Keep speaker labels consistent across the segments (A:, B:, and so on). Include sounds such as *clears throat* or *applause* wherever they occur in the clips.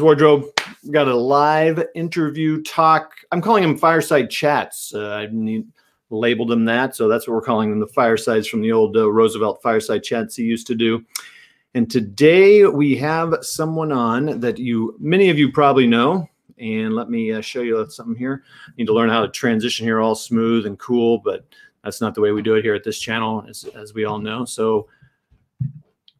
A: Wardrobe. Got a live interview talk. I'm calling them fireside chats. Uh, I need, labeled them that, so that's what we're calling them the firesides from the old uh, Roosevelt fireside chats he used to do. And today we have someone on that you, many of you probably know. And let me uh, show you something here. I need to learn how to transition here all smooth and cool, but that's not the way we do it here at this channel, as, as we all know. So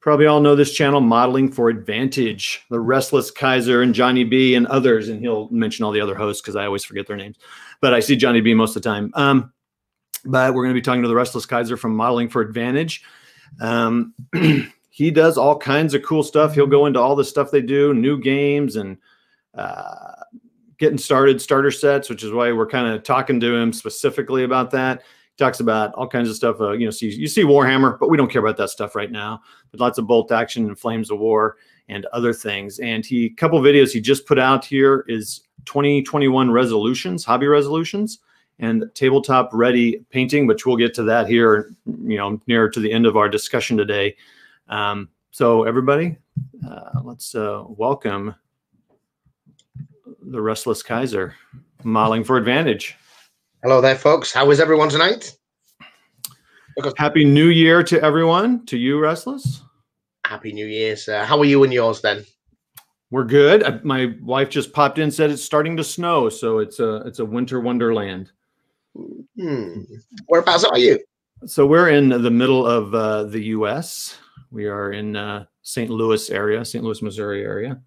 A: Probably all know this channel, Modeling for Advantage, the Restless Kaiser and Johnny B and others. And he'll mention all the other hosts because I always forget their names. But I see Johnny B most of the time. Um, but we're going to be talking to the Restless Kaiser from Modeling for Advantage. Um, *clears throat* he does all kinds of cool stuff. He'll go into all the stuff they do, new games and uh, getting started, starter sets, which is why we're kind of talking to him specifically about that talks about all kinds of stuff. Uh, you know, see, you see Warhammer, but we don't care about that stuff right now. But lots of bolt action and Flames of War and other things. And he, a couple videos he just put out here is 2021 resolutions, hobby resolutions, and tabletop ready painting. Which we'll get to that here, you know, nearer to the end of our discussion today. Um, so everybody, uh, let's uh, welcome the Restless Kaiser, modeling for advantage.
B: Hello there, folks. How is everyone tonight?
A: Happy New Year to everyone. To you, Restless.
B: Happy New Year, sir. How are you and yours then?
A: We're good. My wife just popped in said it's starting to snow, so it's a it's a winter wonderland.
B: Hmm. Whereabouts are you?
A: So we're in the middle of uh, the U.S. We are in uh, St. Louis area, St. Louis, Missouri area.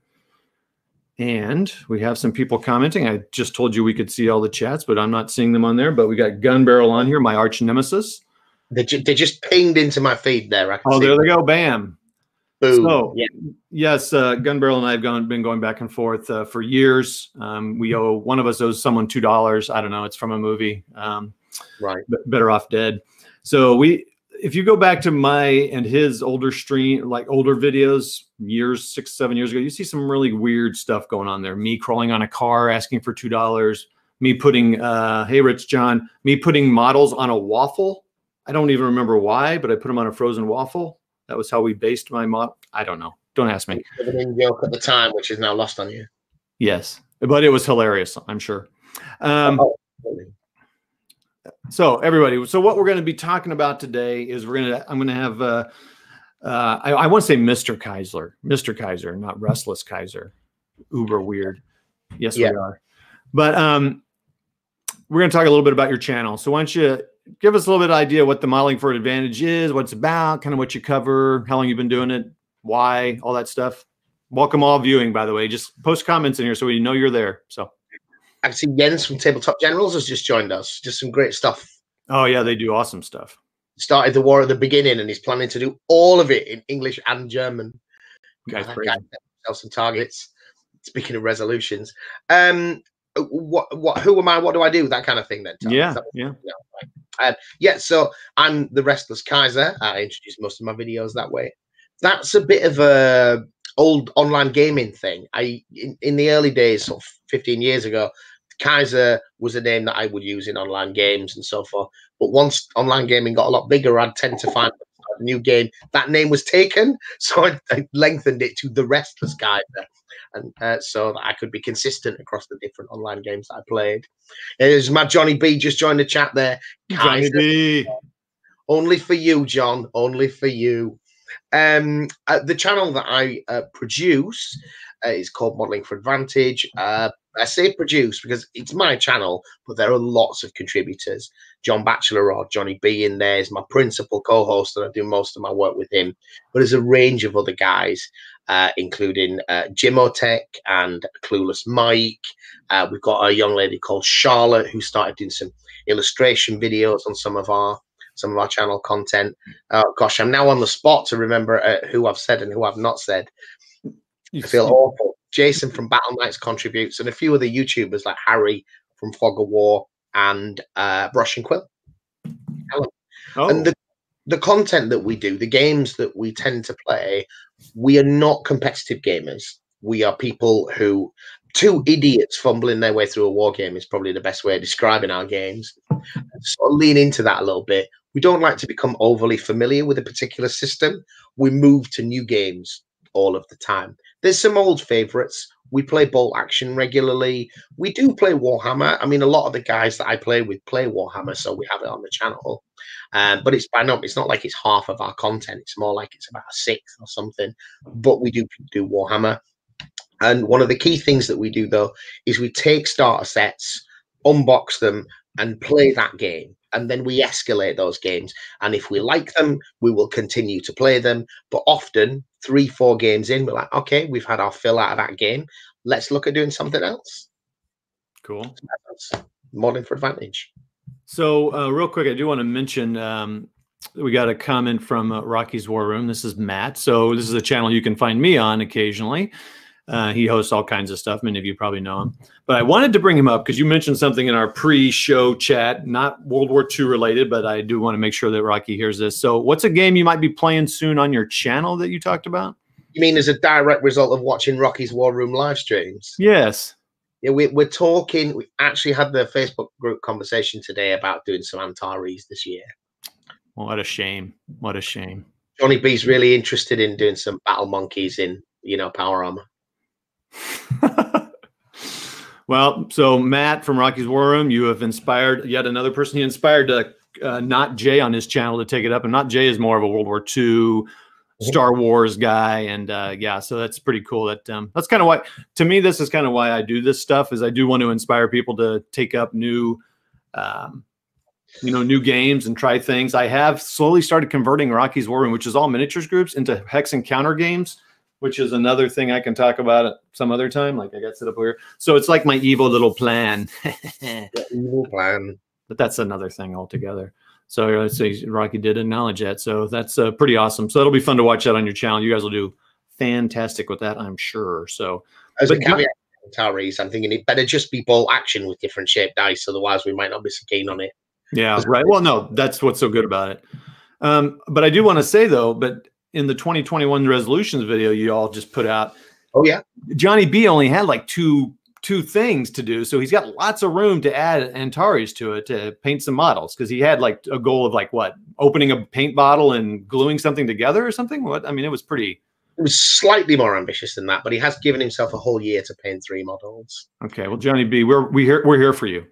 A: And we have some people commenting. I just told you we could see all the chats, but I'm not seeing them on there. But we got Gun Barrel on here, my arch nemesis.
B: They, ju- they just pinged into my feed there.
A: oh, there they go. Bam. Boom. So, yeah. yes, uh, Gun Barrel and I have gone, been going back and forth uh, for years. Um, we owe one of us owes someone two dollars. I don't know. It's from a movie. Um,
B: right.
A: Better off dead. So we if you go back to my and his older stream, like older videos, years six, seven years ago, you see some really weird stuff going on there. Me crawling on a car asking for two dollars. Me putting, uh, hey, Rich John, me putting models on a waffle. I don't even remember why, but I put them on a frozen waffle. That was how we based my model. I don't know. Don't ask me.
B: joke at the time, which is now lost on you.
A: Yes, but it was hilarious. I'm sure. Um, oh, so everybody, so what we're going to be talking about today is we're going to I'm going to have uh, uh, I, I want to say Mr. Kaiser, Mr. Kaiser, not Restless Kaiser. Uber weird. Yes, yeah. we are. But um, we're going to talk a little bit about your channel. So why don't you give us a little bit of idea what the modeling for advantage is, what it's about, kind of what you cover, how long you've been doing it, why, all that stuff. Welcome all viewing, by the way. Just post comments in here so we know you're there. So
B: I see Jens from Tabletop Generals has just joined us. Just some great stuff.
A: Oh yeah, they do awesome stuff.
B: Started the war at the beginning, and he's planning to do all of it in English and German.
A: Guy's guy
B: some targets. Speaking of resolutions, um, what what who am I? What do I do? That kind of thing. Then
A: yeah, yeah,
B: yeah. Right. Um, yeah. So I'm the Restless Kaiser. I introduce most of my videos that way. That's a bit of a old online gaming thing. I in, in the early days, sort of 15 years ago, Kaiser was a name that I would use in online games and so forth. But once online gaming got a lot bigger, I'd tend to find a new game that name was taken, *laughs* so I, I lengthened it to the Restless Kaiser, and uh, so that I could be consistent across the different online games that I played. Is my Johnny B just joined the chat there?
A: Johnny B.
B: Only for you, John. Only for you. Um, uh, the channel that I uh, produce uh, is called Modeling for Advantage. Uh, I say produce because it's my channel, but there are lots of contributors. John Batchelor or Johnny B in there is my principal co-host, and I do most of my work with him. But there's a range of other guys, uh, including uh, Jimotech and Clueless Mike. Uh, we've got a young lady called Charlotte who started doing some illustration videos on some of our some of our channel content. Oh gosh, I'm now on the spot to remember uh, who I've said and who I've not said. I feel awful. Jason from Battle Knights contributes, and a few other YouTubers like Harry from Fog of War and uh, Brush and Quill. Oh. And the the content that we do, the games that we tend to play, we are not competitive gamers. We are people who two idiots fumbling their way through a war game is probably the best way of describing our games. Sort of lean into that a little bit. We don't like to become overly familiar with a particular system. We move to new games all of the time There's some old favorites. We play Bolt Action regularly. We do play Warhammer. I mean, a lot of the guys that I play with play Warhammer, so we have it on the channel. Um, but it's by no, it's not like it's half of our content. It's more like it's about a sixth or something. But we do do Warhammer. And one of the key things that we do though is we take starter sets, unbox them, and play that game. And then we escalate those games. And if we like them, we will continue to play them. But often, three, four games in, we're like, okay, we've had our fill out of that game. Let's look at doing something else.
A: Cool.
B: Modding for advantage.
A: So, uh, real quick, I do want to mention um, we got a comment from uh, Rocky's War Room. This is Matt. So, this is a channel you can find me on occasionally. Uh, he hosts all kinds of stuff. Many of you probably know him. But I wanted to bring him up because you mentioned something in our pre-show chat, not World War II related, but I do want to make sure that Rocky hears this. So, what's a game you might be playing soon on your channel that you talked about?
B: You mean as a direct result of watching Rocky's War Room live streams?
A: Yes.
B: Yeah, we, we're talking. We actually had the Facebook group conversation today about doing some Antares this year.
A: What a shame! What a shame.
B: Johnny B's really interested in doing some battle monkeys in, you know, power armor. *laughs*
A: well, so Matt from Rocky's War Room, you have inspired yet another person. He inspired uh, uh, not Jay on his channel to take it up, and not Jay is more of a World War II Star Wars guy, and uh, yeah, so that's pretty cool. That um, that's kind of why, to me, this is kind of why I do this stuff. Is I do want to inspire people to take up new, um, you know, new games and try things. I have slowly started converting Rocky's War Room, which is all miniatures groups, into hex and counter games which is another thing I can talk about at some other time. Like I got set up here. So it's like my evil little plan. *laughs*
B: evil plan.
A: But that's another thing altogether. So I say Rocky did acknowledge that. So that's uh, pretty awesome. So that'll be fun to watch that on your channel. You guys will do fantastic with that, I'm sure. So
B: as a caveat, Tyrese, I'm thinking it better just be Bolt Action with different shaped dice. Otherwise, we might not be so keen on it.
A: Yeah, right. Well, no, that's what's so good about it. Um, but I do want to say though, but in the 2021 resolutions video you all just put out.
B: Oh yeah.
A: Johnny B only had like two two things to do, so he's got lots of room to add Antares to it to paint some models because he had like a goal of like what opening a paint bottle and gluing something together or something. What I mean, it was pretty.
B: It was slightly more ambitious than that, but he has given himself a whole year to paint three models.
A: Okay, well, Johnny B, we're we here we're here for you.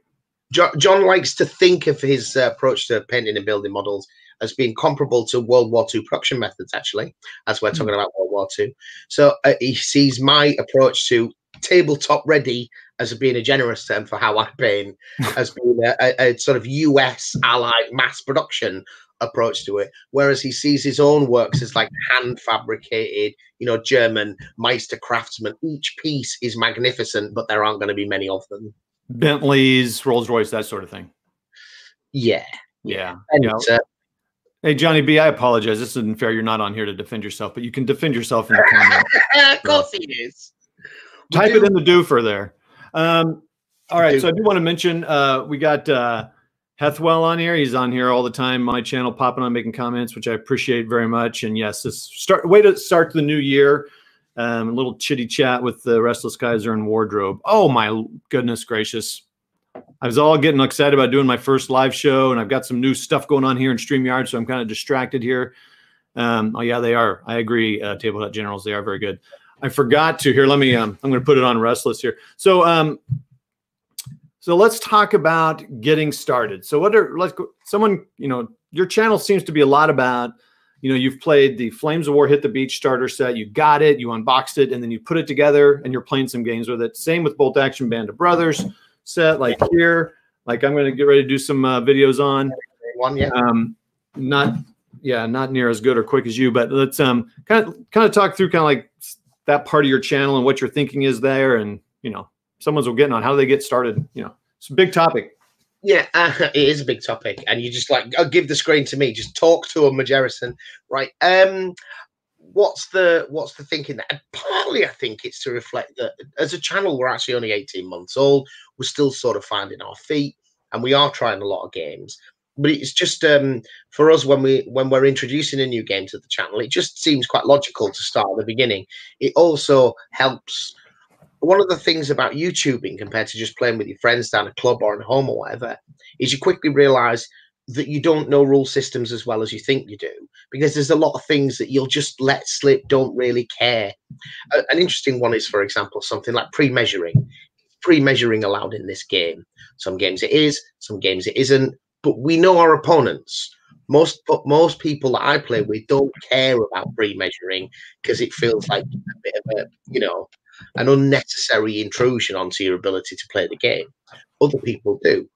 B: John likes to think of his uh, approach to painting and building models as being comparable to World War II production methods, actually, as we're talking hmm. about World War II. So uh, he sees my approach to tabletop ready as being a generous term for how I paint, *laughs* as being a, a, a, sort of US allied mass production approach to it. Whereas he sees his own works as like hand fabricated, you know, German Meister craftsman. Each piece is magnificent, but there aren't going to be many of them.
A: Bentleys, Rolls Royce, that sort of thing.
B: Yeah.
A: Yeah. And, know, uh, Hey Johnny B, I apologize. This isn't fair. You're not on here to defend yourself, but you can defend yourself in the comments.
B: of course he is.
A: Type it in the doofer there. Um, all right, so I do want to mention uh, we got uh, Hethwell on here. He's on here all the time. My channel popping on, making comments, which I appreciate very much. And yes, this start way to start the new year. Um, a little chitty chat with the Restless Kaiser and Wardrobe. Oh my goodness gracious! I was all getting excited about doing my first live show, and I've got some new stuff going on here in StreamYard, so I'm kind of distracted here. Um, oh yeah, they are. I agree. Uh, Tabletop Generals, they are very good. I forgot to here. Let me. Um, I'm going to put it on Restless here. So, um, so let's talk about getting started. So, what are let's go. Someone, you know, your channel seems to be a lot about. You know, you've played the Flames of War Hit the Beach starter set. You got it. You unboxed it, and then you put it together, and you're playing some games with it. Same with Bolt Action Band of Brothers set like here like i'm going to get ready to do some uh, videos on
B: one yeah
A: um not yeah not near as good or quick as you but let's um kind of kind of talk through kind of like that part of your channel and what your thinking is there and you know someone's getting on how do they get started you know it's a big topic
B: yeah, uh, *laughs* it is a big topic, and you just like I'll give the screen to me. Just talk to him, Majerison. Right. Um, what's the what's the thinking there? And partly, I think it's to reflect that as a channel, we're actually only 18 months old. We're still sort of finding our feet, and we are trying a lot of games. But it's just um, for us when we when we're introducing a new game to the channel, it just seems quite logical to start at the beginning. It also helps. One of the things about YouTubing compared to just playing with your friends down a club or at home or whatever is you quickly realize that you don't know rule systems as well as you think you do because there's a lot of things that you'll just let slip don't really care. An interesting one is for example something like pre-measuring. Pre-measuring allowed in this game. Some games it is some games it isn't but we know our opponents. Most most people that i play with don't care about pre-measuring because it feels like a bit of a you know an unnecessary intrusion onto your ability to play the game. Other people do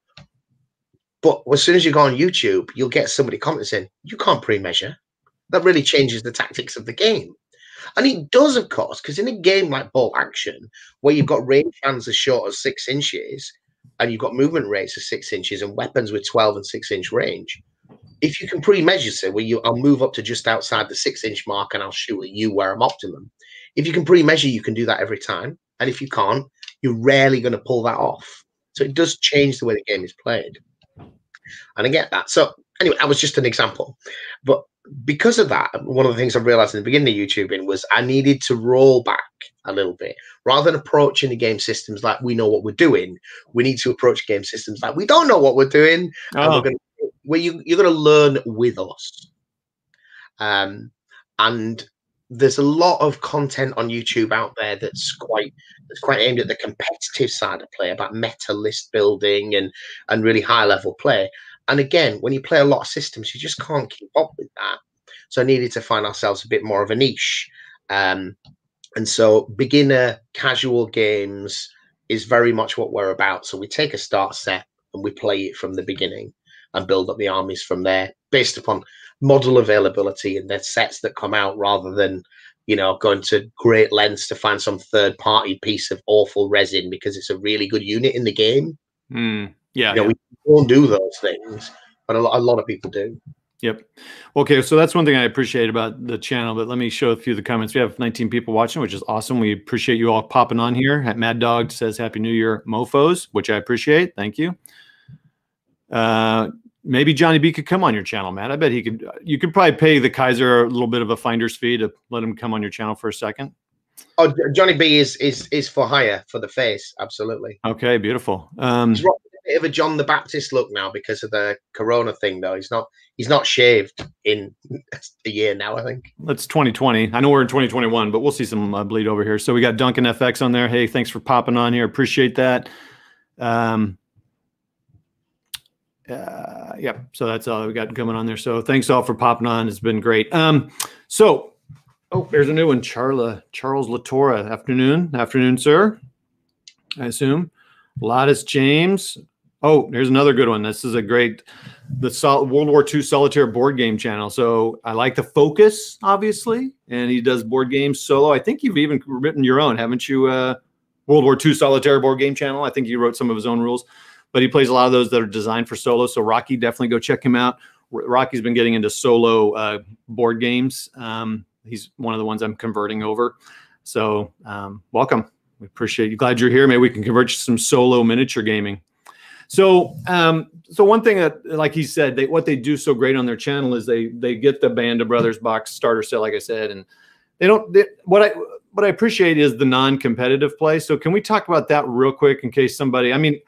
B: but as soon as you go on YouTube, you'll get somebody commenting, you can't pre-measure. That really changes the tactics of the game. And it does, of course, because in a game like Bolt Action, where you've got range hands as short as six inches, and you've got movement rates of six inches and weapons with 12 and six inch range, if you can pre-measure, say, where you I'll move up to just outside the six inch mark and I'll shoot at you where I'm optimum. If you can pre-measure, you can do that every time. And if you can't, you're rarely going to pull that off. So it does change the way the game is played. And I get that. So anyway, that was just an example. But because of that, one of the things I realized in the beginning of YouTubing was I needed to roll back a little bit. Rather than approaching the game systems like we know what we're doing, we need to approach game systems like we don't know what we're doing. Oh. And we're going to, where you, you're going to learn with us. Um, and there's a lot of content on YouTube out there that's quite that's quite aimed at the competitive side of play about meta list building and and really high level play. And again, when you play a lot of systems, you just can't keep up with that. So I needed to find ourselves a bit more of a niche. Um, and so beginner casual games is very much what we're about. So we take a start set and we play it from the beginning and build up the armies from there based upon model availability and the sets that come out rather than you know going to great lengths to find some third party piece of awful resin because it's a really good unit in the game
A: mm, yeah,
B: you know,
A: yeah.
B: we don't do those things but a lot, a lot of people do
A: Yep. Okay, so that's one thing I appreciate about the channel. But let me show a few of the comments. We have 19 people watching, which is awesome. We appreciate you all popping on here. Mad Dog says Happy New Year, mofo's, which I appreciate. Thank you. Uh, maybe Johnny B could come on your channel, Matt. I bet he could. You could probably pay the Kaiser a little bit of a finder's fee to let him come on your channel for a second.
B: Oh, Johnny B is is is for hire for the face, absolutely.
A: Okay, beautiful. Um,
B: he's rocking a bit of a John the Baptist look now because of the Corona thing, though. He's not he's not shaved in *laughs* a year now. I think
A: that's 2020. I know we're in 2021, but we'll see some uh, bleed over here. So we got Duncan FX on there. Hey, thanks for popping on here. Appreciate that. Um, uh, yeah, so that's all we got coming on there. So thanks all for popping on. It's been great. Um, so, oh, there's a new one. Charla, Charles Latora. Afternoon, afternoon, sir. I assume. Lattice James. Oh, here's another good one. This is a great, the Sol- World War II solitaire board game channel. So I like the focus, obviously, and he does board games solo. I think you've even written your own, haven't you? Uh, World War II solitaire board game channel. I think you wrote some of his own rules but he plays a lot of those that are designed for solo. So Rocky, definitely go check him out. Rocky's been getting into solo uh, board games. Um, he's one of the ones I'm converting over. So um, welcome. We appreciate you. Glad you're here. Maybe we can convert you some solo miniature gaming. So, um, so one thing that, like he said, they, what they do so great on their channel is they they get the Band of Brothers box starter set, like I said, and they don't. They, what I what I appreciate is the non-competitive play. So, can we talk about that real quick in case somebody? I mean,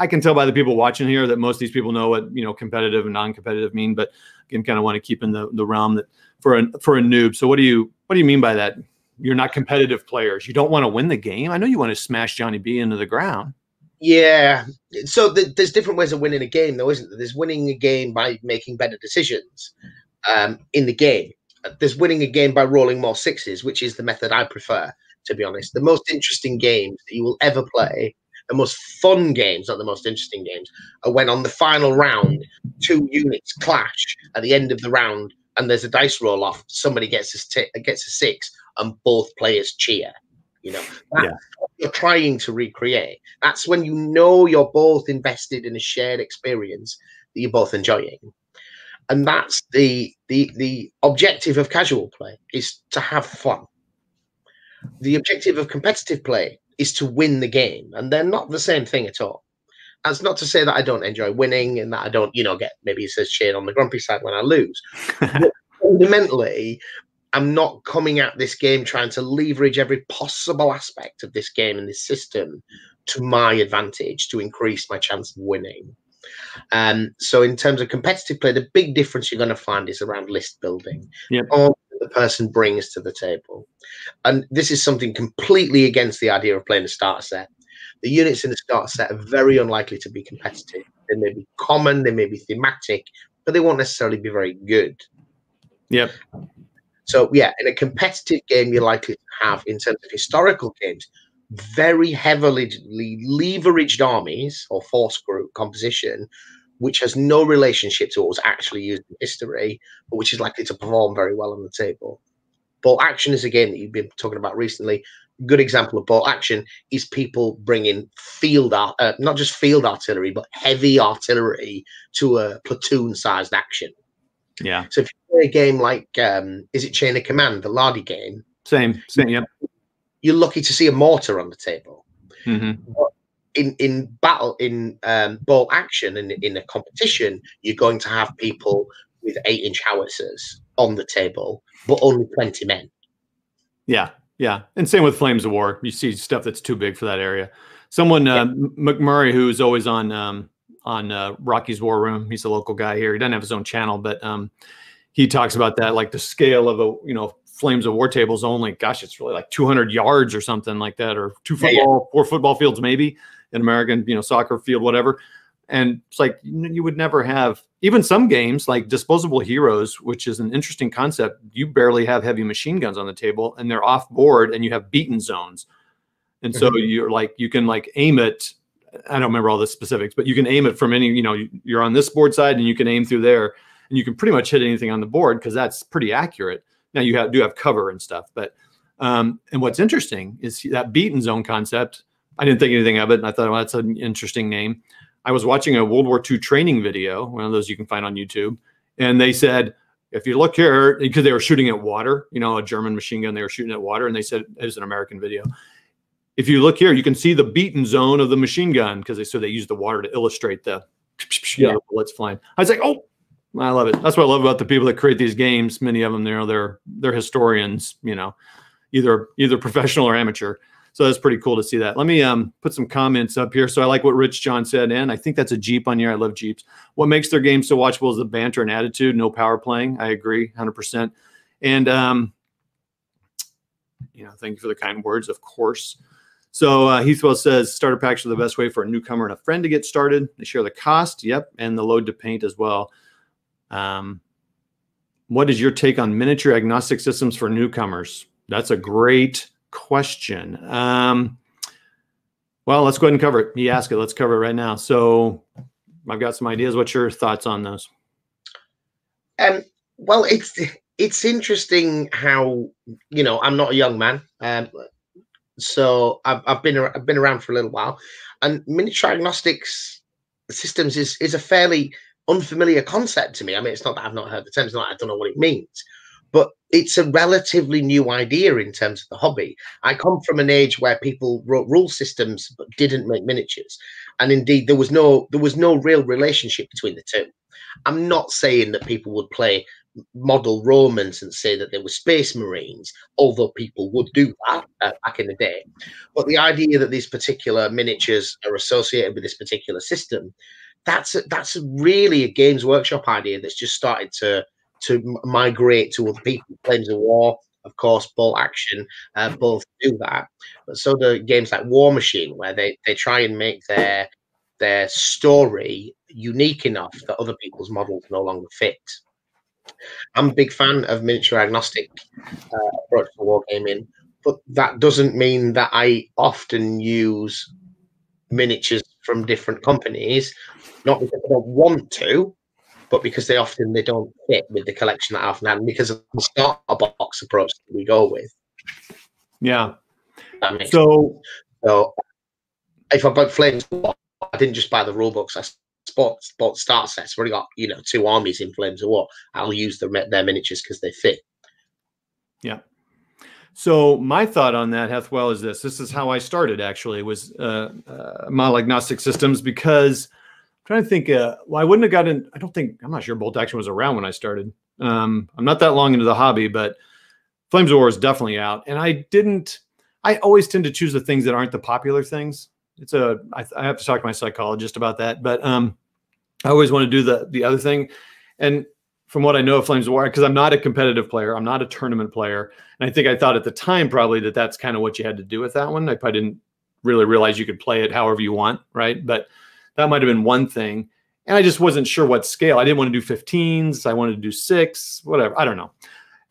A: I can tell by the people watching here that most of these people know what you know competitive and non-competitive mean, but again, kind of want to keep in the, the realm that for a for a noob. So what do you what do you mean by that? You're not competitive players. You don't want to win the game. I know you want to smash Johnny B into the ground.
B: Yeah. So the, there's different ways of winning a game, though, isn't there? There's winning a game by making better decisions um, in the game. There's winning a game by rolling more sixes, which is the method I prefer, to be honest. The most interesting games that you will ever play the most fun games, not the most interesting games, are when on the final round, two units clash at the end of the round, and there's a dice roll off. Somebody gets a t- gets a six, and both players cheer. You know, yeah. you're trying to recreate. That's when you know you're both invested in a shared experience that you're both enjoying, and that's the the the objective of casual play is to have fun. The objective of competitive play is to win the game, and they're not the same thing at all. That's not to say that I don't enjoy winning and that I don't, you know, get maybe it says cheering on the grumpy side when I lose. *laughs* but fundamentally, I'm not coming at this game trying to leverage every possible aspect of this game and this system to my advantage to increase my chance of winning. Um, so in terms of competitive play, the big difference you're going to find is around list building.
A: Yep.
B: The person brings to the table. And this is something completely against the idea of playing a starter set. The units in the starter set are very unlikely to be competitive. They may be common, they may be thematic, but they won't necessarily be very good.
A: Yep.
B: So yeah, in a competitive game, you're likely to have, in terms of historical games, very heavily leveraged armies or force group composition, which has no relationship to what was actually used in history, but which is likely to perform very well on the table. Bolt action is a game that you've been talking about recently. Good example of bolt action is people bringing field art, uh, not just field artillery, but heavy artillery to a platoon-sized action.
A: Yeah.
B: So if you play a game like, um, is it Chain of Command, the Lardy game?
A: Same, same, yep
B: you're lucky to see a mortar on the table.
A: Mm-hmm.
B: In in battle in um, bolt action and in, in a competition, you're going to have people with eight inch howitzers on the table, but only twenty men.
A: Yeah, yeah, and same with Flames of War. You see stuff that's too big for that area. Someone uh, McMurray, who's always on um, on uh, Rocky's War Room. He's a local guy here. He doesn't have his own channel, but um, he talks about that, like the scale of a you know Flames of War tables only, gosh, it's really like 200 yards or something like that, or two football, yeah, yeah. four football fields maybe in American, you know, soccer field, whatever. And it's like you would never have even some games like Disposable Heroes, which is an interesting concept. You barely have heavy machine guns on the table, and they're off board, and you have beaten zones. And so mm-hmm. you're like you can like aim it. I don't remember all the specifics, but you can aim it from any. You know, you're on this board side, and you can aim through there, and you can pretty much hit anything on the board because that's pretty accurate. Now you have, do have cover and stuff, but um, and what's interesting is that beaten zone concept. I didn't think anything of it, and I thought, well, that's an interesting name. I was watching a World War II training video, one of those you can find on YouTube, and they said if you look here, because they were shooting at water, you know, a German machine gun, they were shooting at water, and they said it was an American video. If you look here, you can see the beaten zone of the machine gun because they so they used the water to illustrate the, you know, the bullets flying. I was like, oh, I love it. That's what I love about the people that create these games. Many of them, you know, they're they're historians, you know, either either professional or amateur. So that's pretty cool to see that. Let me um, put some comments up here. So I like what Rich John said, and I think that's a Jeep on here. I love Jeeps. What makes their game so watchable is the banter and attitude, no power playing. I agree, hundred percent. And um, you know, thank you for the kind words, of course. So uh, Heathwell says starter packs are the best way for a newcomer and a friend to get started. They share the cost, yep, and the load to paint as well. Um, what is your take on miniature agnostic systems for newcomers? That's a great question. Um, well, let's go ahead and cover it. You ask it. Let's cover it right now. So I've got some ideas. What's your thoughts on those?
B: Um, well, it's it's interesting how you know I'm not a young man, um, so I've, I've been I've been around for a little while, and miniature agnostics systems is is a fairly unfamiliar concept to me. I mean, it's not that I've not heard the term, it's not I don't know what it means, but it's a relatively new idea in terms of the hobby. I come from an age where people wrote rule systems but didn't make miniatures, and indeed there was no there was no real relationship between the two. I'm not saying that people would play model Romans and say that they were space marines, although people would do that uh, back in the day. But the idea that these particular miniatures are associated with this particular system that's a, that's really a Games Workshop idea that's just started to to migrate to other people. Flames of War, of course, Bolt Action, uh, both do that. But so do games like Warmachine, where they they try and make their their story unique enough that other people's models no longer fit. I'm a big fan of miniature agnostic uh, approach to wargaming, but that doesn't mean that I often use miniatures from different companies not because I don't want to, but because they often they don't fit with the collection that I've have, because of the starter box approach that we go with.
A: Yeah. So,
B: so if I bought Flames, I didn't just buy the rule books. I bought, bought start sets. Already got you know two armies in Flames of War. I'll use the, their miniatures because they fit.
A: Yeah. So my thought on that, Hethwell, is this. This is how I started. Actually, was uh, uh, model agnostic systems because trying to think. Uh, well, I wouldn't have gotten. I don't think. I'm not sure bolt action was around when I started. Um, I'm not that long into the hobby, but Flames of War is definitely out. And I didn't. I always tend to choose the things that aren't the popular things. It's a. I, I have to talk to my psychologist about that. But um, I always want to do the the other thing. And from what I know of Flames of War, because I'm not a competitive player, I'm not a tournament player, and I think I thought at the time probably that that's kind of what you had to do with that one. I probably didn't really realize you could play it however you want, right? But that might have been one thing. And I just wasn't sure what scale. I didn't want to do 15s. I wanted to do six, whatever. I don't know.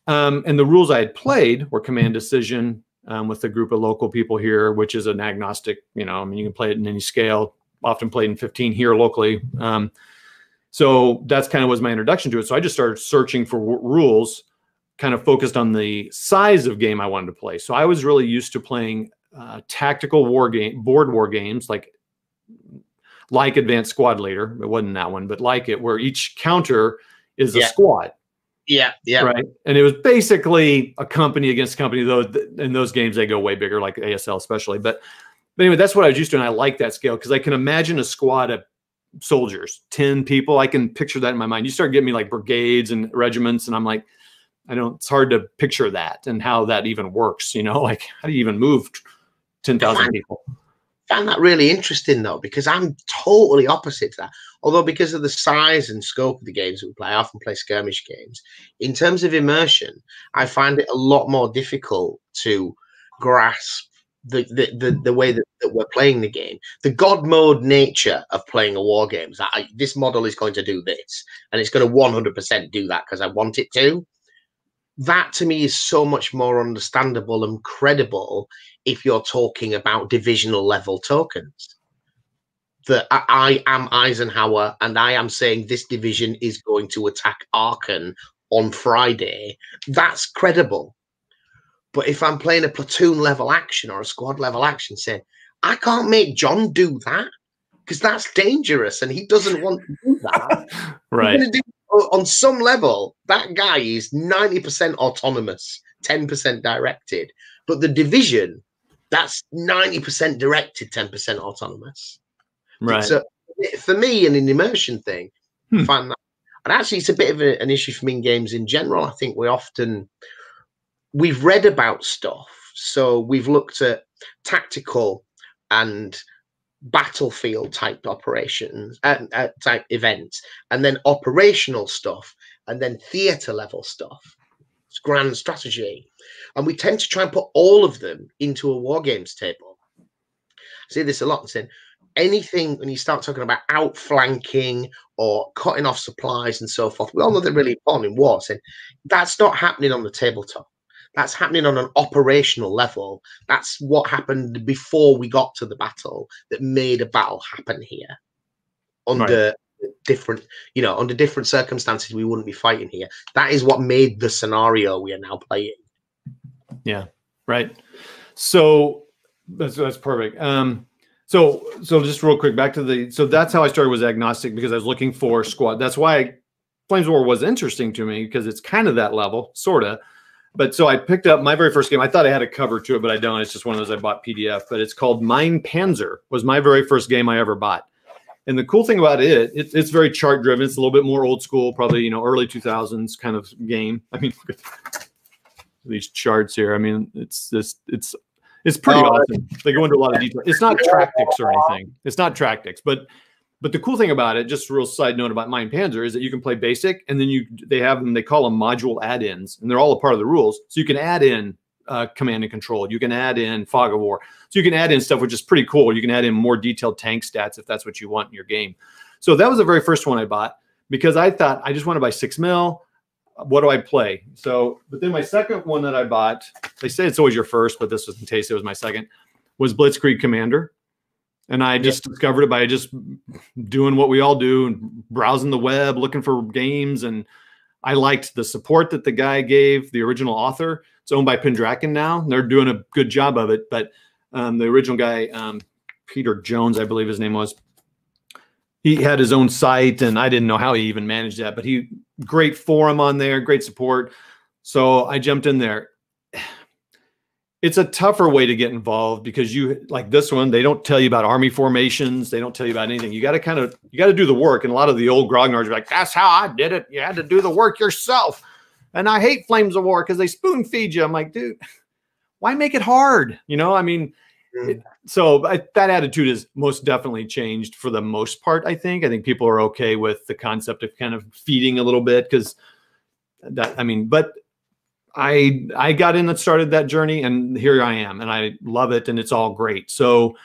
A: Um, and the rules I had played were command decision um, with a group of local people here, which is an agnostic, you know, I mean, you can play it in any scale, often played in 15 here locally. Um, so that's kind of was my introduction to it. So I just started searching for rules, kind of focused on the size of game I wanted to play. So I was really used to playing uh, tactical war game, board war games like like Advanced Squad Leader. It wasn't that one, but like it, where each counter is yeah. a squad.
B: Yeah, yeah.
A: Right. And it was basically a company against company, though in those games they go way bigger, like ASL especially. But, but anyway, that's what I was used to. And I like that scale because I can imagine a squad of soldiers, 10 people. I can picture that in my mind. You start getting me like brigades and regiments, and I'm like, I don't, it's hard to picture that and how that even works. You know, *laughs* like how do you even move 10,000 people?
B: Found that really interesting though, because I'm totally opposite to that. Although because of the size and scope of the games that we play, I often play skirmish games. In terms of immersion, I find it a lot more difficult to grasp the the the, the way that, that, we're playing the game, the god mode nature of playing a war game. I, this model is going to do this, and it's going to 100% do that because I want it to. That to me is so much more understandable and credible if you're talking about divisional level tokens. That I, am Eisenhower and I am saying this division is going to attack Aachen on Friday, that's credible. But if I'm playing a platoon level action or a squad level action, say, I can't make John do that because that's dangerous and he doesn't want to do that. *laughs*
A: right.
B: Do, on some level, that guy is 90% autonomous, 10% directed. But the division that's 90% directed, 10% autonomous.
A: Right.
B: So for me, an immersion thing, hmm. find that. And actually, it's a bit of a, an issue for me in games in general. I think we often, we've read about stuff. So we've looked at tactical and battlefield type operations uh, uh, type events and then operational stuff and then theater level stuff it's grand strategy and we tend to try and put all of them into a war games table. I see this a lot. and Saying anything when you start talking about outflanking or cutting off supplies and so forth, we all know they're really important in war. Saying that's not happening on the tabletop. That's happening on an operational level. That's what happened before we got to the battle that made a battle happen here under right different, you know, under different circumstances, we wouldn't be fighting here. That is what made the scenario we are now playing.
A: Yeah, right. So that's that's perfect. Um, so so just real quick back to the so that's how I started was agnostic because I was looking for squad. That's why Flames War was interesting to me because it's kind of that level, sort of. But so I picked up my very first game. I thought I had a cover to it, but I don't. It's just one of those I bought PDF. But it's called Mein Panzer. Was my very first game I ever bought. And the cool thing about it, it it's very chart driven. It's a little bit more old school, probably you know early 2000s kind of game. I mean, *laughs* look at these charts here. I mean, it's just it's it's pretty oh, awesome. They go into a lot of detail. It's not Tractics or anything. It's not Tractics, but but the cool thing about it, just a real side note about Mein Panzer, is that you can play basic, and then you they have them. They call them module add-ins, and they're all a part of the rules. So you can add in uh, command and control. You can add in fog of war. So you can add in stuff which is pretty cool. You can add in more detailed tank stats if that's what you want in your game. So that was the very first one I bought because I thought I just want to buy six mil what do I play? So, but then my second one that I bought, they say it's always your first, but this was in taste, it was my second, was Blitzkrieg Commander. And I just yeah. discovered it by just doing what we all do and browsing the web, looking for games. And I liked the support that the guy gave, the original author. It's owned by Pendraken now. They're doing a good job of it. But um, the original guy, um, Peter Jones, I believe his name was, he had his own site and I didn't know how he even managed that, but he great forum on there, great support. So I jumped in there. It's a tougher way to get involved because you like this one, they don't tell you about army formations, they don't tell you about anything. You got to kind of you got to do the work. And a lot of the old grognards are like, that's how I did it. You had to do the work yourself. And I hate Flames of War because they spoon feed you. I'm like, dude, why make it hard? You know, I mean, it, so I, that attitude is most definitely changed for the most part. I think. I think people are okay with the concept of kind of feeding a little bit because that. I mean, but I I got in and started that journey, and here I am, and I love it, and it's all great. So,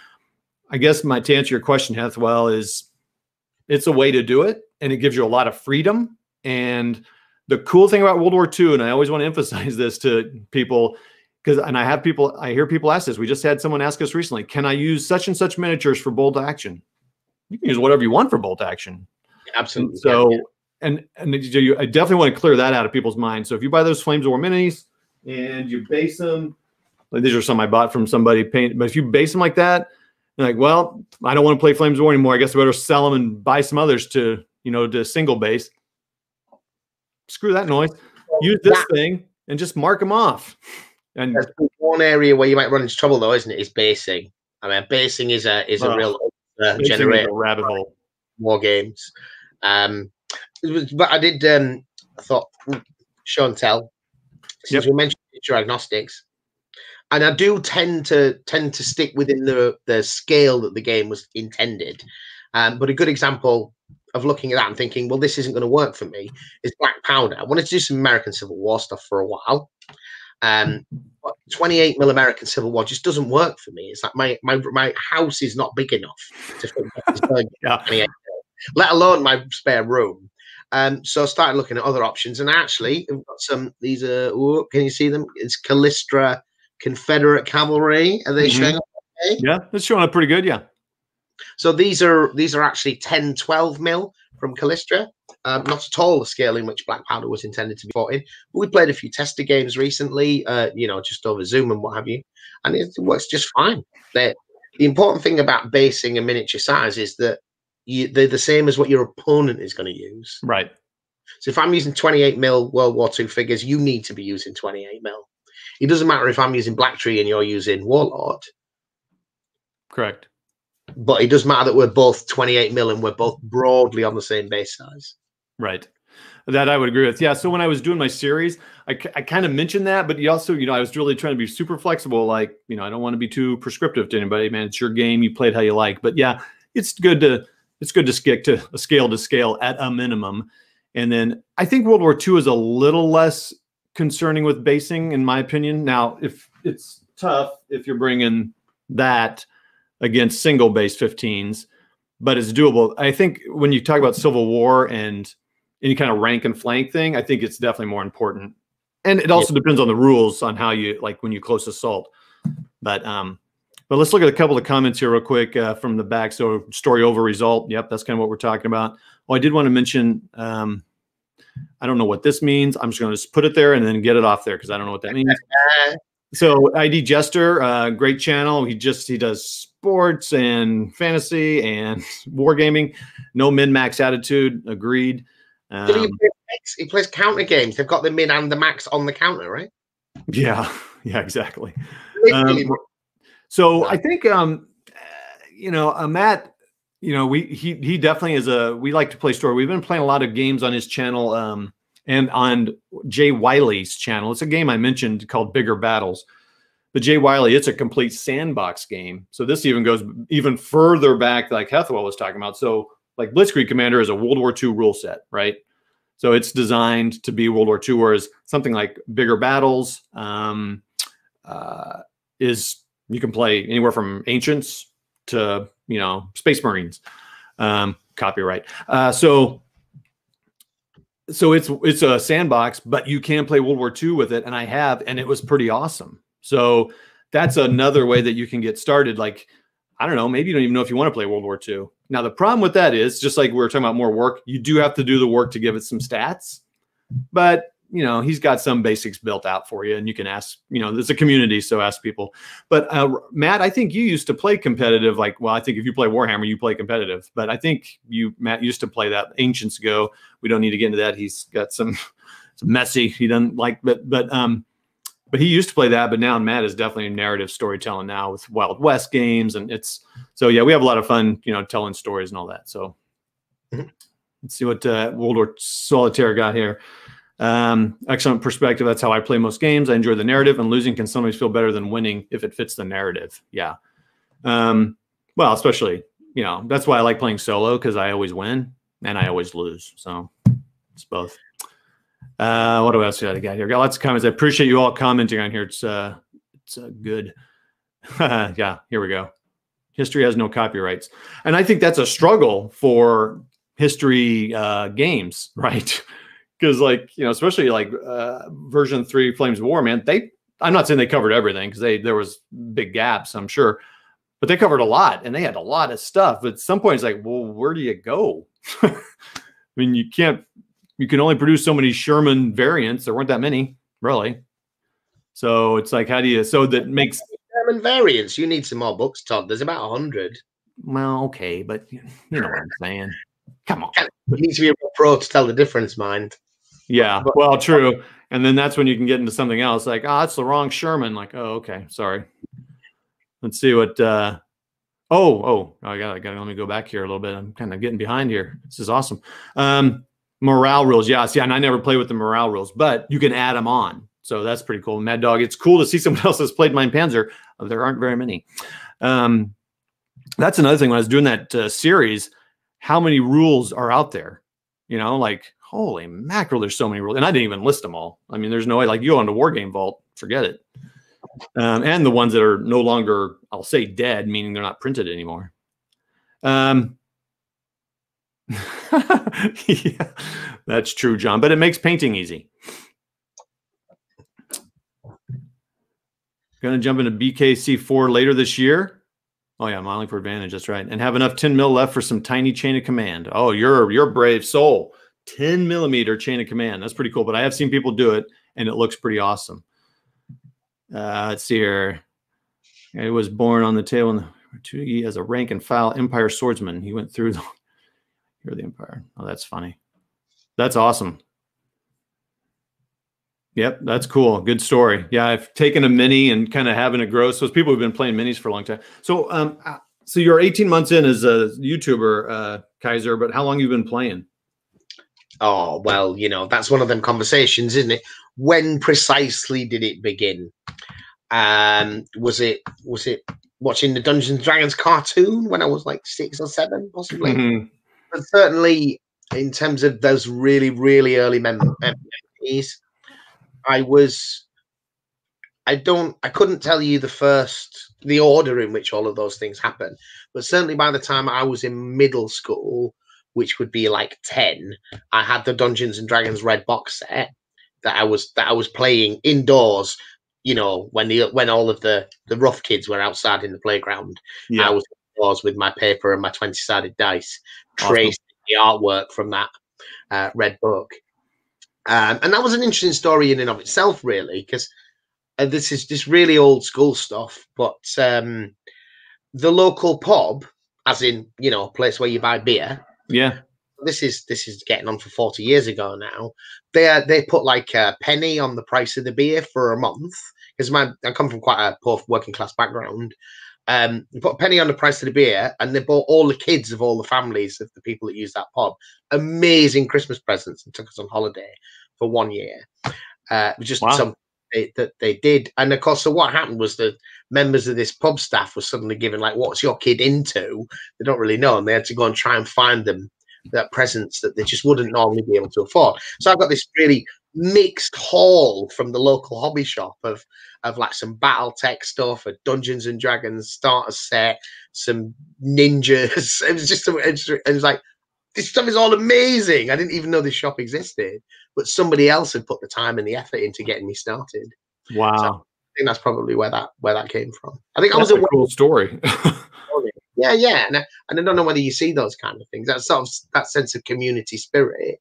A: I guess my to answer your question, Hathwell, is it's a way to do it, and it gives you a lot of freedom. And the cool thing about World War II, and I always want to *laughs* emphasize this to people, because and I have people, I hear people ask this. We just had someone ask us recently, can I use such and such miniatures for bolt action? You can use whatever you want for bolt action.
B: Absolutely.
A: So.
B: yeah, yeah
A: and and you, I definitely want to clear that out of people's minds. So if you buy those Flames of War minis and you base them, like these are some I bought from somebody paint, but if you base them like that, you're like, well, I don't want to play Flames of War anymore. I guess I better sell them and buy some others to you know to single base. Screw that noise. Use this yeah. thing and just mark them off. And
B: There's one area where you might run into trouble though, isn't it? Is basing. I mean, basing is a is a uh, real uh, generator
A: rabbit hole.
B: War games. Um, but I did. Um, I thought show and tell. Since yep. we mentioned feature agnostics, and I do tend to tend to stick within the the scale that the game was intended. Um, but a good example of looking at that and thinking, well, this isn't going to work for me is Black Powder. I wanted to do some American Civil War stuff for a while. Um, 28 mil American Civil War just doesn't work for me. It's like my my my house is not big enough to fit *laughs* yeah. let alone my spare room. Um, so I started looking at other options, and actually, we've got some. These are. Can you see them? It's Kallistra Confederate Cavalry. Are they mm-hmm. showing up?
A: Okay? Yeah, it's showing up pretty good. Yeah.
B: So these are these are actually 10, 12 mil from Kallistra. Um, not at all the scale in which Black Powder was intended to be fought in. But we played a few tester games recently, uh, you know, just over Zoom and what have you, and it works just fine. They're, the important thing about basing a miniature size is that you, they're the same as what your opponent is going to use.
A: Right.
B: So if I'm using 28 mil World War II figures, you need to be using 28 mil. It doesn't matter if I'm using Black Tree and you're using Warlord.
A: Correct.
B: But it does matter that we're both 28 mil and we're both broadly on the same base size.
A: Right. That I would agree with. Yeah. So when I was doing my series, I, I kind of mentioned that, but you also, you know, I was really trying to be super flexible. Like, you know, I don't want to be too prescriptive to anybody, man. It's your game. You play it how you like. But yeah, it's good to it's good to stick to a scale to scale at a minimum. And then I think World War II is a little less concerning with basing, in my opinion. Now, if it's tough if you're bringing that against single base 15s, but it's doable. I think when you talk about Civil War and any kind of rank and flank thing, I think it's definitely more important. And it also yeah. depends on the rules on how you like when you close assault. But um, but let's look at a couple of comments here real quick uh, from the back. So story over result. Yep, that's kind of what we're talking about. Oh, I did want to mention. Um, I don't know what this means. I'm just going to just put it there and then get it off there because I don't know what that means. *laughs* so ID Jester, uh, great channel. He just he does sports and fantasy and *laughs* wargaming. No min max attitude. Agreed.
B: Um, he, plays, he plays counter games. They've got the min and the max on the counter, right?
A: Yeah. *laughs* Yeah. Exactly. Um, so I think, um, you know, uh, Matt, you know, we he he definitely is a we like to play story. We've been playing a lot of games on his channel um, and on Jay Wiley's channel. It's a game I mentioned called Bigger Battles. But Jay Wiley, it's a complete sandbox game. So this even goes even further back, like Hathaway was talking about. So like Blitzkrieg Commander is a World War II rule set, right? So it's designed to be World War II, whereas something like Bigger Battles um, uh, is you can play anywhere from ancients to you know space marines. Um, copyright. Uh, so so it's it's a sandbox, but you can play World War II with it, and I have, and it was pretty awesome. So that's another way that you can get started. Like I don't know, maybe you don't even know if you want to play World War II. Now the problem with that is, just like we were talking about more work, you do have to do the work to give it some stats. But you know he's got some basics built out for you and you can ask you know there's a community so ask people. But uh, matt i think you used to play competitive like well i think if you play warhammer you play competitive. But i think you matt used to play that ancients ago. we don't need to get into that. He's got some, *laughs* some messy he doesn't like but but um but he used to play that. But now matt is definitely narrative storytelling now with wild west games. And it's so yeah we have a lot of fun you know telling stories and all that. So mm-hmm. let's see what uh, world war solitaire got here um, excellent perspective. That's how I play most games. I enjoy the narrative, and losing can sometimes feel better than winning if it fits the narrative. Yeah. Um, well, especially you know that's why I like playing solo because I always win and I always lose. So it's both. Uh, what else did I got here? Got lots of comments. I appreciate you all commenting on here. It's uh, it's uh, good. *laughs* yeah, here we go. History has no copyrights, and I think that's a struggle for history uh, games, *laughs* right? Because like you know, especially like uh, version three, Flames of War, man. They, I'm not saying they covered everything because they there was big gaps, I'm sure, but they covered a lot and they had a lot of stuff. But at some point, it's like, well, where do you go? *laughs* I mean, you can't you can only produce so many Sherman variants. There weren't that many, really. So it's like, how do you? So that makes
B: Sherman variants. You need some more books, Todd. There's about a hundred.
A: Well, okay, but you know what I'm saying. Come on,
B: you need to be a pro to tell the difference, mind.
A: Yeah, well, true. And then that's when you can get into something else, like, oh, it's the wrong Sherman. Like, oh, okay, sorry. Let's see what. uh Oh, oh, I got, I got. Let me go back here a little bit. I'm kind of getting behind here. This is awesome. Um, morale rules. Yes. Yeah. And I never play with the morale rules, but you can add them on. So that's pretty cool. Mad Dog, it's cool to see *laughs* someone else has played Mein Panzer. There aren't very many. Um, that's another thing when I was doing that uh, series, how many rules are out there? You know, like, holy mackerel, there's so many rules. And I didn't even list them all. I mean, there's no way, like, you go into War Game Vault, forget it. Um, and the ones that are no longer, I'll say dead, meaning they're not printed anymore. Um, *laughs* yeah, that's true, John. But it makes painting easy. Going to jump into BKC4 later this year. Oh yeah, modeling for advantage. That's right. And have enough 10 mil left for some tiny chain of command. Oh, you're you're brave soul. 10 millimeter chain of command. That's pretty cool. But I have seen people do it, and it looks pretty awesome. Uh, let's see here. It was born on the table in the, as a rank and file Empire swordsman. He went through the *laughs* you're the Empire. Oh, that's funny. That's awesome. Yep, that's cool. Good story. Yeah, I've taken a mini and kind of having it grow. So people who've been playing minis for a long time. So, um, uh, so you're 18 months in as a YouTuber, uh, Kaiser. But how long you been playing?
B: Oh well, you know that's one of them conversations, isn't it? When precisely did it begin? Um, was it was it watching the Dungeons and Dragons cartoon when I was like six or seven, possibly? Mm-hmm but certainly in terms of those really, really early memories, I was. I don't. I couldn't tell you the first, the order in which all of those things happened, but certainly by the time I was in middle school, which would be like ten, I had the Dungeons and Dragons red box set that I was that I was playing indoors. You know, when the when all of the the rough kids were outside in the playground, yeah. I was indoors with my paper and my twenty sided dice, traced the artwork from that uh, red book. Um, and that was an interesting story in and of itself, really, because uh, this is just really old school stuff. But um, the local pub, as in you know, a place where you buy beer.
A: Yeah.
B: This is this is getting on for forty years ago now. They uh, they put like a penny on the price of the beer for a month because my I come from quite a poor working class background, um, they put a penny on the price of the beer, and they bought all the kids of all the families of the people that use that pub amazing Christmas presents and took us on holiday for one year. Uh, just wow. something that they did, and of course, so what happened was that members of this pub staff were suddenly given like, "What's your kid into?" They don't really know, and they had to go and try and find them that presents that they just wouldn't normally be able to afford. So I've got this really mixed haul from the local hobby shop of of like some BattleTech stuff, a Dungeons and Dragons starter set, some ninjas. *laughs* It was just it was like this stuff is all amazing. I didn't even know this shop existed, but somebody else had put the time and the effort into getting me started.
A: Wow. So
B: think that's probably where that where that came from. I think
A: that's
B: I was
A: a cool story. *laughs*
B: yeah, yeah, and I, and I don't know whether you see those kind of things. That sort of that sense of community spirit.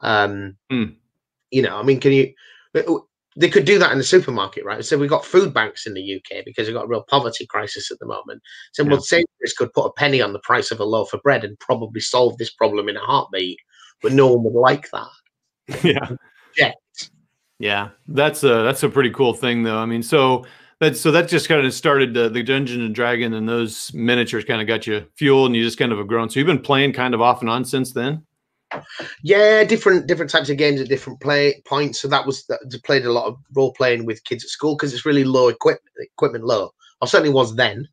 B: Um, mm. You know, I mean, can you? they could do that in the supermarket, right? So we've got food banks in the UK because we've got a real poverty crisis at the moment. So yeah. well, Sainsbury's could put a penny on the price of a loaf of bread and probably solve this problem in a heartbeat, but no one would like that. *laughs*
A: Yeah. Yeah. Yeah. That's a that's a pretty cool thing though. I mean, so that so that just kind of started the Dungeon and Dragon and those miniatures kind of got you fueled and you just kind of have grown. So you've been playing kind of off and on since then?
B: Yeah, different different types of games at different play points. So that was that played a lot of role playing with kids at school because it's really low equipment equipment low. I certainly was then.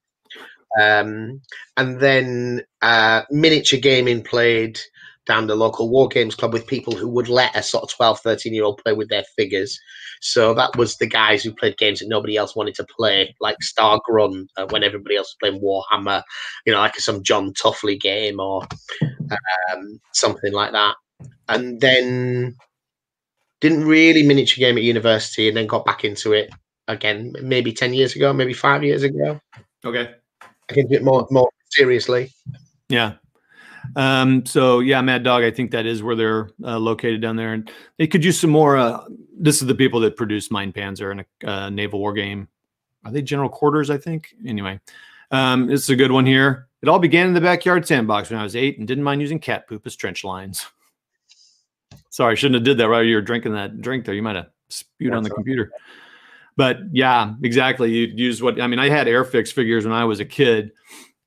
B: Um, and then uh, miniature gaming played down the local war games club with people who would let a sort of 12, 13 year old play with their figures. So that was the guys who played games that nobody else wanted to play, like Stargrunt, uh, when everybody else was playing Warhammer, you know, like some Jon Tuffley game or um, something like that. And then didn't really miniature game at university and then got back into it again, maybe 10 years ago, maybe five years ago.
A: Okay.
B: I can do it more, more seriously.
A: Yeah. Um, so yeah, Mad Dog, I think that is where they're uh, located down there, and they could use some more. Uh, this is the people that produce Mein Panzer and a uh, naval war game. Are they General Quarters? I think. Anyway, um, it's a good one here. It all began in the backyard sandbox when I was eight and didn't mind using cat poop as trench lines. *laughs* Sorry, I shouldn't have did that while you were drinking that drink there. You might have spewed That's on the computer. But yeah, exactly. You'd use what I mean. I had Airfix figures when I was a kid,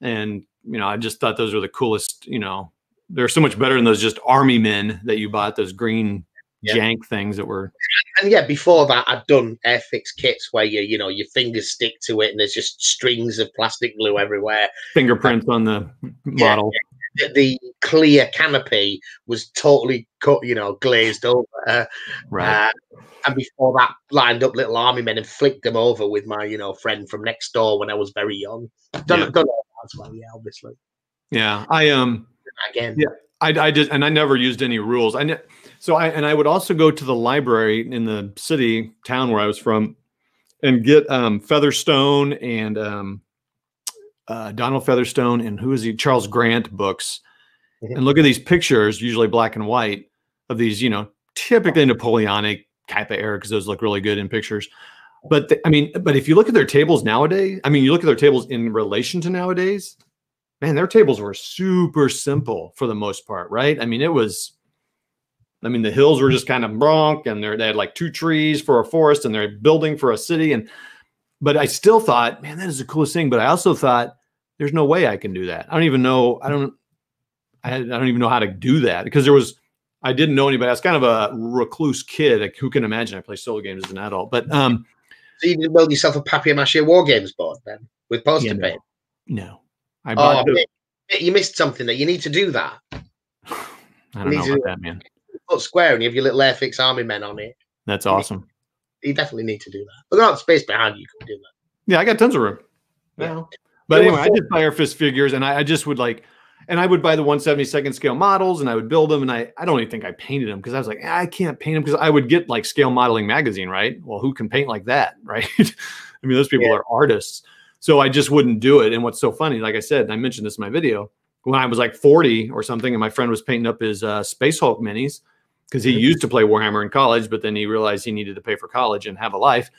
A: and you know, I just thought those were the coolest. You know, they're so much better than those just army men that you bought. Those green yeah. jank things that were.
B: And yeah, before that, I'd done Airfix kits where you, you know, your fingers stick to it and there's just strings of plastic glue everywhere.
A: Fingerprints on the model.
B: Yeah, the clear canopy was totally cut, you know, glazed over.
A: right.
B: Uh, and before that, lined up little army men and flicked them over with my, you know, friend from next door when I was very young. Yeah. done all that as well, yeah, obviously.
A: Yeah, I um
B: again.
A: Yeah, I, I just and I never used any rules. I ne- so I and I would also go to the library in the city town where I was from and get um Featherstone and um uh, Donald Featherstone and who is he? Charles Grant books, mm-hmm. and look at these pictures, usually black and white, of these, you know, typically Napoleonic type of era because those look really good in pictures. But the, I mean, but if you look at their tables nowadays, I mean, you look at their tables in relation to nowadays, man, their tables were super simple for the most part, right? I mean, it was. I mean, the hills were just kind of bronk, and they had like two trees for a forest, and they're building for a city, and but I still thought, man, that is the coolest thing. But I also thought, there's no way I can do that. I don't even know. I don't. I, I don't even know how to do that because there was. I didn't know anybody. I was kind of a recluse kid. Like, who can imagine? I play solo games as an adult, but um.
B: So you didn't build yourself a papier mache war games board then with poster yeah, no. paint?
A: No,
B: I oh, bought. Oh, you missed something that you need to do that. *sighs*
A: I don't know about that, man.
B: Put square and you have your little Airfix army men on it.
A: That's awesome
B: you definitely need to do that. Look at the space behind you. You can do that.
A: Yeah, I got tons of room. Yeah. But anyway, I did Airfix figures and I, I, just would like, and I would buy the 172nd scale models and I would build them. And I, I don't even think I painted them because I was like, I can't paint them because I would get like Scale Modeling Magazine, right? Well, who can paint like that, *laughs* right? I mean, those people yeah. are artists. So I just wouldn't do it. And what's so funny, like I said, and I mentioned this in my video, when I was like 40 or something, and my friend was painting up his uh, Space Hulk minis, because he used to play Warhammer in college, but then he realized he needed to pay for college and have a life.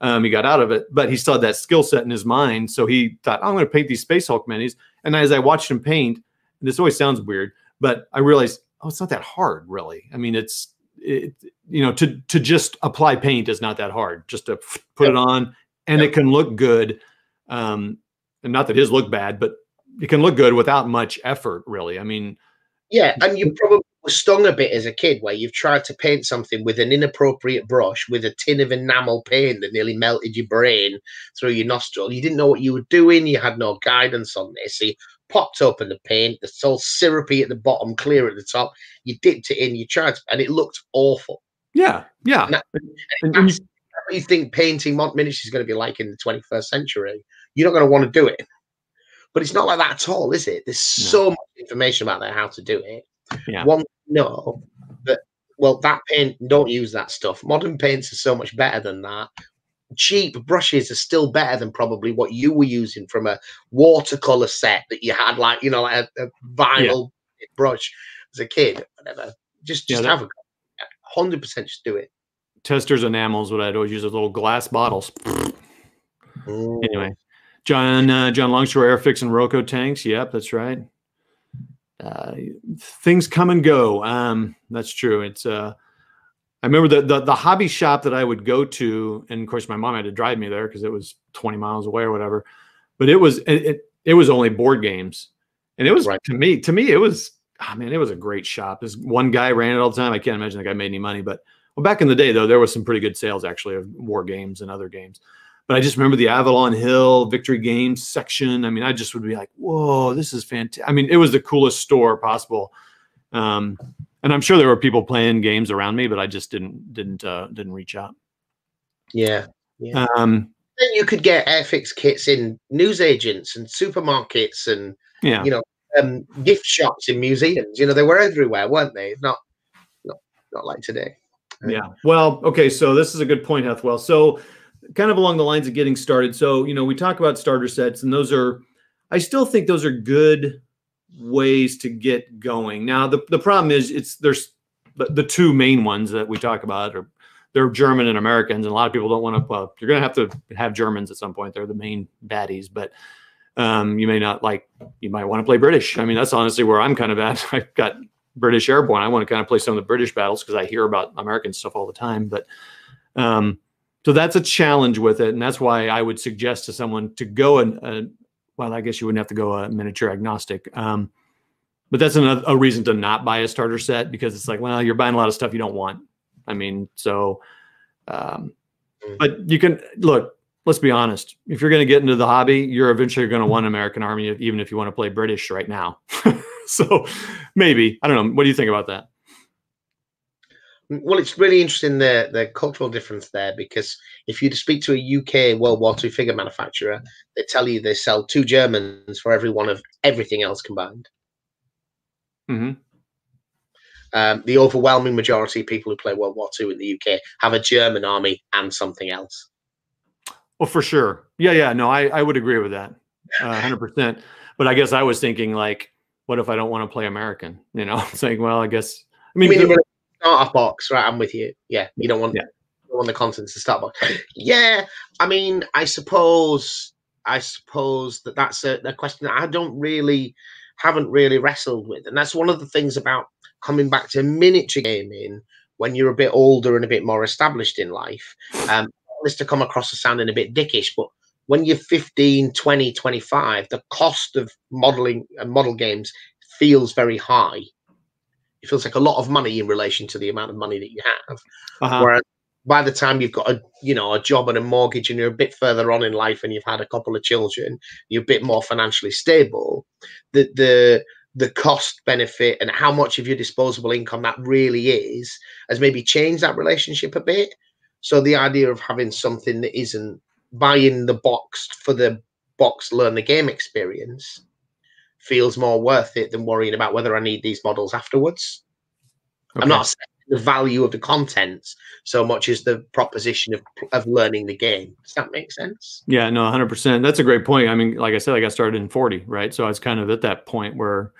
A: Um, he got out of it, but he still had that skill set in his mind. So he thought, oh, I'm going to paint these Space Hulk minis. And as I watched him paint, and this always sounds weird, but I realized, oh, it's not that hard, really. I mean, it's it, you know, to to just apply paint is not that hard. Just to put it on, and it can look good. Um, and not that his look bad, but it can look good without much effort, really. I mean,
B: yeah, and you probably was stung a bit as a kid where you've tried to paint something with an inappropriate brush with a tin of enamel paint that nearly melted your brain through your nostril. You didn't know what you were doing. You had no guidance on this. So you popped open the paint, it's all syrupy at the bottom, clear at the top. You dipped it in, you tried, to, and it looked awful.
A: Yeah, yeah.
B: And, that, and, and you, you think painting miniatures is going to be like in the 21st century, you're not going to want to do it. But it's not like that at all, is it? There's no. so much information about that, how to do it.
A: Yeah.
B: One know that well, that paint don't use that stuff. Modern paints are so much better than that. Cheap brushes are still better than probably what you were using from a watercolor set that you had, like you know, like a, a vinyl yeah. brush as a kid. Whatever. Just just yeah, have a hundred percent. Just do it.
A: Testors enamels. What I'd always use those little glass bottles. Mm. Anyway, John uh, John Longshore Airfix and Roco tanks. Yep, that's right uh, things come and go. Um, that's true. It's uh, I remember the, the, the hobby shop that I would go to, and of course my mom had to drive me there because it was 20 miles away or whatever. But it was it, it, it was only board games, and it was right. to me to me it was oh mean it was a great shop. This one guy ran it all the time. I can't imagine the guy made any money, but well back in the day though there was some pretty good sales actually of war games and other games. But I just remember the Avalon Hill Victory Games section. I mean, I just would be like, "Whoa, this is fantastic!" I mean, it was the coolest store possible. Um, and I'm sure there were people playing games around me, but I just didn't didn't uh, didn't reach out.
B: Yeah, yeah. Um, then you could get Airfix kits in newsagents and supermarkets and yeah. you know um, gift shops in museums. You know, they were everywhere, weren't they? Not not not like today.
A: Yeah. Well, okay. So this is a good point, Hethwell. So kind of along the lines of getting started. So you know, we talk about starter sets, and those are, I still think those are good ways to get going. Now the the problem is it's there's the, the two main ones that we talk about are they're German and Americans, and a lot of people don't want to. Well, you're going to have to have Germans at some point. They're the main baddies, but um, you may not like. You might want to play British. I mean, that's honestly where I'm kind of at. I've got British Airborne. I want to kind of play some of the British battles because I hear about American stuff all the time. But um, so that's a challenge with it, and that's why I would suggest to someone to go and uh, well, I guess you wouldn't have to go a miniature agnostic. Um, but that's another a reason to not buy a starter set because it's like, well, you're buying a lot of stuff you don't want. I mean, so, um, but you can look. Let's be honest. If you're going to get into the hobby, you're eventually going to want American Army, even if you want to play British right now. *laughs* so, maybe I don't know. What do you think about that?
B: Well, it's really interesting the the cultural difference there because if you speak to a UK World War II figure manufacturer, they tell you they sell two Germans for every one of everything else combined. Mm-hmm. Um, the overwhelming majority of people who play World War II in the UK have a German army and something else.
A: Well, for sure. Yeah, yeah. No, I, I would agree with that. Uh, 100%. But I guess I was thinking, like, what if I don't want to play American? You know, *laughs* saying, well, I guess. I mean,
B: I mean starter box, right? I'm with you. Yeah, you don't want, yeah. don't want the contents to start box. Yeah, I mean, I suppose, I suppose that that's a, a question that I don't really, haven't really wrestled with, and that's one of the things about coming back to miniature gaming when you're a bit older and a bit more established in life. Um, this to come across as sounding a bit dickish, but when you're 15, 20, 25, the cost of modeling and model games feels very high it feels like a lot of money in relation to the amount of money that you have. Uh-huh. Whereas by the time you've got a you know a job and a mortgage and you're a bit further on in life and you've had a couple of children, you're a bit more financially stable. The the the cost benefit and how much of your disposable income that really is has maybe changed that relationship a bit. So the idea of having something that isn't buying the box for the box learn the game experience feels more worth it than worrying about whether I need these models afterwards. Okay. I'm not the value of the contents so much as the proposition of, of learning the game. Does that make sense?
A: Yeah, no, 100%. That's a great point. I mean, like I said, I got started in 40, right? So I was kind of at that point where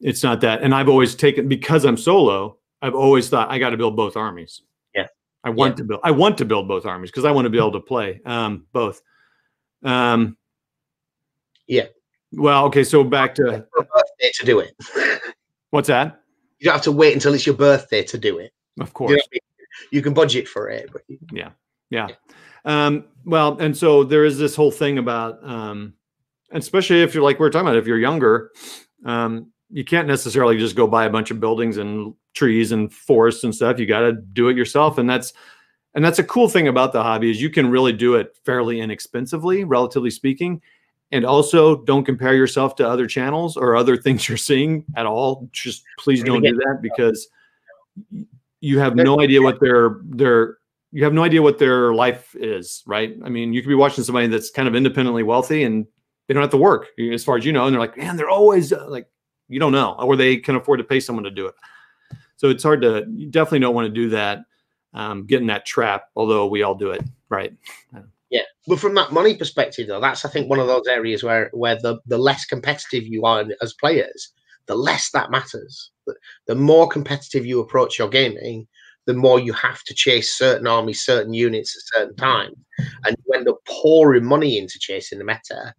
A: it's not that. And I've always taken, because I'm solo, I've always thought I got to build both armies.
B: Yeah.
A: I want yeah. to build, I want to build both armies because I want to be able to play um, both. Um,
B: yeah.
A: Well, okay, so back to
B: birthday to do it.
A: What's that?
B: You don't have to wait until it's your birthday to do it.
A: Of course.
B: You, know, you can budget for it. But
A: yeah. Yeah. yeah. Um, well, and so there is this whole thing about um, especially if you're like we are talking about, if you're younger, um, you can't necessarily just go buy a bunch of buildings and trees and forests and stuff. You got to do it yourself, and that's and that's a cool thing about the hobby is you can really do it fairly inexpensively, relatively speaking, and also don't compare yourself to other channels or other *laughs* things you're seeing at all. Just please don't do that because you have no idea what their their you have no idea what their life is right? I mean you could be watching somebody that's kind of independently wealthy and they don't have to work as far as you know and they're like man they're always uh, like you don't know or they can afford to pay someone to do it. So it's hard to you definitely don't want to do that um, get in that trap although we all do it right
B: yeah, but from that money perspective, though, that's I think one of those areas where where the the less competitive you are as players, the less that matters. The, the more competitive you approach your gaming, the more you have to chase certain armies, certain units at certain times, and you end up pouring money into chasing the meta.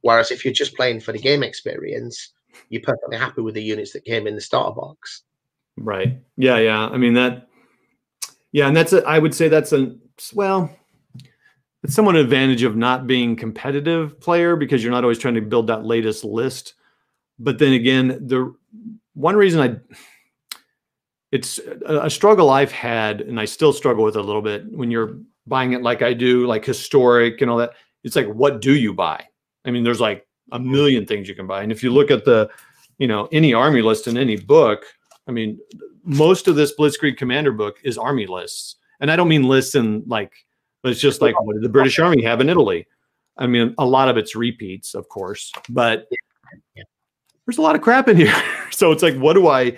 B: Whereas if you're just playing for the game experience, you're perfectly happy with the units that came in the starter box.
A: Right. Yeah. Yeah. I mean that. Yeah, and that's a, I would say that's a well it's somewhat an advantage of not being competitive player because you're not always trying to build that latest list. But then again, the one reason I it's a struggle I've had, and I still struggle with a little bit when you're buying it like I do, like historic and all that. It's like, what do you buy? I mean, there's like a million things you can buy. And if you look at the, you know, any army list in any book, I mean, most of this Blitzkrieg Commander book is army lists. And I don't mean lists in like, it's just like what did the British Army have in Italy? I mean, a lot of it's repeats, of course, but there's a lot of crap in here. *laughs* so it's like, what do I,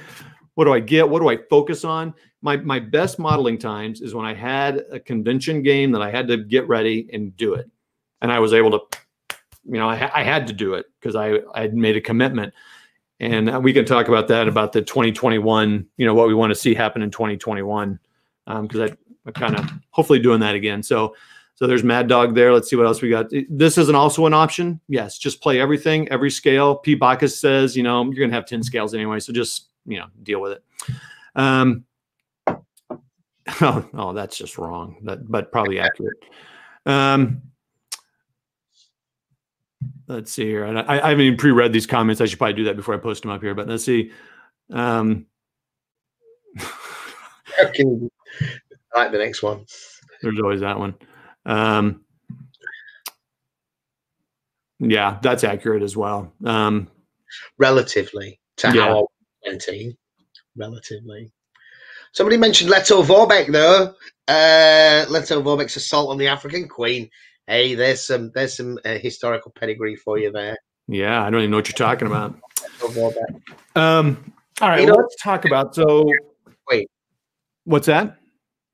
A: what do I get? What do I focus on? My my best modeling times is when I had a convention game that I had to get ready and do it, and I was able to, you know, I, I had to do it because I I had made a commitment, and we can talk about that about the 2021, you know, what we want to see happen in 2021, because um, I'm kind of hopefully doing that again. So. So there's Mad Dog there. Let's see what else we got. This isn't also an option. Yes, just play everything, every scale. P. Bacchus says, you know, you're gonna have 10 scales anyway, so just you know, deal with it. Um, *laughs* oh, oh, that's just wrong, that, but probably accurate. Um, let's see here. I, I haven't even pre-read these comments. I should probably do that before I post them up here. But let's see. Um, *laughs*
B: I like the next one.
A: There's always that one. Um, yeah, that's accurate as well. Um,
B: Relatively to yeah. how 20, relatively. Somebody mentioned Lettow-Vorbeck though. Uh, Lettow-Vorbeck's assault on the African Queen. Hey, there's some there's some uh, historical pedigree for you there.
A: Yeah, I don't even know what you're talking about. Um, all right, you know, let's talk about so.
B: Wait,
A: what's that?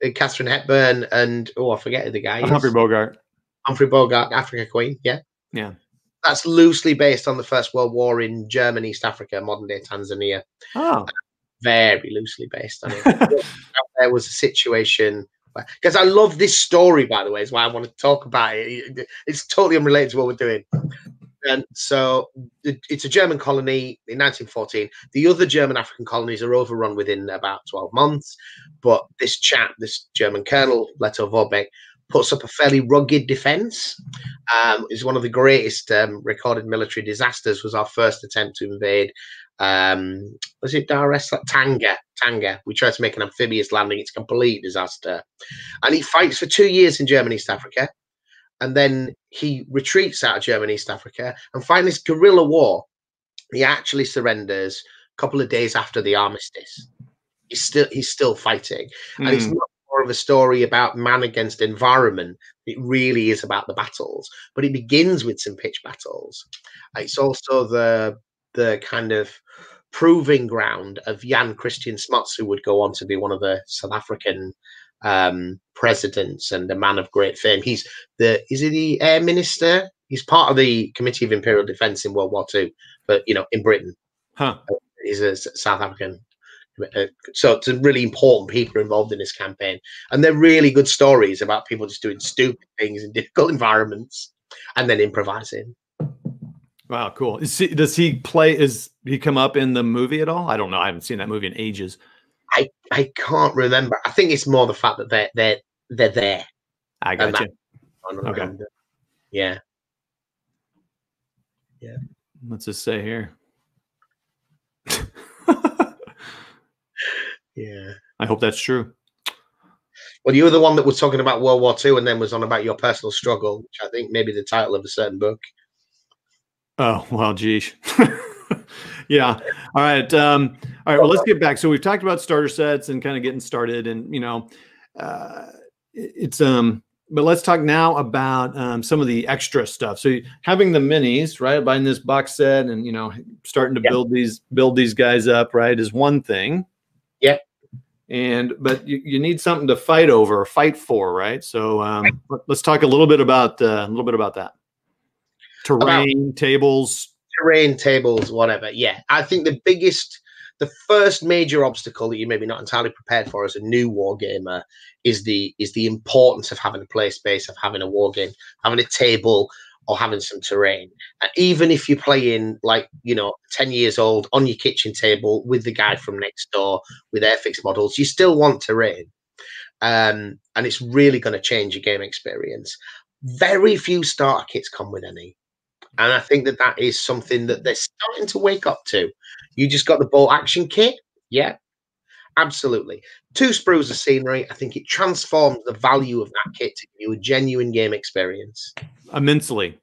B: Uh, Katharine Hepburn and oh, I forget the guy.
A: Humphrey Bogart.
B: Humphrey Bogart, Africa Queen. Yeah.
A: Yeah
B: that's loosely based on the First World War in German, East Africa, modern day Tanzania.
A: Oh.
B: Very loosely based on it. *laughs* there was a situation because I love this story, by the way, is why I want to talk about it. It's totally unrelated to what we're doing. And so it's a German colony in 1914. The other German African colonies are overrun within about 12 months. But this chap, this German colonel, Lettow-Vorbeck, puts up a fairly rugged defense. Um, is one of the greatest um, recorded military disasters. Was our first attempt to invade. Um, was it Dar es Tanga? Tanga. We tried to make an amphibious landing. It's a complete disaster. And he fights for two years in Germany, East Africa, and then he retreats out of Germany, East Africa, and fight this guerrilla war. He actually surrenders a couple of days after the armistice. He's still he's still fighting, mm. and it's hmm. not more of a story about man against environment. It really is about the battles, but it begins with some pitch battles. It's also the the kind of proving ground of Jan Christiaan Smuts, who would go on to be one of the South African um, presidents and a man of great fame. He's the is he the air minister? He's part of the Committee of Imperial Defence in World War II, but you know, in Britain.
A: Huh.
B: He's a South African uh, so it's a really important people involved in this campaign, and they're really good stories about people just doing stupid things in *laughs* difficult environments and then improvising.
A: Wow, cool. He, does he play? Is he come up in the movie at all? I don't know. I haven't seen that movie in ages.
B: I I can't remember. I think it's more the fact that they're they're they're there.
A: I got you.
B: Okay. Yeah.
A: Yeah. Let's just say here? *laughs*
B: Yeah.
A: I hope that's true.
B: Well, you were the one that was talking about World War II and then was on about your personal struggle, which I think maybe the title of a certain book.
A: Oh, well, geez. *laughs* yeah. All right. Um, all right. Well, let's get back. So we've talked about starter sets and kind of getting started and, you know, uh, it's, um, but let's talk now about um, some of the extra stuff. So having the minis, right, buying this box set and you know starting to build these build these guys up, right, is one thing.
B: Yeah
A: and but you, you need something to fight over, fight for, right? So um, let's talk a little bit about uh, a little bit about that terrain about tables,
B: terrain tables, whatever. Yeah, I think the biggest, the first major obstacle that you maybe not entirely prepared for as a new war gamer is the is the importance of having a play space, of having a war game, having a table or having some terrain. Even if you're playing like, you know, 10 years old on your kitchen table with the guy from next door with Airfix models, you still want terrain. Um, and it's really going to change your game experience. Very few starter kits come with any. And I think that that is something that they're starting to wake up to. You just got the bolt action kit. Yeah. Absolutely. Two sprues of scenery. I think it transforms the value of that kit to give you a genuine game experience.
A: Immensely.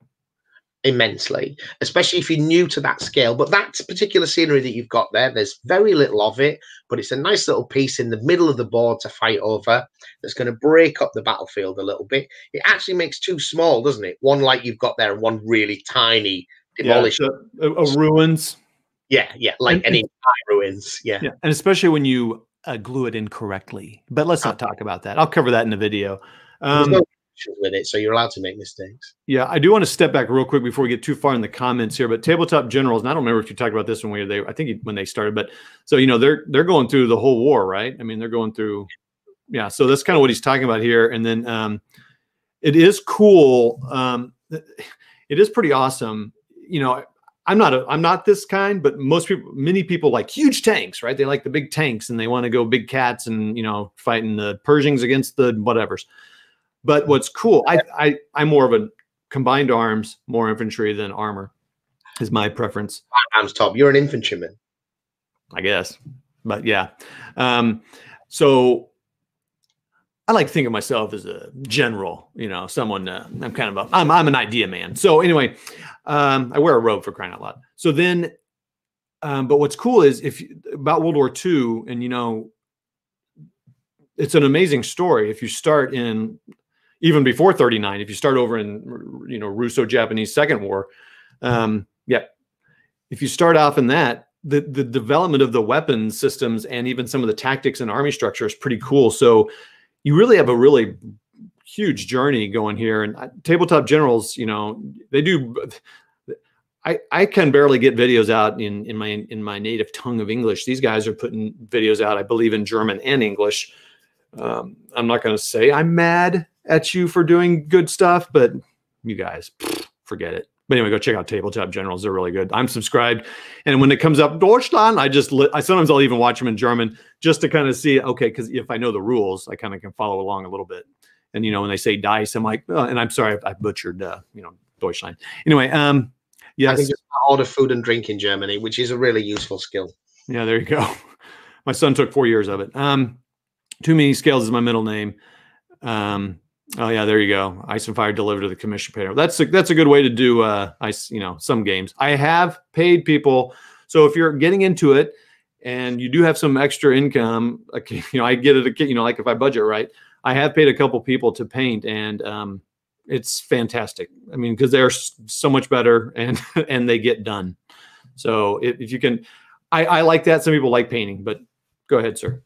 B: Immensely, especially if you're new to that scale. But that particular scenery that you've got there, there's very little of it, but it's a nice little piece in the middle of the board to fight over that's going to break up the battlefield a little bit. It actually makes two small, doesn't it? One like you've got there and one really tiny demolished.
A: Yeah, a, a ruins.
B: Yeah, yeah, like any ruins. Yeah.
A: yeah, and especially when you uh, glue it incorrectly. But let's not talk about that. I'll cover that in the video.
B: Um, with it, so you're allowed to make mistakes.
A: Yeah, I do want to step back real quick before we get too far in the comments here. But tabletop generals, and I don't remember if you talked about this when we were there. I think when they started, but so you know they're they're going through the whole war, right? I mean, they're going through. Yeah, so that's kind of what he's talking about here, and then um, it is cool. Um, it is pretty awesome. You know, I'm not a, I'm not this kind, but most people, many people like huge tanks, right? They like the big tanks and they want to go big cats and you know fighting the Pershings against the whatevers. But what's cool, I I I'm more of a combined arms, more infantry than armor, is my preference.
B: Arms top. You're an infantryman,
A: I guess. But yeah, um, so I like to think of myself as a general, you know, someone. Uh, I'm kind of a, I'm I'm an idea man. So anyway, um, I wear a robe for crying out loud. So then, um, but what's cool is if about World War II, and you know, it's an amazing story. If you start in even before 39, if you start over in you know Russo-Japanese Second War, um, yeah, if you start off in that, the the development of the weapon systems and even some of the tactics and army structure is pretty cool. So you really have a really huge journey going here. And uh, tabletop generals, you know, they do. I, I can barely get videos out in, in my in my native tongue of English. These guys are putting videos out, I believe, in German and English. Um, I'm not going to say I'm mad at you for doing good stuff, but you guys, forget it. But anyway, go check out Tabletop Generals. They're really good. I'm subscribed, and when it comes up Deutschland, I just li- I sometimes I'll even watch them in German just to kind of see okay, because if I know the rules, I kind of can follow along a little bit. And you know, when they say dice, I'm like, oh, and I'm sorry, I, I butchered, uh, you know, Deutschland. Anyway, um, yes, I
B: can just order food and drink in Germany, which is a really useful skill.
A: Yeah, there you go. *laughs* My son took four years of it. Um, too many scales is my middle name. Um, oh yeah, there you go. Ice and fire delivered to the commission payer. That's a, that's a good way to do uh, ice. You know, some games. I have paid people. So if you're getting into it and you do have some extra income, *laughs* you know, I get it. You know, like if I budget right, I have paid a couple people to paint, and um, it's fantastic. I mean, because they're so much better and *laughs* and they get done. So if, if you can, I, I like that. Some people like painting, but go ahead, sir.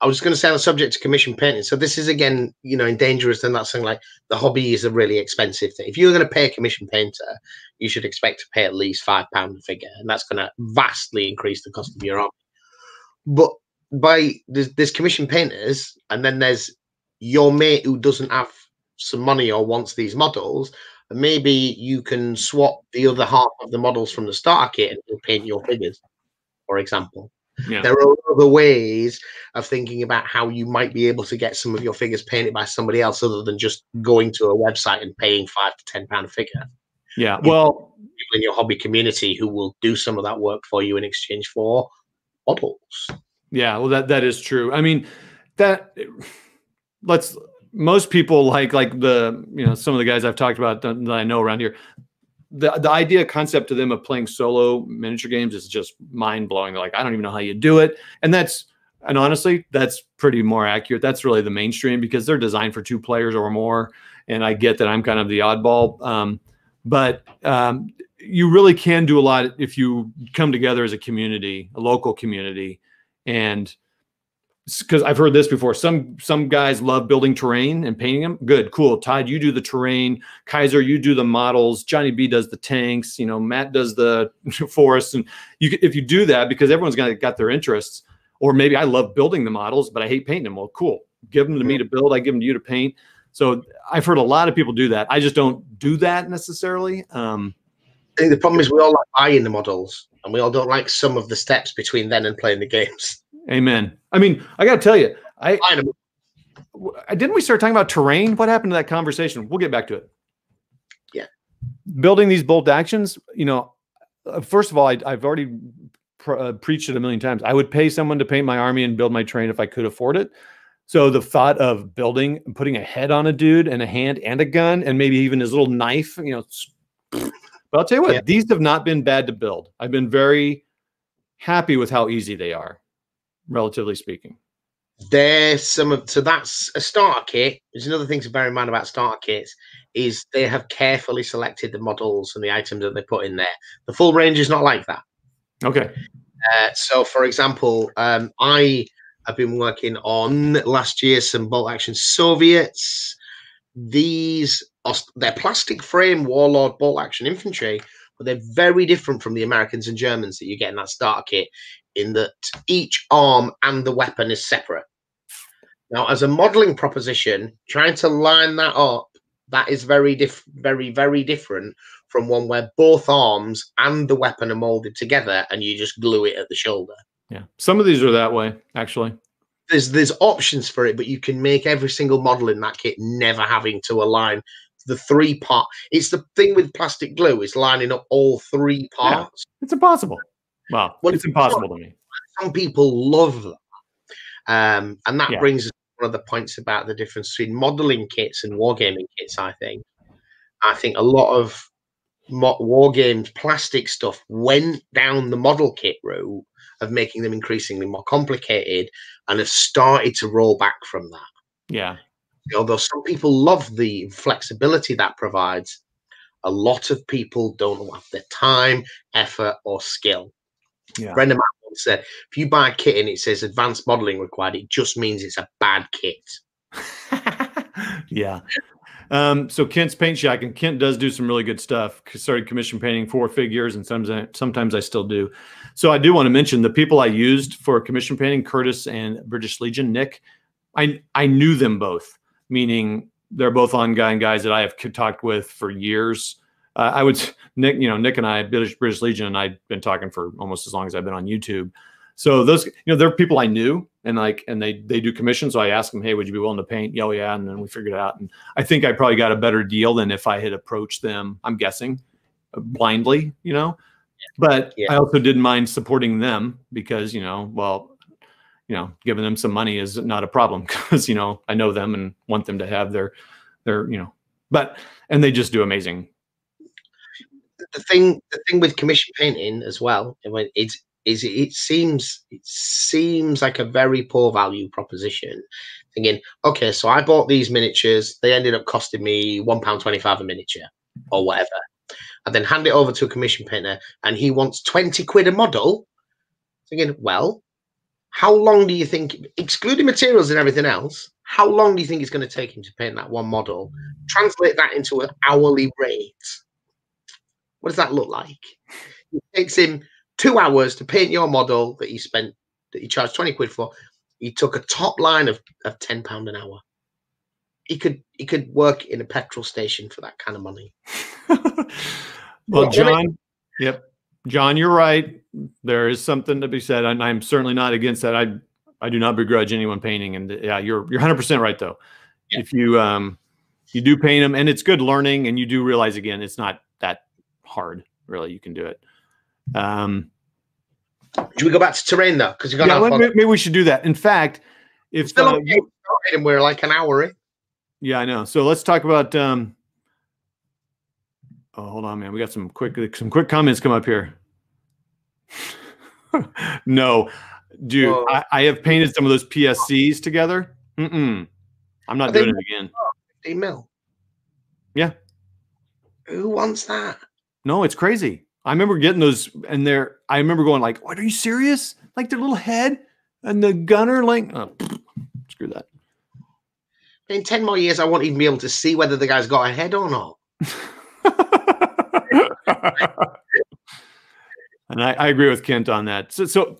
B: I was going to say on the subject of commission painting. So this is again, you know, dangerous than that's something like the hobby is a really expensive thing. If you're going to pay a commission painter, you should expect to pay at least five pound a figure, and that's going to vastly increase the cost of your hobby. But by there's, there's commission painters, and then there's your mate who doesn't have some money or wants these models, And maybe you can swap the other half of the models from the starter kit and paint your figures, for example. Yeah. There are other ways of thinking about how you might be able to get some of your figures painted by somebody else other than just going to a website and paying five to ten pound a figure.
A: Yeah. Well,
B: people in your hobby community who will do some of that work for you in exchange for models.
A: Yeah, well that that is true. I mean, that let's most people like like the you know some of the guys I've talked about that I know around here. The the idea concept to them of playing solo miniature games is just mind blowing. Like, I don't even know how you do it, and that's and honestly, that's pretty more accurate. That's really the mainstream because they're designed for two players or more. And I get that I'm kind of the oddball, um, but um, you really can do a lot if you come together as a community, a local community, and because I've heard this before. Some some guys love building terrain and painting them. Good, cool. Todd, you do the terrain. Kaiser, you do the models. Johnny B does the tanks. You know, Matt does the *laughs* forests. And you, if you do that, because everyone's got got their interests. Or maybe I love building the models, but I hate painting them. Well, cool. Give them to me to build. I give them to you to paint. So I've heard a lot of people do that. I just don't do that necessarily. Um,
B: I think the problem is we all like buying the models, and we all don't like some of the steps between then and playing the games.
A: Amen. I mean, I got to tell you, I, I didn't we start talking about terrain? What happened to that conversation? We'll get back to it.
B: Yeah.
A: Building these bolt actions, you know, uh, first of all, I, have already uh, preached it a million times. I would pay someone to paint my army and build my terrain if I could afford it. So the thought of building and putting a head on a dude and a hand and a gun and maybe even his little knife, you know. *sniffs* But I'll tell you what,
B: Yeah.
A: these have not been bad to build. I've been very happy with how easy they are, relatively speaking.
B: There's some of so that's a starter kit. There's another thing to bear in mind about starter kits is they have carefully selected the models and the items that they put in there. The full range is not like that.
A: Okay.
B: Uh, so, for example, um, I have been working on last year some bolt action Soviets. These are they're plastic frame warlord bolt action infantry, but they're very different from the Americans and Germans that you get in that starter kit. In that each arm and the weapon is separate. Now, as a modeling proposition, trying to line that up, that is very diff- very very different from one where both arms and the weapon are molded together and you just glue it at the shoulder.
A: Yeah. Some of these are that way, actually.
B: There's there's options for it, but you can make every single model in that kit never having to align the three part. It's the thing with plastic glue is lining up all three
A: Yeah.
B: parts.
A: It's impossible. Well,
B: Well,
A: it's impossible to me.
B: Some people love that. Um, and that
A: Yeah.
B: brings us to one of the points about the difference between modeling kits and wargaming kits, I think. I think a lot of mo- war plastic stuff went down the model kit route of making them increasingly more complicated and have started to roll back from that.
A: Yeah.
B: Although some people love the flexibility that provides, a lot of people don't have the time, effort, or skill.
A: Yeah.
B: A friend of mine said, if you buy a kit and it says advanced modeling required, it just means it's a bad kit. *laughs*
A: yeah. Um, so Kent's Paint Shack, and Kent does do some really good stuff. Started commission painting four figures, and sometimes I, sometimes I still do. So I do want to mention the people I used for commission painting, Curtis and British Legion, Nick. I I knew them both, meaning they're both ongoing guys that I have talked with for years. Uh, I would Nick, you know, Nick and I, British British Legion, and I've been talking for almost as long as I've been on YouTube. So those, you know, they're people I knew, and like, and they they do commissions. So I asked them, hey, would you be willing to paint? Yeah, oh, yeah, and then we figured it out. And I think I probably got a better deal than if I had approached them. I'm guessing blindly, you know. But
B: Yeah.
A: I also didn't mind supporting them because you know, well, you know, giving them some money is not a problem *laughs* because you know I know them and want them to have their their you know, but and they just do amazing.
B: The thing the thing with commission painting as well I mean, it's is it, it seems it seems like a very poor value proposition. Thinking okay so i bought these miniatures they ended up costing me one pound 25 a miniature or whatever. And then hand it over to a commission painter and he wants 20 quid a model. Thinking well how long do you think excluding materials and everything else how long do you think it's going to take him to paint that one model? Translate that into an hourly rate what does that look like? It takes him two hours to paint your model that he spent that he charged 20 quid for. He took a top line of, of 10 pound an hour. He could he could work in a petrol station for that kind of money. *laughs*
A: well,
B: Well,
A: John, yep, John, you're right. There is something to be said, and I'm certainly not against that. I I do not begrudge anyone painting, and yeah, you're you're 100 percent right though.
B: Yeah.
A: If you um you do paint them, and it's good learning, and you do realize again, it's not that hard. Really, you can do it. Um,
B: Should we go back to terrain though? Because you've got
A: yeah,
B: our
A: maybe we should do that. In fact, if
B: Still
A: uh,
B: and we're like an hour in.
A: Yeah, I know. So let's talk about. Um, oh, hold on, man. We got some quick some quick comments come up here. *laughs* no, dude,
B: Whoa.
A: I, I have painted some of those PSCs together. Mm-mm. I'm not doing it again.
B: 15 mil.
A: Yeah.
B: Who wants that?
A: No, it's crazy. I remember getting those, and they're. I remember going like, "What? Are you serious? Like their little head and the gunner, like, oh, *sniffs* screw that."
B: In 10 more years, I won't even be able to see whether the guy's got a head or not. *laughs*
A: and I, I agree with Kent on that. So, so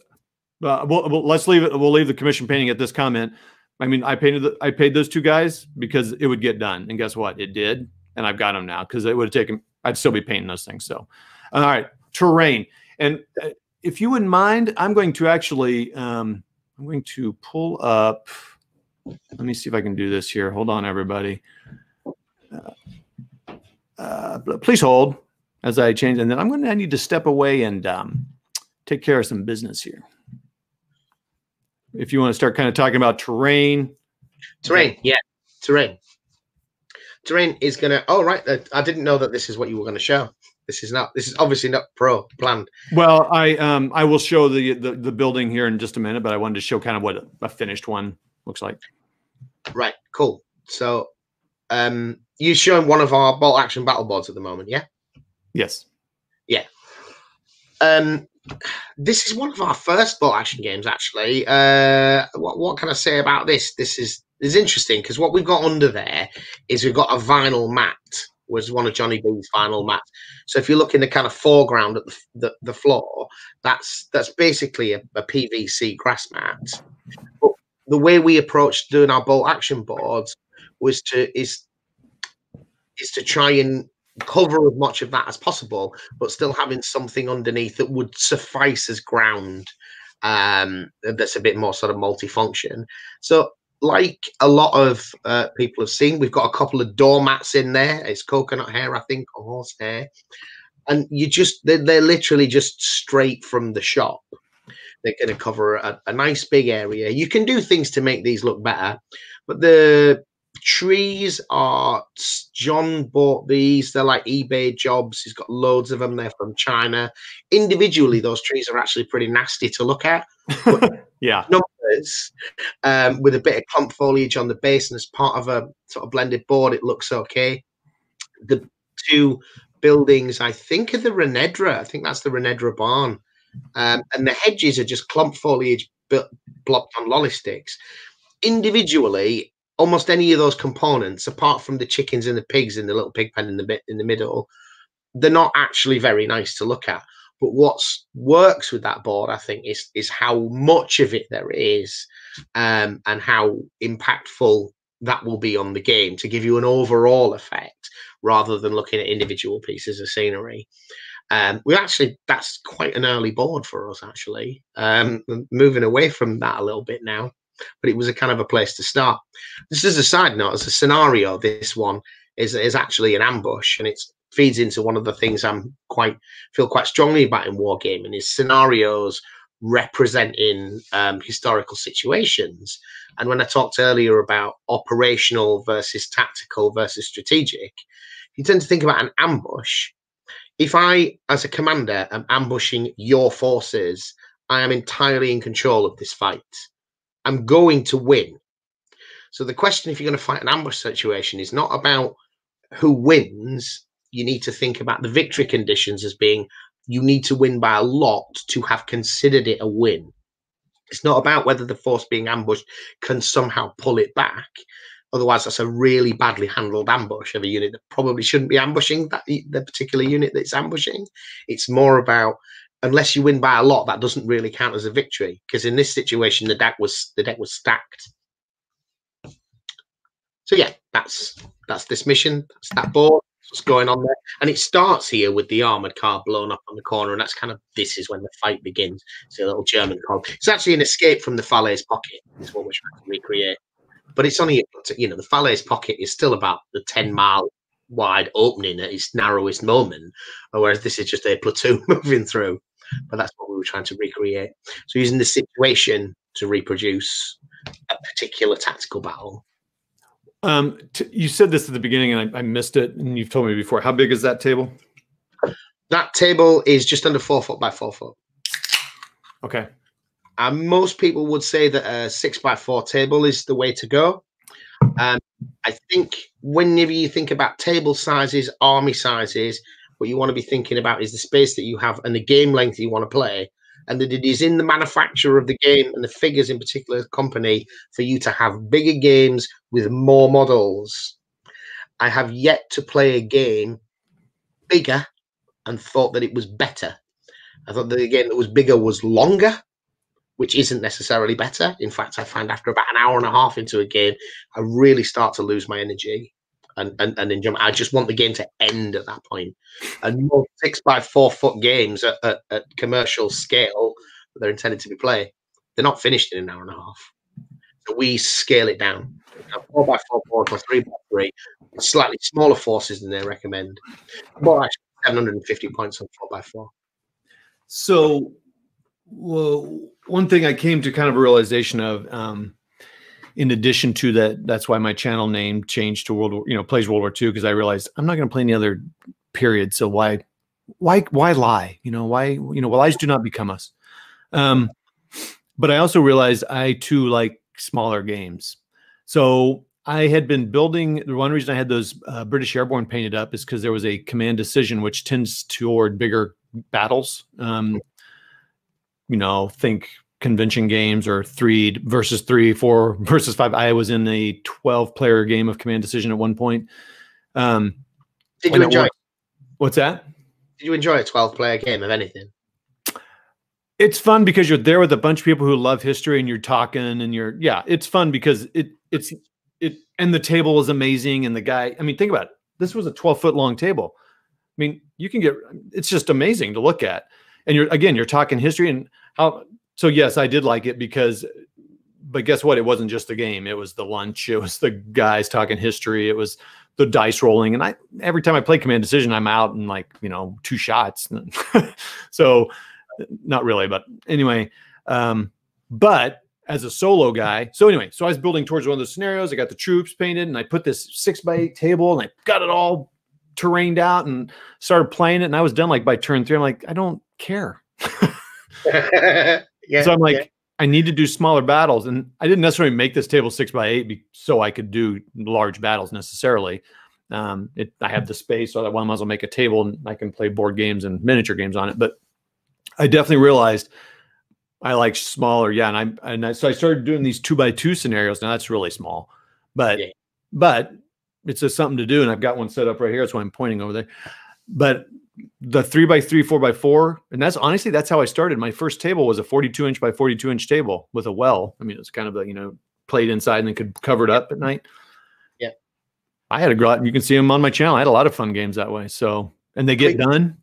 A: uh, we'll, we'll- let's leave it. We'll leave the commission painting at this comment. I mean, I painted, the, I paid those two guys because it would get done, and guess what? It did, and I've got them now because it would have taken. I'd still be painting those things. So, all right, terrain, and uh, if you wouldn't mind, I'm going to actually, um, I'm going to pull up. Let me see if I can do this here. Hold on, everybody. Uh, uh, please hold as I change, and then I'm going to I need to step away and um, take care of some business here. If you want to start kind of talking about terrain.
B: Terrain, yeah, terrain. Is going to. Oh, right. I didn't know that this is what you were going to show. This is not. This is obviously not pro planned.
A: Well, I um I will show the, the the building here in just a minute, but I wanted to show kind of what a finished one looks like.
B: Right. Cool. So, um, you're showing one of our bolt action battle boards at the moment, yeah?
A: Yes.
B: Yeah. Um, this is one of our first bolt action games, actually. Uh, what what can I say about this? This is is interesting because what we've got under there is we've got a vinyl mat, was one of Johnny B's vinyl mats. So if you look in the kind of foreground at the the, the floor, that's that's basically a, a PVC grass mat. But the way we approached doing our bolt action boards was to is is to try and cover as much of that as possible, but still having something underneath that would suffice as ground. Um, that's a bit more sort of multifunction. So, like a lot of uh, people have seen, we've got a couple of doormats in there. It's coconut hair, I think, or horse hair, and you just they're, they're literally just straight from the shop. They're going to cover a, a nice big area. You can do things to make these look better, but the trees are John bought these. They're like eBay jobs. He's got loads of them. They're from China. Individually, those trees are actually pretty nasty to look at. *laughs*
A: yeah.
B: Um, with a bit of clump foliage on the base and as part of a sort of blended board, it looks okay. The two buildings, I think, are the Renedra. I think that's the Renedra barn. Um, and the hedges are just clump foliage built, blocked on lolly sticks. Individually, almost any of those components, apart from the chickens and the pigs in the little pig pen in the bit in the middle, they're not actually very nice to look at. But what works with that board, I think, is is how much of it there is, um, and how impactful that will be on the game to give you an overall effect rather than looking at individual pieces of scenery. Um, we actually that's quite an early board for us actually. Um, moving away from that a little bit now but it was a kind of a place to start. Just as a side note, as a scenario, this one is is actually an ambush, and it feeds into one of the things I'm quite feel quite strongly about in wargaming is scenarios representing um, historical situations. And when I talked earlier about operational versus tactical versus strategic, you tend to think about an ambush. If I, as a commander, am ambushing your forces, I am entirely in control of this fight. I'm going to win. So the question, if you're going to fight an ambush situation, is not about who wins. You need to think about the victory conditions as being you need to win by a lot to have considered it a win. It's not about whether the force being ambushed can somehow pull it back. Otherwise, that's a really badly handled ambush of a unit that probably shouldn't be ambushing that the particular unit that's ambushing. It's more about unless you win by a lot, that doesn't really count as a victory. Because in this situation, the deck was the deck was stacked. So yeah, that's that's this mission. That's that board. What's going on there? And it starts here with the armored car blown up on the corner, and that's kind of this is when the fight begins. It's a little German car. It's actually an escape from the Falaise pocket. Is what we're trying to recreate. But it's only you know the Falaise pocket is still about the ten mile wide opening at its narrowest moment, whereas this is just a platoon *laughs* moving through but that's what we were trying to recreate. So using the situation to reproduce a particular tactical battle.
A: Um, t- you said this at the beginning, and I, I missed it, and you've told me before. How big is that table?
B: That table is just under four foot by four foot.
A: Okay.
B: And most people would say that a six by four table is the way to go. Um, I think whenever you think about table sizes, army sizes, what you want to be thinking about is the space that you have and the game length you want to play and that it is in the manufacturer of the game and the figures in particular company for you to have bigger games with more models. I have yet to play a game bigger and thought that it was better. I thought that the game that was bigger was longer, which isn't necessarily better. In fact, I find after about an hour and a half into a game, I really start to lose my energy and, and, and enjoy. I just want the game to end at that point. And more six by four foot games at, at, at commercial scale that they're intended to be played, they're not finished in an hour and a half. So we scale it down. Four by four boards or three by three, slightly smaller forces than they recommend. More actually 750 points on four by four.
A: So well, one thing I came to kind of a realization of, um, in addition to that, that's why my channel name changed to World War, you know, plays World War II because I realized I'm not going to play any other period. So why, why, why lie? You know, why, you know, well, lies do not become us. Um, but I also realized I too like smaller games. So I had been building. The one reason I had those uh, British Airborne painted up is because there was a command decision which tends toward bigger battles. Um, you know, think convention games or three versus three, four *laughs* versus five. I was in a 12 player game of command decision at one point. Um,
B: Did you enjoy?
A: What's that?
B: Did you enjoy a 12 player game of anything?
A: It's fun because you're there with a bunch of people who love history and you're talking and you're yeah, it's fun because it it's it and the table is amazing and the guy, I mean, think about it. This was a 12 foot long table. I mean, you can get it's just amazing to look at. And you're again, you're talking history and how so yes, I did like it because but guess what? It wasn't just the game. It was the lunch. It was the guys talking history. It was the dice rolling. And I every time I play command decision, I'm out in like, you know, two shots. *laughs* so not really, but anyway. Um, but as a solo guy, so anyway, so I was building towards one of those scenarios. I got the troops painted, and I put this six by eight table, and I got it all terrained out, and started playing it. And I was done like by turn three. I'm like, I don't care. *laughs* *laughs* yeah, so I'm like, yeah. I need to do smaller battles, and I didn't necessarily make this table six by eight so I could do large battles necessarily. Um, it, I have the space, so that one might as well make a table, and I can play board games and miniature games on it. But I definitely realized I like smaller. Yeah, and I and I, so I started doing these two by two scenarios. Now that's really small, but yeah. but it's just something to do, and I've got one set up right here. That's why I'm pointing over there. But the three by three, four by four, and that's honestly that's how I started. My first table was a 42 inch by 42 inch table with a well. I mean, it's kind of a you know played inside and then could cover it up at night.
B: Yeah,
A: I had a lot. You can see them on my channel. I had a lot of fun games that way. So and they get done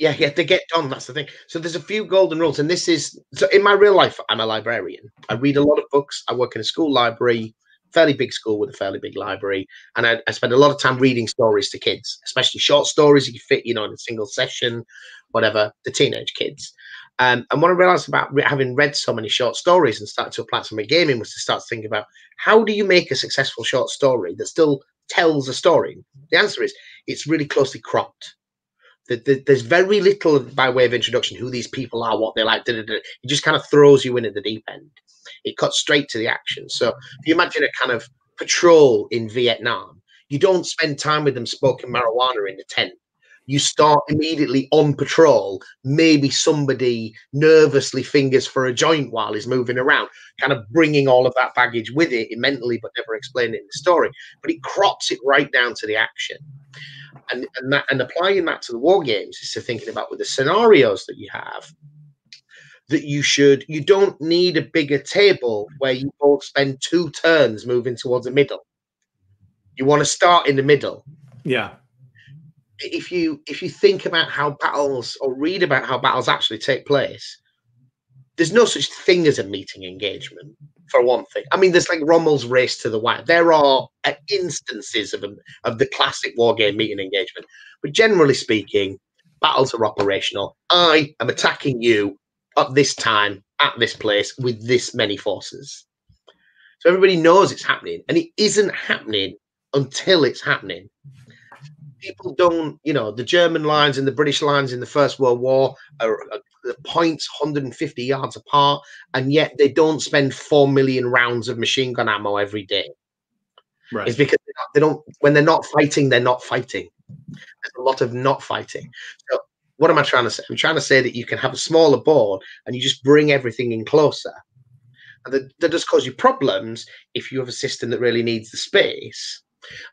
B: yeah, yeah, they get done. That's the thing. So there's a few golden rules, and this is so in my real life. I'm a librarian. I read a lot of books. I work in a school library, fairly big school with a fairly big library, and I, I spend a lot of time reading stories to kids, especially short stories you fit, you know, in a single session, whatever. The teenage kids. Um, and what I realized about re- having read so many short stories and started to apply to my gaming was to start to think about how do you make a successful short story that still tells a story? The answer is it's really closely cropped there's very little by way of introduction who these people are, what they like. Da, da, da. It just kind of throws you in at the deep end. It cuts straight to the action. So if you imagine a kind of patrol in Vietnam, you don't spend time with them smoking marijuana in the tent. You start immediately on patrol. Maybe somebody nervously fingers for a joint while he's moving around, kind of bringing all of that baggage with it mentally, but never explaining it in the story. But it crops it right down to the action and and, that, and applying that to the war games is to thinking about with the scenarios that you have that you should you don't need a bigger table where you both spend two turns moving towards the middle you want to start in the middle
A: yeah
B: if you if you think about how battles or read about how battles actually take place there's no such thing as a meeting engagement for one thing. I mean, there's like Rommel's Race to the Wire. There are uh, instances of, of the classic war game meeting engagement, but generally speaking, battles are operational. I am attacking you at this time, at this place, with this many forces. So everybody knows it's happening, and it isn't happening until it's happening. People don't, you know, the German lines and the British lines in the First World War are, are the points 150 yards apart, and yet they don't spend four million rounds of machine gun ammo every day. Right. It's because they don't, they don't, when they're not fighting, they're not fighting. There's a lot of not fighting. So, what am I trying to say? I'm trying to say that you can have a smaller board and you just bring everything in closer. And that, that does cause you problems if you have a system that really needs the space.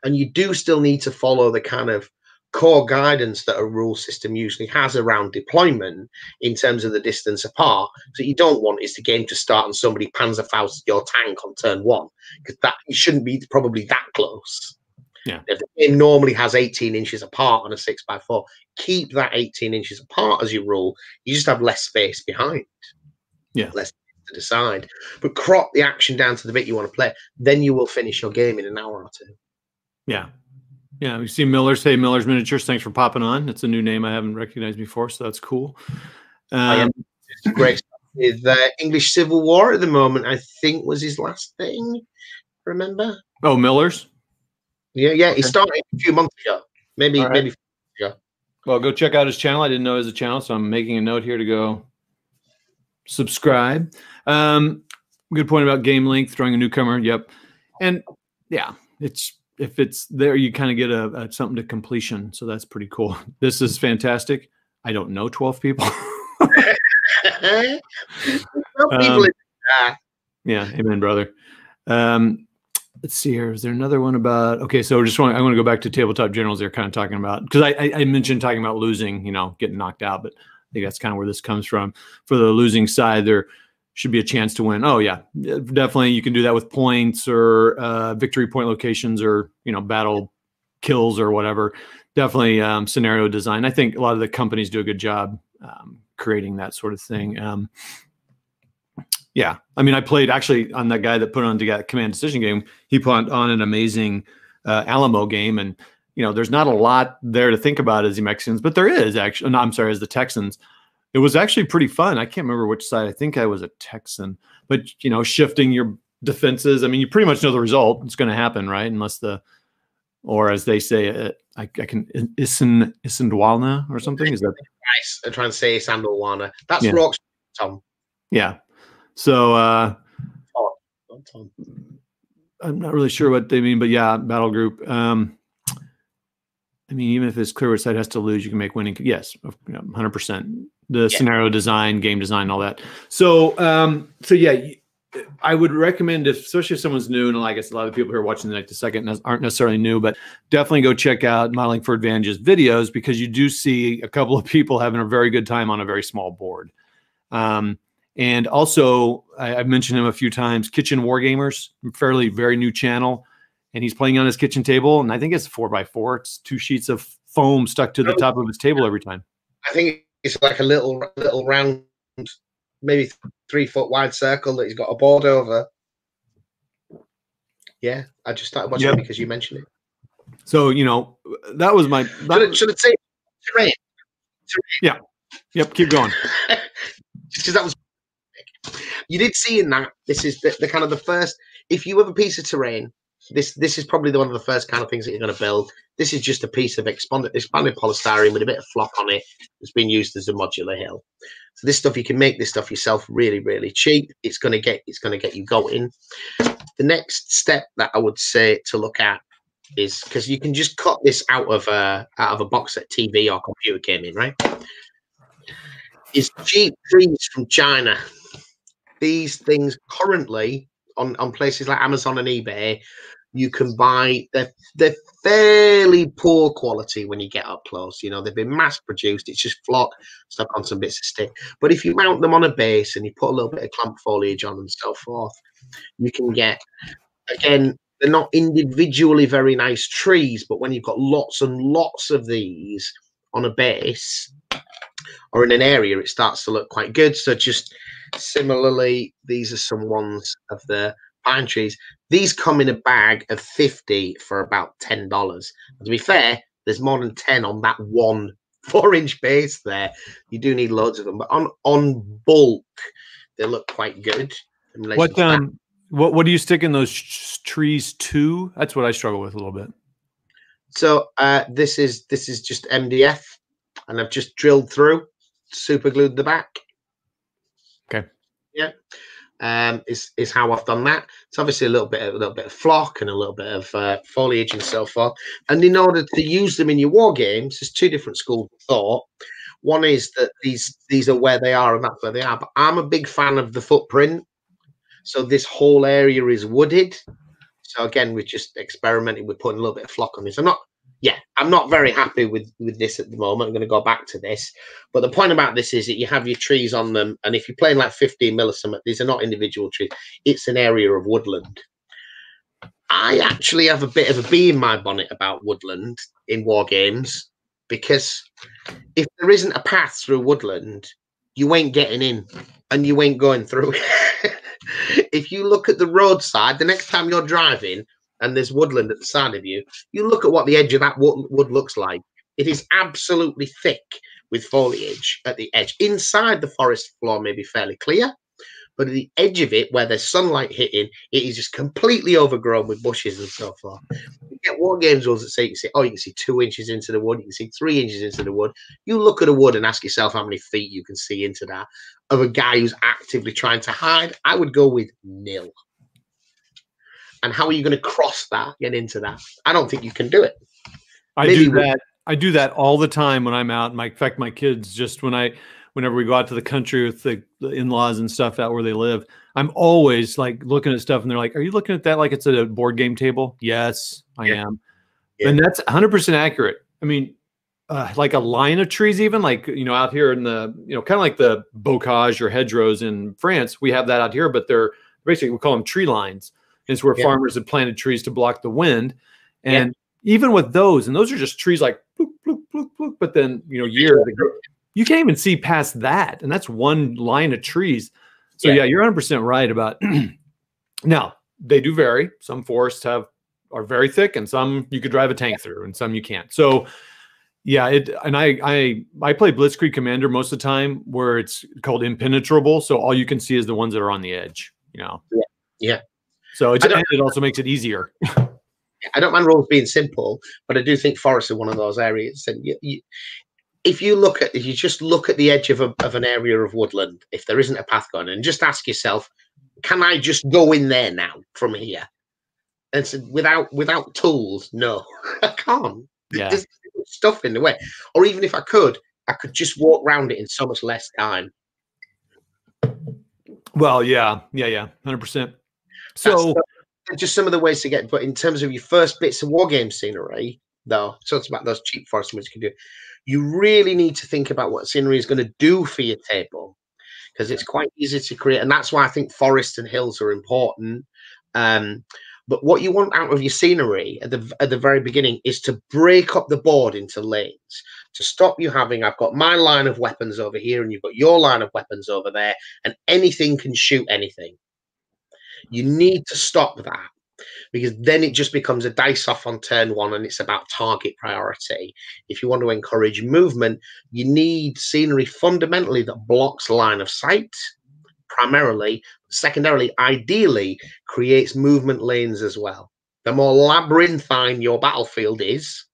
B: And you do still need to follow the kind of core guidance that a rule system usually has around deployment in terms of the distance apart. So you don't want is the game to start and somebody pans panzerfaust your tank on turn one because that you shouldn't be probably that close.
A: Yeah.
B: If the game normally has 18 inches apart on a six by four, keep that 18 inches apart as you rule. You just have less space behind.
A: Yeah.
B: Less to decide. But crop the action down to the bit you want to play. Then you will finish your game in an hour or two.
A: Yeah. Yeah, we see Miller say Miller's Miniatures. Thanks for popping on. It's a new name I haven't recognized before, so that's cool. Um,
B: great with uh, English Civil War at the moment. I think was his last thing. Remember?
A: Oh, Miller's.
B: Yeah, yeah. He started a few months ago. Maybe,
A: right.
B: maybe.
A: Well, go check out his channel. I didn't know it was a channel, so I'm making a note here to go subscribe. Um, good point about game length, throwing a newcomer. Yep, and yeah, it's if it's there, you kind of get a, a something to completion. So that's pretty cool. *laughs* This is fantastic. I don't know 12 people. *laughs* Um,
B: ah,
A: Yeah, amen, brother. Um, let's see here. Is there another one about? Okay, so just want I want to go back to tabletop generals. They're kind of talking about because I, I I mentioned talking about losing, you know, getting knocked out, but I think that's kind of where this comes from. For the losing side, there should be a chance to win. Oh yeah, definitely. You can do that with points or uh, victory point locations or you know battle kills or whatever. Definitely um, scenario design. I think a lot of the companies do a good job um, creating that sort of thing. Um, yeah, I mean, I played actually on that guy that put on the command decision game. He put on an amazing uh, Alamo game, and you know, there's not a lot there to think about as the Mexicans, but there is actually. No, I'm sorry, as the Texans, it was actually pretty fun. I can't remember which side. I think I was a Texan, but you know, shifting your defenses. I mean, you pretty much know the result. It's going to happen, right? Unless the, or as they say, uh, I, I, can uh, Isin Isindwalna or something. Is that *laughs*
B: nice? I'm trying to say Sandalwana. That's
A: yeah.
B: Rock's Tom.
A: Yeah. So. uh.
B: Oh,
A: I'm not really sure what they mean, but yeah, battle group. Um, I mean, even if it's clear which side has to lose, you can make winning. Yes, 100% the yeah. scenario design, game design, all that. So, um, so yeah, I would recommend, if, especially if someone's new, and like I guess a lot of people here are watching the next second aren't necessarily new, but definitely go check out Modeling for Advantage's videos because you do see a couple of people having a very good time on a very small board. Um, and also, I, have mentioned him a few times, Kitchen Wargamers, fairly very new channel. And he's playing on his kitchen table, and I think it's four by four. It's two sheets of foam stuck to the top of his table every time.
B: I think it's like a little little round, maybe three foot wide circle that he's got a board over. Yeah, I just started watching
A: Yep.
B: it because you mentioned it.
A: So you know, that was my.
B: Should it, should I say terrain? Yeah.
A: Yep, keep going. *laughs*
B: Because that was. You did see in that this is the, the kind of the first. If you have a piece of terrain, this this is probably the one of the first kind of things that you're going to build. This is just a piece of expanded expanded polystyrene with a bit of flock on it. It's been used as a modular hill. So this stuff you can make this stuff yourself really really cheap. It's going to get it's going to get you going. The next step that I would say to look at is because you can just cut this out of a out of a box that TV or computer came in, right? Is cheap trees from China. These things currently on, on places like Amazon and eBay, you can buy they're they're fairly poor quality when you get up close. You know, they've been mass produced, it's just flock stuck on some bits of stick. But if you mount them on a base and you put a little bit of clamp foliage on and so forth, you can get again they're not individually very nice trees, but when you've got lots and lots of these on a base or in an area, it starts to look quite good. So just similarly, these are some ones of the pine trees. These come in a bag of 50 for about $10. And to be fair, there's more than 10 on that one *laughs* four inch base there. You do need loads of them, but on on bulk, they look quite good.
A: What um, what what do you stick in those trees to? That's what I struggle with a little bit.
B: So uh, this is this is just MDF, and I've just drilled through, super glued the back.
A: Okay.
B: Yeah. Um, is is how I've done that. It's obviously a little bit, a little bit of flock and a little bit of uh, foliage and so forth. And in order to use them in your war games, there's two different schools of thought. One is that these these are where they are and that's where they are. But I'm a big fan of the footprint. So this whole area is wooded. So again, we're just experimenting with putting a little bit of flock on this. I'm not yeah, I'm not very happy with with this at the moment. I'm going to go back to this, but the point about this is that you have your trees on them, and if you're playing like 15 millisum, these are not individual trees. It's an area of woodland. I actually have a bit of a bee in my bonnet about woodland in war games because if there isn't a path through woodland, you ain't getting in, and you ain't going through. *laughs* if you look at the roadside, the next time you're driving and there's woodland at the side of you, you look at what the edge of that wood, wood looks like. It is absolutely thick with foliage at the edge. Inside the forest floor may be fairly clear, but at the edge of it, where there's sunlight hitting, it is just completely overgrown with bushes and so forth. You get war games rules that say you can see, oh, you can see two inches into the wood, you can see three inches into the wood. You look at a wood and ask yourself how many feet you can see into that. Of a guy who's actively trying to hide, I would go with nil. And how are you going to cross that, get into that? I don't think you can do it.
A: I Maybe do that. I do that all the time when I'm out. My, in fact, my kids just when I whenever we go out to the country with the, the in-laws and stuff out where they live, I'm always like looking at stuff and they're like, "Are you looking at that like it's a board game table?" Yes, I yeah. am. Yeah. And that's 100% accurate. I mean, uh, like a line of trees, even like you know out here in the you know kind of like the bocage or hedgerows in France, we have that out here, but they're basically we call them tree lines. It's where yeah. farmers have planted trees to block the wind, and even with those, and those are just trees like bloop, bloop, bloop, bloop, but then you know years you can't even see past that. And that's one line of trees. So yeah, yeah you're 100% right about *clears throat* now they do vary. Some forests have are very thick and some you could drive a tank through and some you can't. So yeah, it and I I I play Blitzkrieg Commander most of the time where it's called impenetrable. So all you can see is the ones that are on the edge, you know.
B: Yeah. Yeah.
A: So it, it also makes it easier.
B: I don't mind rules being simple, but I do think forests are one of those areas. And you, you, if you look at if you just look at the edge of, a, of an area of woodland, if there isn't a path going, and just ask yourself, can I just go in there now from here? And so without without tools, no, *laughs* I can't.
A: Yeah. There's
B: stuff in the way. Or even if I could, I could just walk around it in so much less time.
A: Well, yeah, yeah, yeah, hundred percent. So,
B: just some of the ways to get. But in terms of your first bits of war game scenery, though, so it's about those cheap forest moves you can do you really need to think about what scenery is going to do for your table because it's quite easy to create. And that's why I think forests and hills are important. Um, but what you want out of your scenery at the at the very beginning is to break up the board into lanes to stop you having I've got my line of weapons over here and you've got your line of weapons over there and anything can shoot anything. You need to stop that because then it just becomes a dice off on turn one and it's about target priority. If you want to encourage movement, you need scenery fundamentally that blocks line of sight primarily, secondarily, ideally creates movement lanes as well. The more labyrinthine your battlefield is,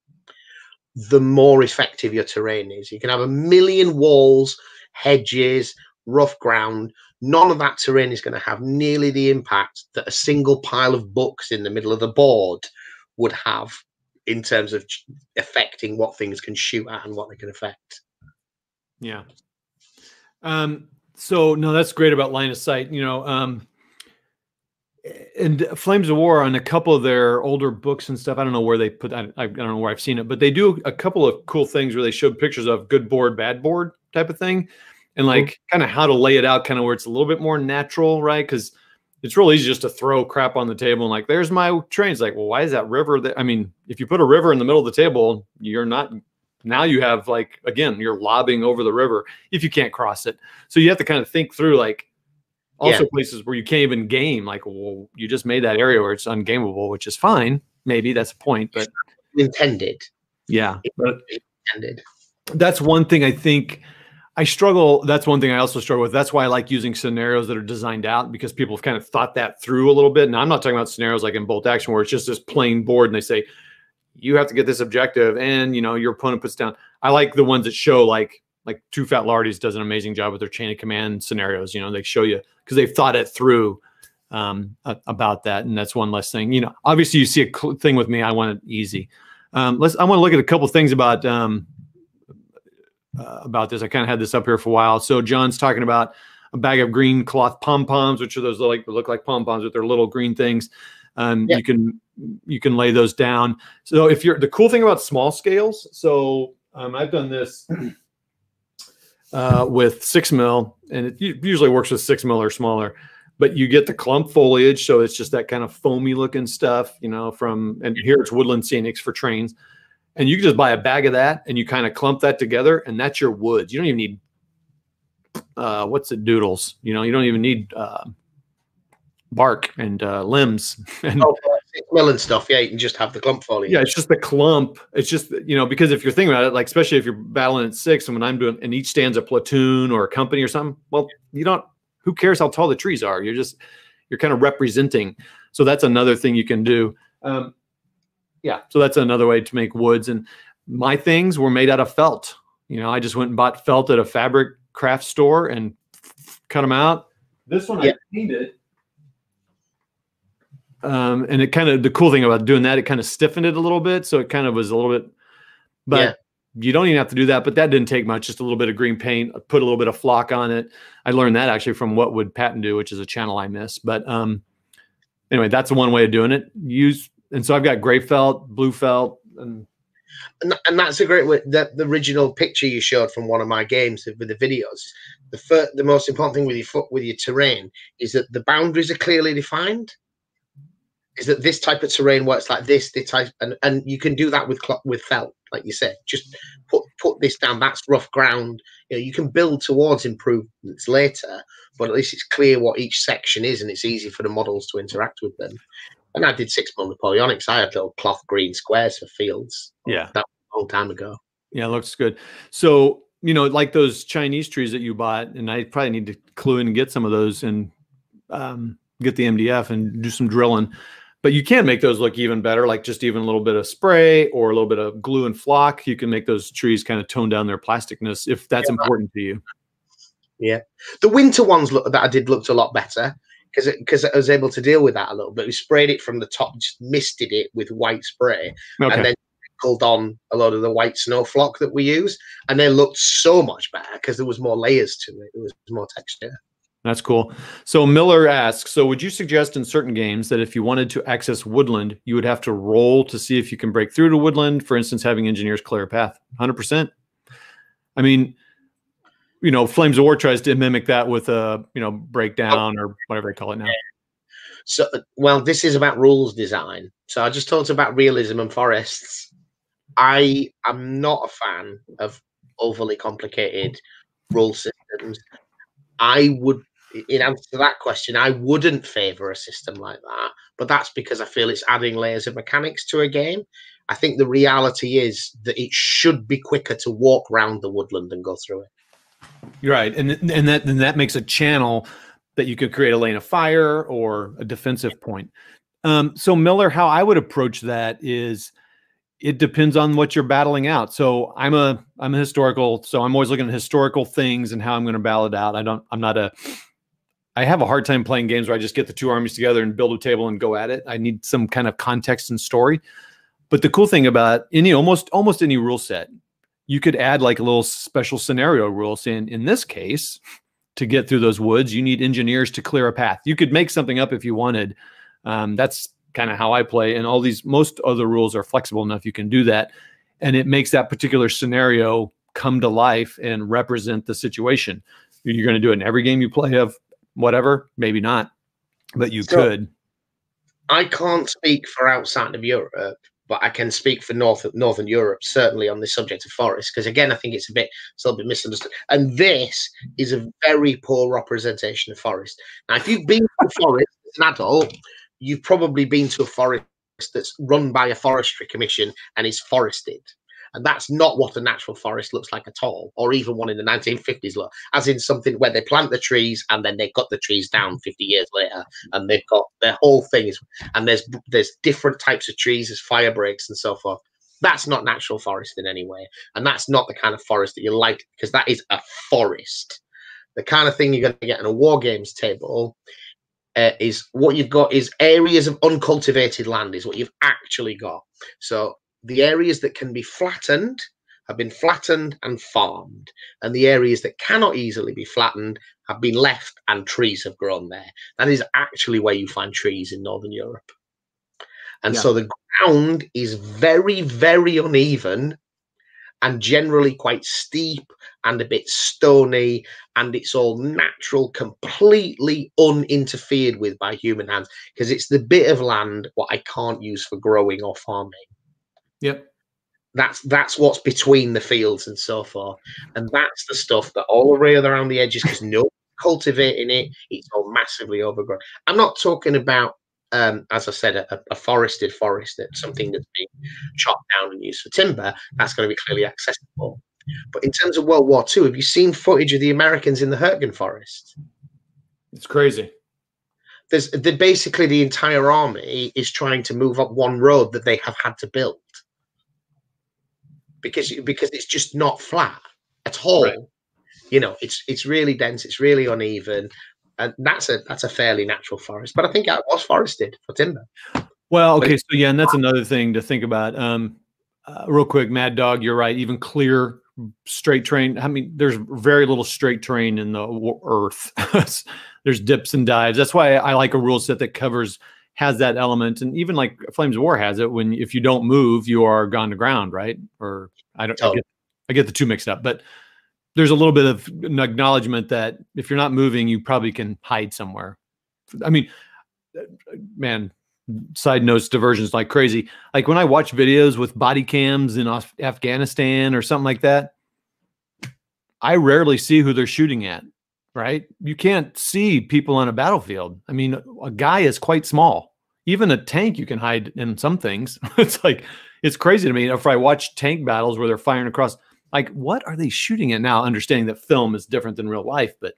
B: the more effective your terrain is. You can have a million walls, hedges, rough ground, none of that terrain is going to have nearly the impact that a single pile of books in the middle of the board would have in terms of affecting what things can shoot at and what they can affect.
A: Yeah. Um, so no, that's great about line of sight. You know, um, and Flames of War on a couple of their older books and stuff. I don't know where they put. I, I don't know where I've seen it, but they do a couple of cool things where they showed pictures of good board, bad board type of thing and like kind of how to lay it out, kind of where it's a little bit more natural, right? Because it's real easy just to throw crap on the table and like, there's my trains. Like, well, why is that river? That I mean, if you put a river in the middle of the table, you're not. Now you have like again, you're lobbing over the river if you can't cross it. So you have to kind of think through like also yeah. places where you can't even game. Like, well, you just made that area where it's ungameable, which is fine. Maybe that's a point, but
B: intended.
A: Yeah, but
B: intended.
A: That's one thing I think I struggle. That's one thing I also struggle with. That's why I like using scenarios that are designed out because people have kind of thought that through a little bit. And I'm not talking about scenarios like in Bolt Action where it's just this plain board and they say, you have to get this objective and, you know, your opponent puts down. I like the ones that show like, like Two Fat Lardies does an amazing job with their chain of command scenarios. You know, they show you because they've thought it through um, about that. And that's one less thing. You know, obviously you see a thing with me. I want it easy. Um, let's, I want to look at a couple things about um, uh, about this. I kind of had this up here for a while. So John's talking about a bag of green cloth pom poms, which are those like look like pom poms with their little green things. Um, yeah. You can you can lay those down. So if you're the cool thing about small scales, so um, I've done this *clears throat* uh, with six mil, and it usually works with six mil or smaller. But you get the clump foliage, so it's just that kind of foamy looking stuff, you know. From and here it's Woodland Scenics for trains and you can just buy a bag of that and you kind of clump that together and that's your woods you don't even need uh, what's it doodles you know you don't even need uh, bark and uh, limbs *laughs* and,
B: oh, and stuff, yeah, you can just have the clump foliage.
A: Yeah, it's just the clump. It's just you know because if you're thinking about it, like especially if you're battling at six, and when I'm doing, and each stands a platoon or a company or something. Well, you don't. Who cares how tall the trees are? You're just you're kind of representing. So that's another thing you can do. Um, yeah, so that's another way to make woods. And my things were made out of felt. You know, I just went and bought felt at a fabric craft store and cut them out. This one yeah. I painted um, and it kind of the cool thing about doing that, it kind of stiffened it a little bit, so it kind of was a little bit. But yeah. you don't even have to do that. But that didn't take much; just a little bit of green paint, put a little bit of flock on it. I learned that actually from what would Patton do, which is a channel I miss. But um, anyway, that's one way of doing it. Use and so I've got gray felt, blue felt, and
B: and, and that's a great way. That the original picture you showed from one of my games with the videos. The first, the most important thing with your foot with your terrain is that the boundaries are clearly defined is that this type of terrain works like this, this type, and, and you can do that with with felt, like you said. Just put put this down. That's rough ground. You know, you can build towards improvements later, but at least it's clear what each section is, and it's easy for the models to interact with them. And I did six mil Napoleonics. I had little cloth green squares for fields.
A: Yeah,
B: that was a long time ago.
A: Yeah, looks good. So you know, like those Chinese trees that you bought, and I probably need to clue in and get some of those and um, get the MDF and do some drilling but you can make those look even better, like just even a little bit of spray or a little bit of glue and flock. You can make those trees kind of tone down their plasticness if that's yeah. important to you.
B: Yeah, the winter ones look, that I did looked a lot better because because I was able to deal with that a little bit. We sprayed it from the top, just misted it with white spray, okay. and then sprinkled on a lot of the white snow flock that we use, and they looked so much better because there was more layers to it. There was more texture.
A: That's cool. So Miller asks, so would you suggest in certain games that if you wanted to access woodland, you would have to roll to see if you can break through to woodland, for instance, having engineers clear a path? 100%. I mean, you know, Flames of War tries to mimic that with a, you know, oh, breakdown or whatever they call it now.
B: So, uh, well, this is about rules design. So I just talked about realism and forests. I am not a fan of overly complicated rule systems. I would in answer to that question, I wouldn't favor a system like that, but that's because I feel it's adding layers of mechanics to a game. I think the reality is that it should be quicker to walk around the woodland and go through it.
A: You're right, and and that and that makes a channel that you could create a lane of fire or a defensive point. Um, so Miller, how I would approach that is it depends on what you're battling out. So I'm a I'm a historical, so I'm always looking at historical things and how I'm going to battle it out. I don't I'm not a I have a hard time playing games where I just get the two armies together and build a table and go at it. I need some kind of context and story. But the cool thing about any almost almost any rule set, you could add like a little special scenario rule saying in this case, to get through those woods, you need engineers to clear a path. You could make something up if you wanted. Um, that's kind of how I play. And all these most other rules are flexible enough you can do that. And it makes that particular scenario come to life and represent the situation. You're going to do it in every game you play of whatever, maybe not, but you so, could.
B: I can't speak for outside of Europe, but I can speak for North Northern Europe, certainly on the subject of forests because again, I think it's a bit it's a little bit misunderstood. And this is a very poor representation of forest. Now, if you've been to a forest as an adult, you've probably been to a forest that's run by a forestry commission and is forested. And that's not what a natural forest looks like at all, or even one in the 1950s look, as in something where they plant the trees and then they cut the trees down 50 years later, and they've got their whole thing is, and there's there's different types of trees, there's fire breaks and so forth. That's not natural forest in any way, and that's not the kind of forest that you like because that is a forest. The kind of thing you're going to get in a war games table uh, is what you've got is areas of uncultivated land is what you've actually got. So the areas that can be flattened have been flattened and farmed, and the areas that cannot easily be flattened have been left and trees have grown there. That is actually where you find trees in Northern Europe. And yeah. so the ground is very, very uneven and generally quite steep and a bit stony, and it's all natural, completely uninterfered with by human hands because it's the bit of land what I can't use for growing or farming.
A: Yep.
B: That's that's what's between the fields and so forth, and that's the stuff that all around the edges because no cultivating it, it's all massively overgrown. I'm not talking about um, as I said, a, a, forested forest, that something that's being chopped down and used for timber, that's going to be clearly accessible. But in terms of World War II, have you seen footage of the Americans in the Hürtgen forest?
A: It's crazy.
B: There's the, basically the entire army is trying to move up one road that they have had to build because because it's just not flat at all. Right. You know, it's it's really dense, it's really uneven, and that's a that's a fairly natural forest. But I think it was forested for timber.
A: Well, okay, so yeah, and that's another thing to think about. Um, uh, real quick, Mad Dog, you're right. Even clear straight terrain. I mean, there's very little straight terrain in the earth. *laughs* there's dips and dives. That's why I like a rule set that covers has that element, and even like Flames of War has it. When if you don't move, you are gone to ground, right? Or I don't. Oh. I, get, I get the two mixed up, but there's a little bit of an acknowledgement that if you're not moving, you probably can hide somewhere. I mean, uh, man, side notes, diversions like crazy. Like when I watch videos with body cams in Af- Afghanistan or something like that, I rarely see who they're shooting at right? You can't see people on a battlefield. I mean, a guy is quite small. Even a tank you can hide in some things. *laughs* it's like it's crazy to me. If I watch tank battles where they're firing across, like what are they shooting at now? Understanding that film is different than real life, but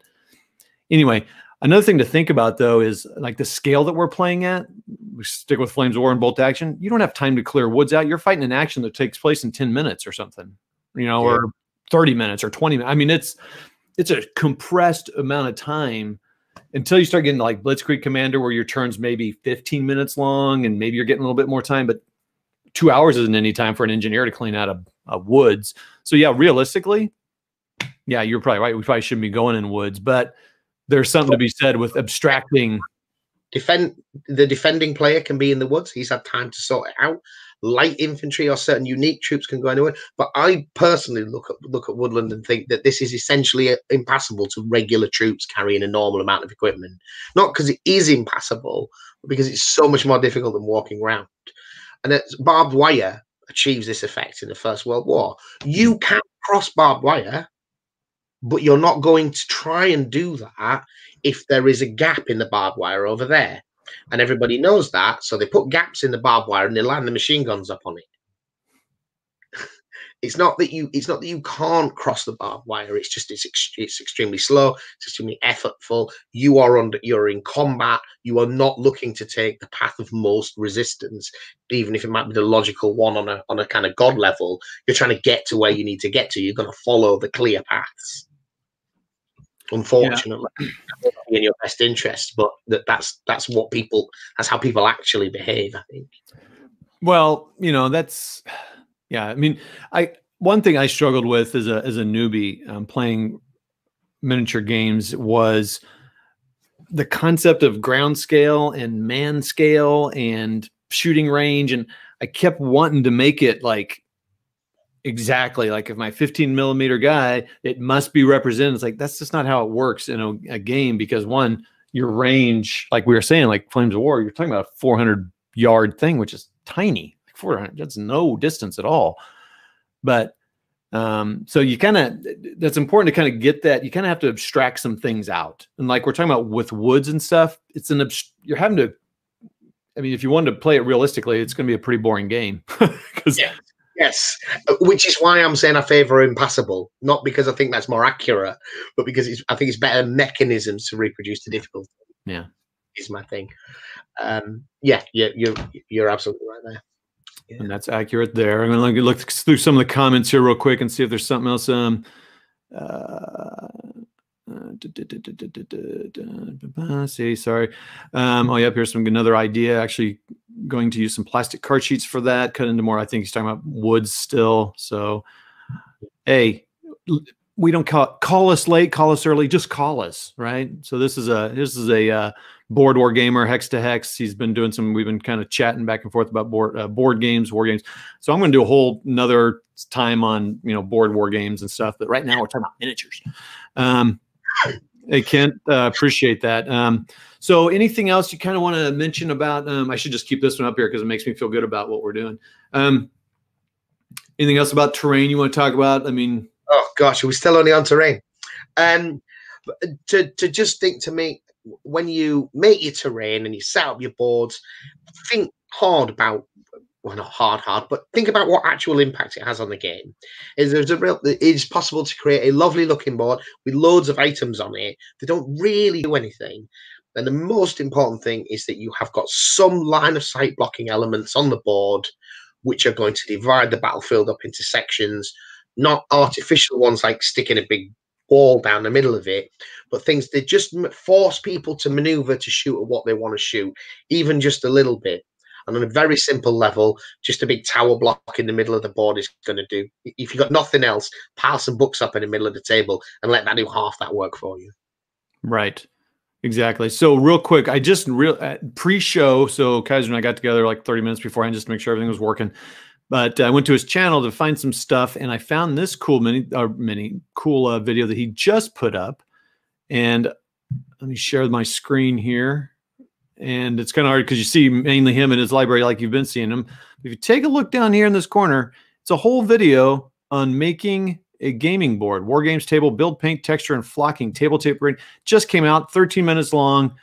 A: anyway, another thing to think about though is like the scale that we're playing at. We stick with Flames of War and Bolt Action. You don't have time to clear woods out. You're fighting an action that takes place in ten minutes or something, you know, yeah. or thirty minutes or twenty minutes. I mean, it's it's a compressed amount of time until you start getting like Blitzkrieg Commander, where your turns maybe 15 minutes long, and maybe you're getting a little bit more time, but two hours isn't any time for an engineer to clean out a, a woods. So yeah, realistically, yeah, you're probably right. We probably shouldn't be going in woods, but there's something to be said with abstracting.
B: Defend the defending player can be in the woods. He's had time to sort it out light infantry or certain unique troops can go anywhere. But I personally look at look at Woodland and think that this is essentially uh, impassable to regular troops carrying a normal amount of equipment. Not because it is impassable, but because it's so much more difficult than walking around. And that barbed wire achieves this effect in the First World War. You can cross barbed wire, but you're not going to try and do that if there is a gap in the barbed wire over there and everybody knows that. So they put gaps in the barbed wire and they land the machine guns up on it. *laughs* it's not that you it's not that you can't cross the barbed wire. It's just it's ex- it's extremely slow. It's extremely effortful. You are under you're in combat. You are not looking to take the path of most resistance, even if it might be the logical one on a on a kind of god level. You're trying to get to where you need to get to. You're going to follow the clear paths unfortunately yeah. in your best interest but that that's that's what people that's how people actually behave i think
A: well you know that's yeah i mean i one thing i struggled with as a as a newbie um, playing miniature games was the concept of ground scale and man scale and shooting range and i kept wanting to make it like exactly like if my 15 millimeter guy it must be represented it's like that's just not how it works in a, a, game because one your range like we were saying like flames of war you're talking about a 400 yard thing which is tiny like 400 that's no distance at all but um so you kind of that's important to kind of get that you kind of have to abstract some things out and like we're talking about with woods and stuff it's an you're having to I mean, if you wanted to play it realistically, it's going to be a pretty boring game *laughs* because
B: yeah. Yes, which is why I'm saying I favour impassable, not because I think that's more accurate, but because it's, I think it's better mechanisms to reproduce the difficulty.
A: Yeah,
B: is my thing. Um, yeah, you're, you're you're absolutely right there.
A: Yeah. And that's accurate there. I'm going to look through some of the comments here real quick and see if there's something else. Um, uh, see, sorry. Um, oh, yep, here's some another idea. Actually, going to use some plastic card sheets for that. Cut into more. I think he's talking about woods still. So, hey, we don't call call us late, call us early. Just call us, right? So this is a this is a uh, board war gamer, hex to hex. He's been doing some. We've been kind of chatting back and forth about board uh, board games, war games. So I'm going to do a whole another time on you know board war games and stuff. But right now we're talking about miniatures. Um, Hey, Kent, uh, appreciate that. Um, so, anything else you kind of want to mention about? Um, I should just keep this one up here because it makes me feel good about what we're doing. Um, anything else about terrain you want to talk about? I mean,
B: oh gosh, are we still only on terrain? Um, to to just think to me, when you make your terrain and you set up your boards, think hard about well, not hard, hard, but think about what actual impact it has on the game. Is there's a real? It is possible to create a lovely looking board with loads of items on it that don't really do anything. And the most important thing is that you have got some line of sight blocking elements on the board, which are going to divide the battlefield up into sections, not artificial ones like sticking a big wall down the middle of it, but things that just force people to maneuver to shoot at what they want to shoot, even just a little bit. And on a very simple level, just a big tower block in the middle of the board is going to do. If you've got nothing else, pile some books up in the middle of the table and let that do half that work for you.
A: Right. Exactly. So real quick, I just real uh, pre-show. So Kaiser and I got together like 30 minutes beforehand just to make sure everything was working. But I went to his channel to find some stuff, and I found this cool mini, or uh, mini cool uh, video that he just put up. And let me share my screen here and it's kind of hard because you see mainly him in his library like you've been seeing him. If you take a look down here in this corner, it's a whole video on making a gaming board, war games table, build, paint, texture, and flocking table tape. Just came out, 13 minutes long.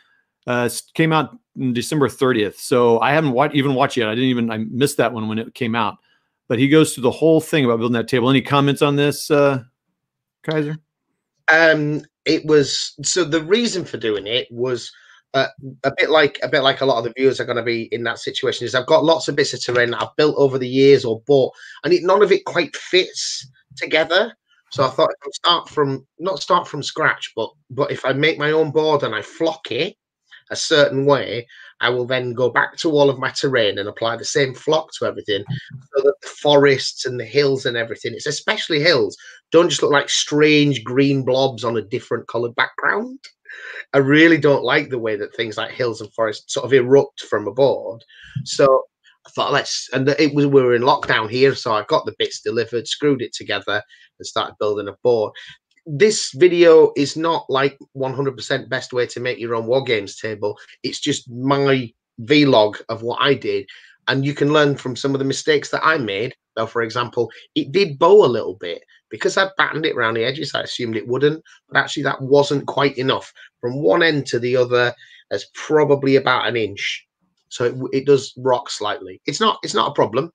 A: Uh, came out December 30th. So I haven't even watched yet. I didn't even I missed that one when it came out. But he goes through the whole thing about building that table. Any comments on this, uh, Kaiser?
B: Um, it was so the reason for doing it was a bit like a bit like a lot of the viewers are going to be in that situation is I've got lots of bits of terrain that I've built over the years or bought, and it, none of it quite fits together. So I thought if I start from not start from scratch, but but if I make my own board and I flock it a certain way, I will then go back to all of my terrain and apply the same flock to everything, so that the forests and the hills and everything, it's especially hills, don't just look like strange green blobs on a different coloured background. I really don't like the way that things like hills and forests sort of erupt from a board. So I thought let's and it was we were in lockdown here, so I got the bits delivered, screwed it together, and started building a board. This video is not like 100% best way to make your own war games table. It's just my vlog of what I did, and you can learn from some of the mistakes that I made. So, for example, it did bow a little bit because I battened it around the edges. I assumed it wouldn't, but actually that wasn't quite enough. From one end to the other, there's probably about an inch, so it, it does rock slightly. It's not it's not a problem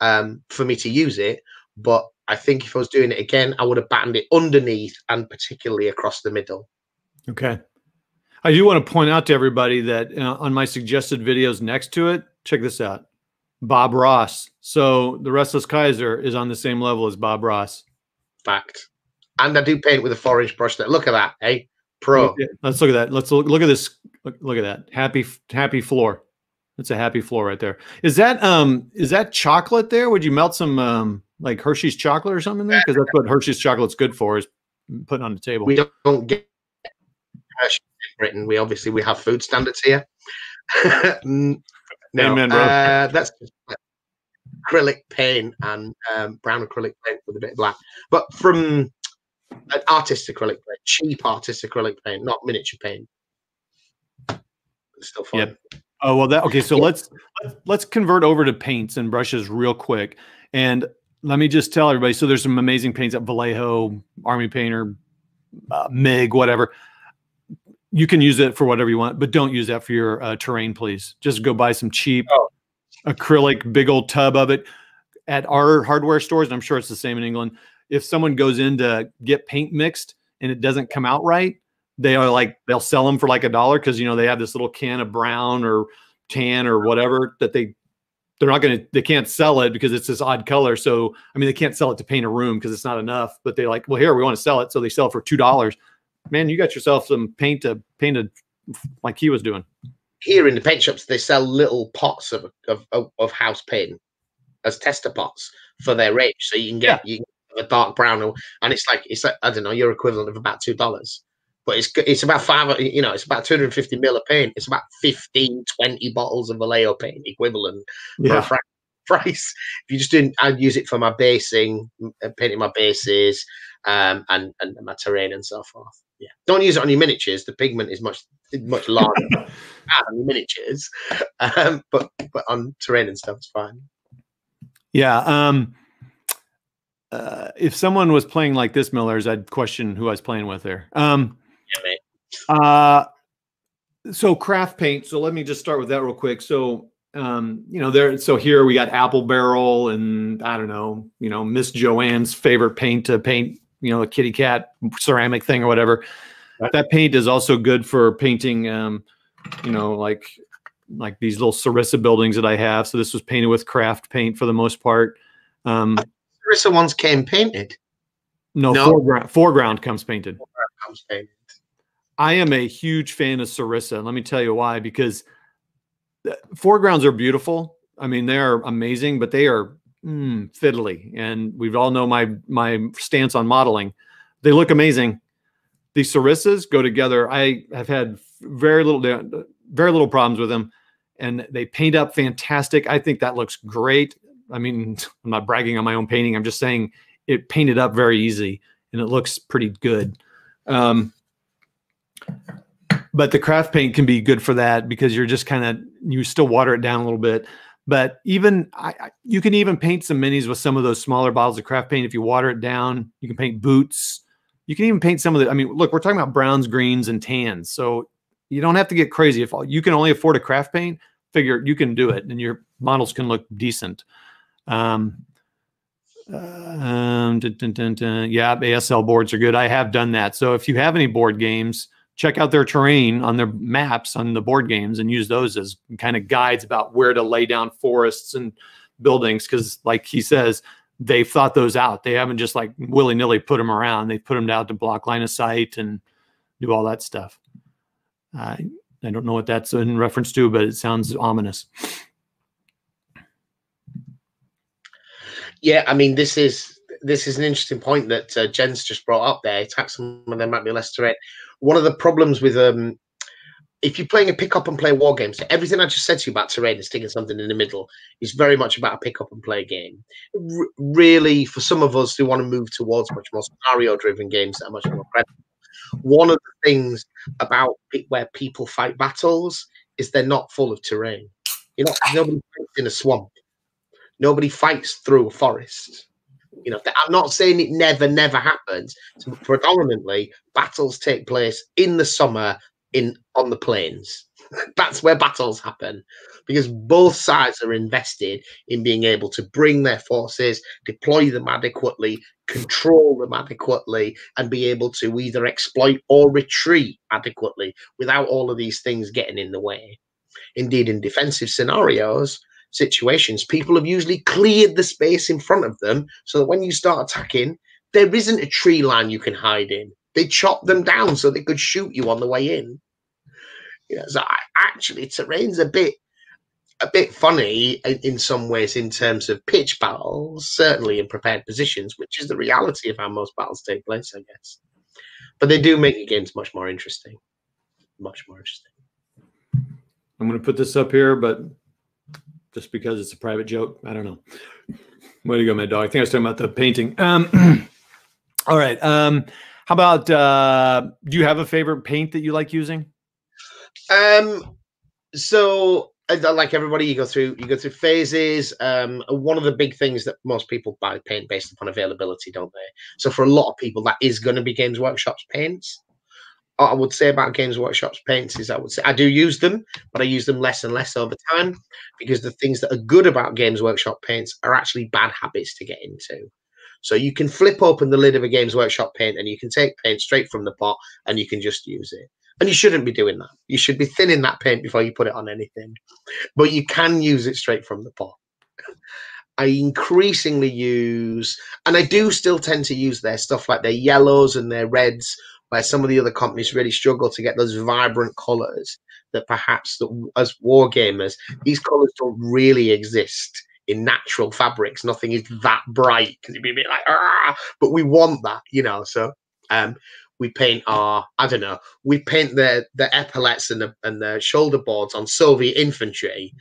B: um, for me to use it, but I think if I was doing it again, I would have battened it underneath and particularly across the middle.
A: Okay. I do want to point out to everybody that uh, on my suggested videos next to it, check this out. Bob Ross. So the Restless Kaiser is on the same level as Bob Ross.
B: Fact. And I do paint with a four-inch brush. That look at that, hey, pro.
A: Let's look at that. Let's look, look at this. Look, look at that. Happy, happy floor. That's a happy floor right there. Is that um is that chocolate there? Would you melt some um like Hershey's chocolate or something there? Because that's what Hershey's chocolate's good for is putting on the table.
B: We don't get Hershey's in Britain. We obviously we have food standards here. *laughs* no, Amen, bro. Uh, *laughs* that's acrylic paint and um, brown acrylic paint with a bit of black, but from an artist acrylic paint, cheap artist acrylic paint, not miniature paint. It's still fun. Yep.
A: Oh well, that okay. So let's let's convert over to paints and brushes real quick, and let me just tell everybody. So there's some amazing paints at Vallejo, Army Painter, uh, Mig, whatever. You can use it for whatever you want, but don't use that for your uh, terrain, please. Just go buy some cheap oh. acrylic, big old tub of it at our hardware stores. And I'm sure it's the same in England. If someone goes in to get paint mixed and it doesn't come out right, they are like they'll sell them for like a dollar because you know they have this little can of brown or tan or whatever that they they're not going to they can't sell it because it's this odd color so i mean they can't sell it to paint a room because it's not enough but they like well here we want to sell it so they sell it for two dollars man you got yourself some paint to painted like he was doing
B: here in the paint shops they sell little pots of of, of, of house paint as tester pots for their range so you can get yeah. you can get a dark brown and it's like it's like i don't know your equivalent of about two dollars but it's it's about five, you know, it's about 250 mil of paint. It's about 15, 20 bottles of Vallejo paint equivalent yeah. for a *laughs* price. If you just didn't, I'd use it for my basing, uh, painting my bases, um, and, and my terrain and so forth. Yeah, don't use it on your miniatures. The pigment is much much *laughs* larger than miniatures, *laughs* um, but but on terrain and stuff, it's fine.
A: Yeah. Um, uh, if someone was playing like this, Millers, I'd question who I was playing with there. Um,
B: yeah, mate.
A: Uh, so craft paint. So let me just start with that real quick. So um, you know, there. So here we got apple barrel, and I don't know, you know, Miss Joanne's favorite paint to paint, you know, a kitty cat ceramic thing or whatever. Right. That paint is also good for painting, um, you know, like like these little Sarissa buildings that I have. So this was painted with craft paint for the most part. Um,
B: Sarissa ones came painted.
A: No, no. 4Ground 4Ground comes painted. 4Ground comes painted. I am a huge fan of Sarissa. Let me tell you why. Because 4Grounds are beautiful. I mean, they are amazing, but they are mm, fiddly. And we all know my my stance on modeling. They look amazing. The Sarissas go together. I have had very little very little problems with them, and they paint up fantastic. I think that looks great. I mean, *laughs* I'm not bragging on my own painting. I'm just saying it painted up very easy, and it looks pretty good. Um, but the craft paint can be good for that because you're just kind of you still water it down a little bit. But even I, you can even paint some minis with some of those smaller bottles of craft paint if you water it down. You can paint boots. You can even paint some of the. I mean, look, we're talking about browns, greens, and tans. So you don't have to get crazy. If you can only afford a craft paint, figure you can do it, and your models can look decent. Um, um, dun, dun, dun, yeah, ASL boards are good. I have done that. So if you have any board games, check out their terrain on their maps on the board games and use those as kind of guides about where to lay down forests and buildings. Because, like he says, they've thought those out. They haven't just like willy nilly put them around. They put them out to block line of sight and do all that stuff. Uh, I don't know what that's in reference to, but it sounds ominous.
B: Yeah, I mean, this is this is an interesting point that uh, Jen's just brought up there. Attack some of them might be less terrain one of the problems with um if you're playing a pick up and play war game, so everything I just said to you about terrain and sticking something in the middle is very much about a pick up and play game. R- really, for some of us who want to move towards much more scenario driven games that are much more credible, one of the things about where people fight battles is they're not full of terrain. You know, nobody fights in a swamp, nobody fights through a forest. You know, I'm not saying it never, never happens. So predominantly, battles take place in the summer in on the plains. *laughs* That's where battles happen because both sides are invested in being able to bring their forces, deploy them adequately, control them adequately, and be able to either exploit or retreat adequately without all of these things getting in the way. Indeed, in defensive scenarios, situations, people have usually cleared the space in front of them so that when you start attacking, there isn't a tree line you can hide in. They chop them down so they could shoot you on the way in. You know, so I, actually, terrain's a bit a bit funny in, in some ways in terms of pitch battles, certainly in prepared positions, which is the reality of how most battles take place, I guess. But they do make the games much more interesting. Much more interesting.
A: I'm going to put this up here, but just because it's a private joke. I don't know. Way to go, my Dog. I think I was talking about the painting. Um, *clears throat* all right. Um, how about uh, do you have a favorite paint that you like using?
B: Um, so like everybody, you go through you go through phases. Um, one of the big things that most people buy paint based upon availability, don't they? So for a lot of people, that is going to be Games Workshop's paints. I would say about Games Workshop's paints is I would say I do use them, but I use them less and less over time because the things that are good about Games Workshop paints are actually bad habits to get into. So you can flip open the lid of a Games Workshop paint and you can take paint straight from the pot and you can just use it. And you shouldn't be doing that. You should be thinning that paint before you put it on anything. But you can use it straight from the pot. I increasingly use, and I do still tend to use their stuff like their yellows and their reds where some of the other companies really struggle to get those vibrant colors that perhaps the, as war gamers, these colors don't really exist in natural fabrics. Nothing is that bright. Can it'd be a bit like, ah, but we want that, you know. So um, we paint our, I don't know, we paint the the epaulets and the and the shoulder boards on Soviet infantry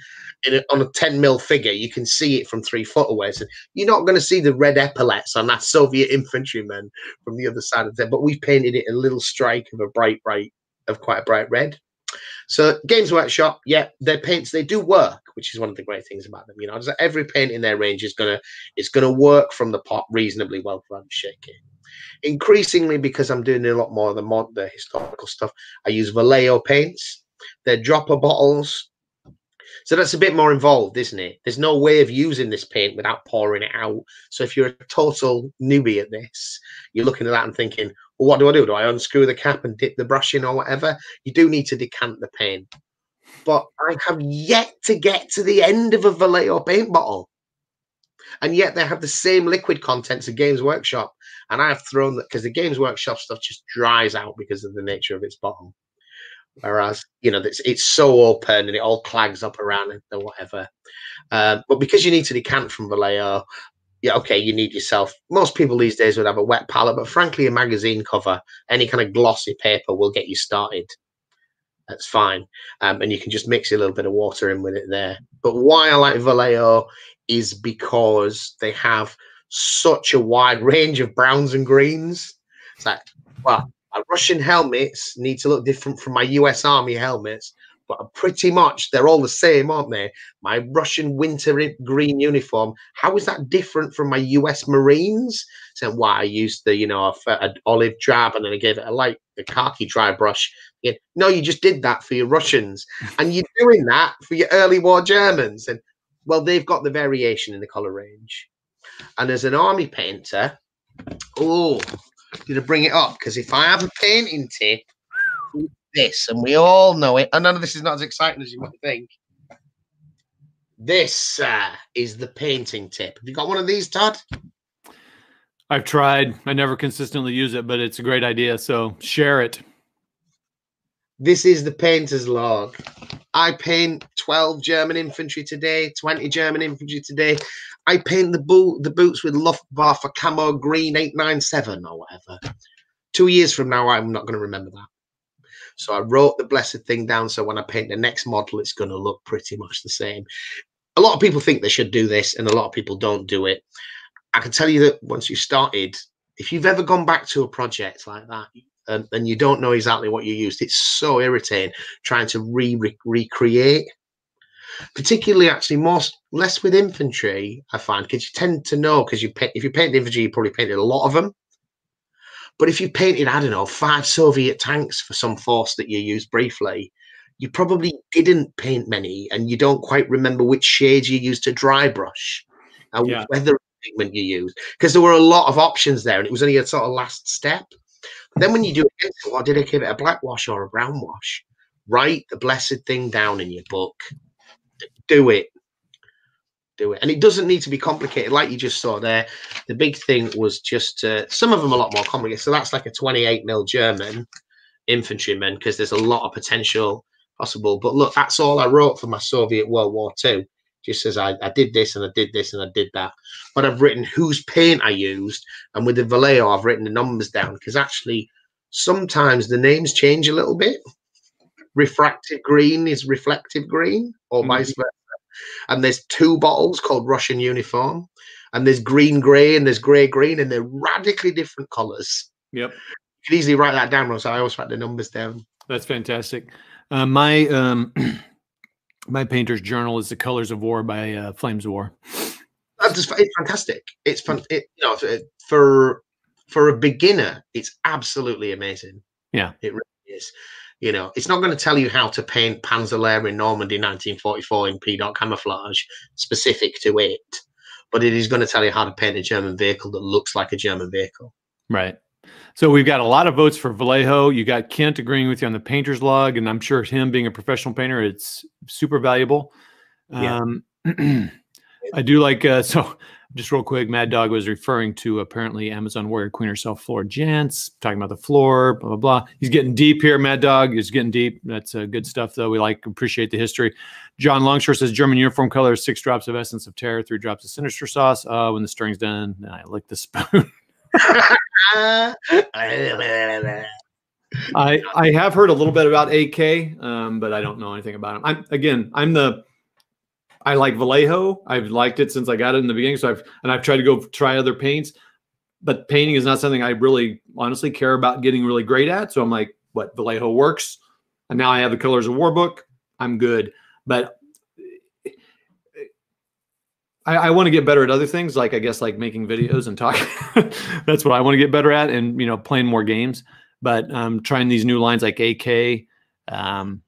B: in a, on a 10 mil figure. You can see it from three foot away. So you're not going to see the red epaulets on that Soviet infantryman from the other side of there. But we painted it a little strike of a bright, bright, of quite a bright red. So Games Workshop, yeah, their paints they do work, which is one of the great things about them. You know, every paint in their range is gonna is gonna work from the pot reasonably well for to. Increasingly, because I'm doing a lot more of the mod, the historical stuff, I use Vallejo paints. They're dropper bottles. So that's a bit more involved, isn't it? There's no way of using this paint without pouring it out. So if you're a total newbie at this, you're looking at that and thinking, well, what do I do? Do I unscrew the cap and dip the brush in or whatever? You do need to decant the paint. But I have yet to get to the end of a Vallejo paint bottle. And yet they have the same liquid contents of Games Workshop. And I have thrown that because the Games Workshop stuff just dries out because of the nature of its bottle. Whereas, you know, it's, it's so open and it all clags up around it or whatever. Uh, but because you need to decant from Vallejo, yeah, okay, you need yourself. Most people these days would have a wet palette, but frankly, a magazine cover, any kind of glossy paper will get you started. That's fine. Um, and you can just mix a little bit of water in with it there. But why I like Vallejo is because they have such a wide *laughs* range of browns and greens. It's like, well, Russian helmets need to look different from my US Army helmets, but pretty much they're all the same, aren't they? My Russian winter green uniform, how is that different from my US Marines? So why I used the, you know, an olive drab and then I gave it a light, a khaki dry brush. Yeah. No, you just did that for your Russians, *laughs* and you're doing that for your early war Germans. And well, they've got the variation in the color range. And as an army painter, oh, going to bring it up because if I have a painting tip, this, and we all know it, and none of this is not as exciting as you might think. This uh, is the painting tip. Have you got one of these, Todd?
A: I've tried. I never consistently use it, but it's a great idea. So share it.
B: This is the painter's log. I paint 12 German infantry today, 20 German infantry today. I paint the, bo- the boots with Luftwaffe camo green 897 or whatever. Two years from now, I'm not going to remember that. So I wrote the blessed thing down so when I paint the next model, it's going to look pretty much the same. A lot of people think they should do this, and a lot of people don't do it. I can tell you that once you started, if you've ever gone back to a project like that and, and you don't know exactly what you used, it's so irritating trying to re, re recreate. Particularly, actually, most less with infantry, I find, because you tend to know because you paint, if you paint infantry, you probably painted a lot of them. But if you painted, I don't know, five Soviet tanks for some force that you used briefly, you probably didn't paint many and you don't quite remember which shades you used to dry brush and yeah. whether pigment you used because there were a lot of options there and it was only a sort of last step. Then when you do it, well, did I give it a black wash or a brown wash? Write the blessed thing down in your book. Do it do it. And it doesn't need to be complicated, like you just saw there. The big thing was just uh, some of them a lot more complicated. So that's like a 28 mil German infantryman because there's a lot of potential possible. But look, that's all I wrote for my Soviet World War II. Just says I, I did this and I did this and I did that. But I've written whose paint I used, and with the Vallejo, I've written the numbers down because actually sometimes the names change a little bit. Refractive green is reflective green, or mm -hmm. vice versa and there's two bottles called Russian uniform, and there's green gray and there's gray green, and they're radically different colors.
A: Yep.
B: You can easily write that down, so I always write the numbers down.
A: That's fantastic. Uh, my um, *clears throat* my painter's journal is the Colors of War by uh, Flames of War.
B: That's just, it's fantastic. It's fun. It, you know, for for a beginner, it's absolutely amazing.
A: Yeah,
B: it really is. You know, it's not going to tell you how to paint Panzer in Normandy 1944 in pea dot camouflage specific to it, but it is going to tell you how to paint a German vehicle that looks like a German vehicle.
A: Right. So we've got a lot of votes for Vallejo. You got Kent agreeing with you on the painter's log, and I'm sure him being a professional painter, it's super valuable. Yeah. Um, *clears throat* I do like uh, *laughs* so just real quick, Mad Dog was referring to apparently Amazon Warrior Queen herself, Floor Jantz, talking about the floor, blah, blah, blah. He's getting deep here, Mad Dog. He's getting deep. That's uh, good stuff, though. We like, appreciate the history. John Longshore says German uniform color six drops of essence of terror, three drops of sinister sauce. Uh, when the stirring's done, I lick the spoon. *laughs* I I have heard a little bit about AK, um, but I don't know anything about him. I'm again, I'm the I like Vallejo. I've liked it since I got it in the beginning. So I've and I've tried to go try other paints, but painting is not something I really honestly care about getting really great at. So I'm like, what Vallejo works, and now I have the Colors of War book. I'm good, but I, I want to get better at other things, like I guess like making videos and talking. *laughs* That's what I want to get better at, and you know, playing more games. But um, trying these new lines like AK. Um,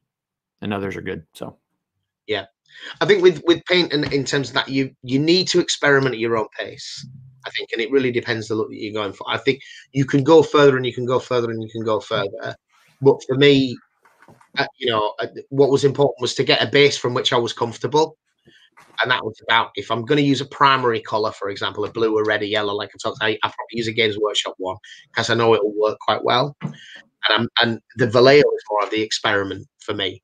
A: and others are good. So
B: yeah, I think with with paint and in terms of that, you you need to experiment at your own pace. I think, and it really depends the look that you're going for. I think you can go further and you can go further and you can go further. But for me, uh, you know, uh, what was important was to get a base from which I was comfortable. And that was about if I'm going to use a primary color, for example, a blue, a red, a yellow, like I talked, I, I probably use a Games Workshop one because I know it will work quite well. And I'm, and the Vallejo is more of the experiment for me.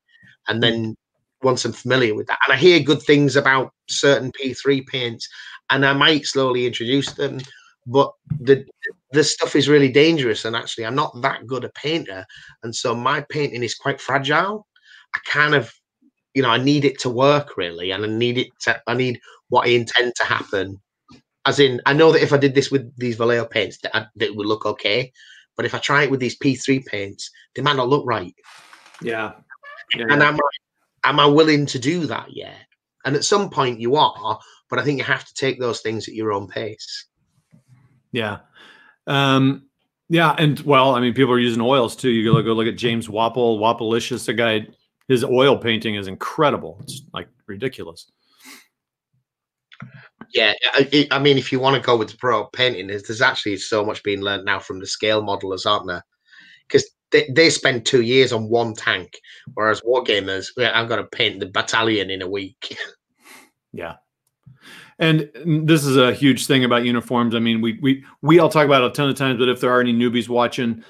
B: And then once I'm familiar with that, and I hear good things about certain P3 paints, and I might slowly introduce them. But the the stuff is really dangerous, and actually, I'm not that good a painter, and so my painting is quite fragile. I kind of, you know, I need it to work really, and I need it to. I need what I intend to happen. As in, I know that if I did this with these Vallejo paints, that, I, that would look okay. But if I try it with these P3 paints, they might not look right.
A: Yeah.
B: yeah and am I, am I willing to do that yet? And at some point you are, but I think you have to take those things at your own pace.
A: Yeah. Um, yeah. And well, I mean, people are using oils too. You go, go look at James Wappel, Wappellious, a guy, his oil painting is incredible. It's like ridiculous.
B: Yeah, I, I mean, if you want to go with the pro painting, there's, there's actually so much being learned now from the scale modelers, aren't there? Because they, spend two years on one tank, whereas wargamers, I've got to paint the battalion in a week. *laughs*
A: Yeah. And this is a huge thing about uniforms. I mean, we we we all talk about it a ton of times, but if there are any newbies watching,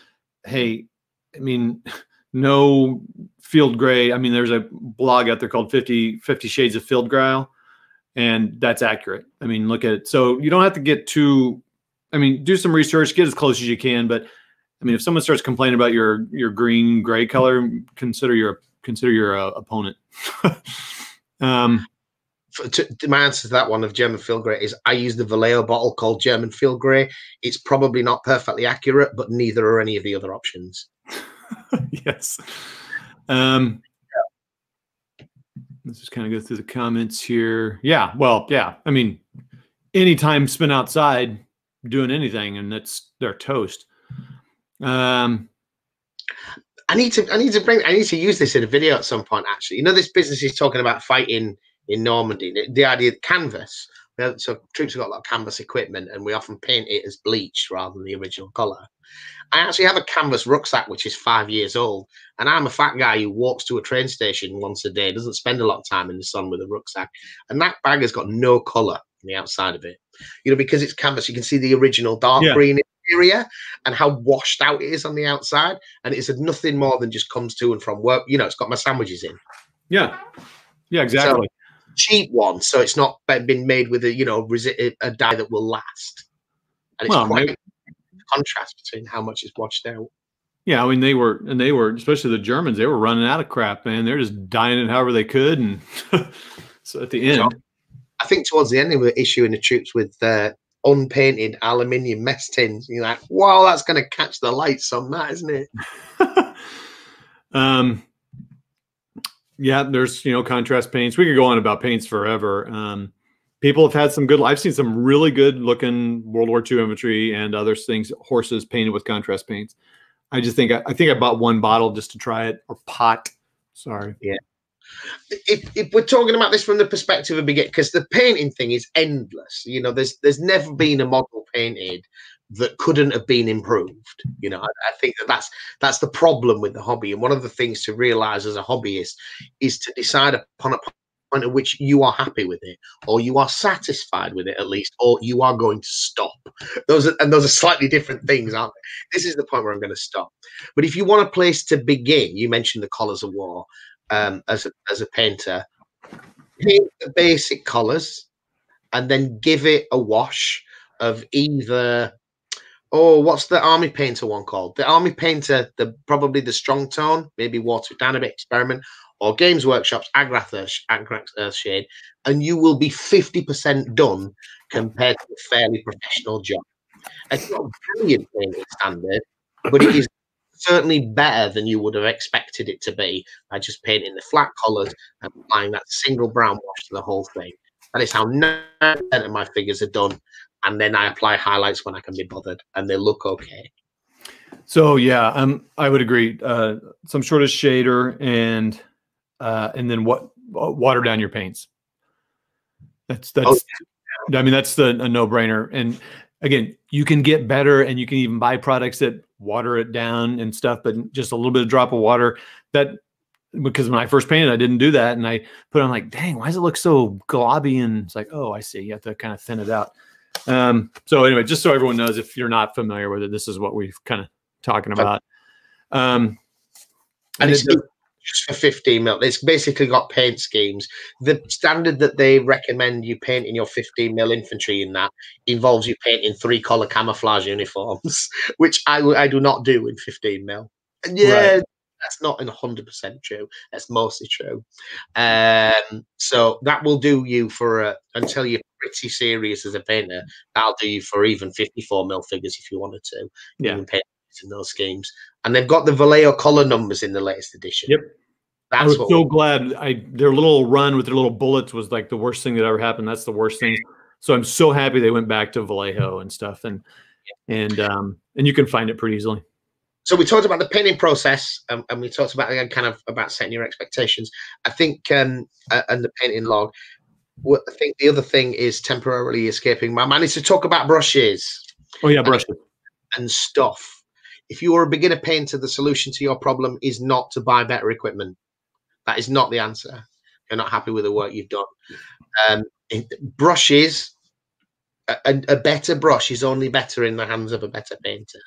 A: hey, I mean, *laughs* no field gray. I mean, there's a blog out there called 50, 50 Shades of Field Gray, and that's accurate. I mean, look at it. So you don't have to get too. I mean, do some research, get as close as you can. But I mean, if someone starts complaining about your your green gray color, consider your consider your uh, opponent. *laughs*
B: um, to, to, my answer to that one of German field grey is I use the Vallejo bottle called German field grey. It's probably not perfectly accurate, but neither are any of the other options. *laughs*
A: yes. Um, let's just kind of go through the comments here. Yeah. Well, yeah. I mean, anytime spent outside doing anything and that's their toast. Um,
B: I need to I need to bring I need to use this in a video at some point actually. You know this business is talking about fighting in Normandy. The, the idea of canvas. So troops have got a lot of canvas equipment, and we often paint it as bleached rather than the original color. I actually have a canvas rucksack which is five years old, and I'm a fat guy who walks to a train station once a day, doesn't spend a lot of time in the sun with a rucksack, and that bag has got no color on the outside of it. You know, because it's canvas, you can see the original dark yeah. green and how washed out it is on the outside, and it's nothing more than just comes to and from work. You know, it's got my sandwiches in.
A: Yeah, yeah, exactly.
B: So, cheap one, so it's not been made with a you know a dye that will last. And it's well, quite maybe. contrast between how much is washed out.
A: Yeah, I mean they were, and they were, especially the Germans, they were running out of crap, man. They're just dying it however they could, and *laughs* so at the end, so,
B: I think towards the end they were issuing the troops with uh, unpainted aluminium mess tins. You're like, wow, that's going to catch the lights on that, isn't it? *laughs*
A: um, yeah, there's you know contrast paints. We could go on about paints forever. Um, people have had some good. I've seen some really good looking World War II infantry and other things, horses painted with contrast paints. I just think I, I think I bought one bottle just to try it or pot. Sorry.
B: Yeah. If, if we're talking about this from the perspective of beginning, because the painting thing is endless. You know, there's there's never mm. been a model painted that couldn't have been improved. You know, I, I, think that that's that's the problem with the hobby. And one of the things to realize as a hobbyist is to decide upon a point at which you are happy with it, or you are satisfied with it at least, or you are going to stop. Those are, and those are slightly different things, aren't they? This is the point where I'm going to stop. But if you want a place to begin, you mentioned the colours of war um, as a as a painter. Paint the basic colours and then give it a wash of either oh, what's the army painter one called? The army painter, the probably the strong tone, maybe water down a bit experiment, or Games Workshops, Agrax Earthshade, and you will be 50% done compared to a fairly professional job. It's not brilliant painting standard, but it is certainly better than you would have expected it to be by just painting the flat colours and applying that single brown wash to the whole thing. That is how 90% of my figures are done and then I apply highlights when I can be bothered, and they look okay.
A: So yeah, um, I would agree. Uh, some sort of shader and uh, and then what water down your paints. That's that's. Oh. I mean, that's the a no brainer. And again, you can get better, and you can even buy products that water it down and stuff. But just a little bit of drop of water that because when I first painted, I didn't do that, and I put on like, dang, why does it look so globby? And it's like, oh, I see. You have to kind of thin it out. Um, so anyway, just so everyone knows, if you're not familiar with it, this is what we've kind of talking about. Um,
B: and, and it, just for 15 mil. It's basically got paint schemes. The standard that they recommend you paint in your 15 mil infantry in that involves you painting three color camouflage uniforms, *laughs* which I, I do not do in 15 mil. Yeah, right that's not 100% true. That's mostly true. Um, so that will do you for a, until you're pretty serious as a painter. That'll do you for even 54 mil figures if you wanted to.
A: Yeah.
B: In those schemes. And they've got the Vallejo color numbers in the latest edition.
A: Yep. That's I was so glad. I their little run with their little bullets was like the worst thing that ever happened. That's the worst thing. So I'm so happy they went back to Vallejo and stuff, and and um and you can find it pretty easily
B: so we talked about the painting process um, and we talked about again kind of about setting your expectations i think um uh, and the painting log What i think the other thing is temporarily escaping my mind is to talk about brushes
A: oh yeah brushes
B: and, and stuff if you are a beginner painter the solution to your problem is not to buy better equipment that is not the answer you're not happy with the work you've done um, brushes a, a, better brush is only better in the hands of a better painter.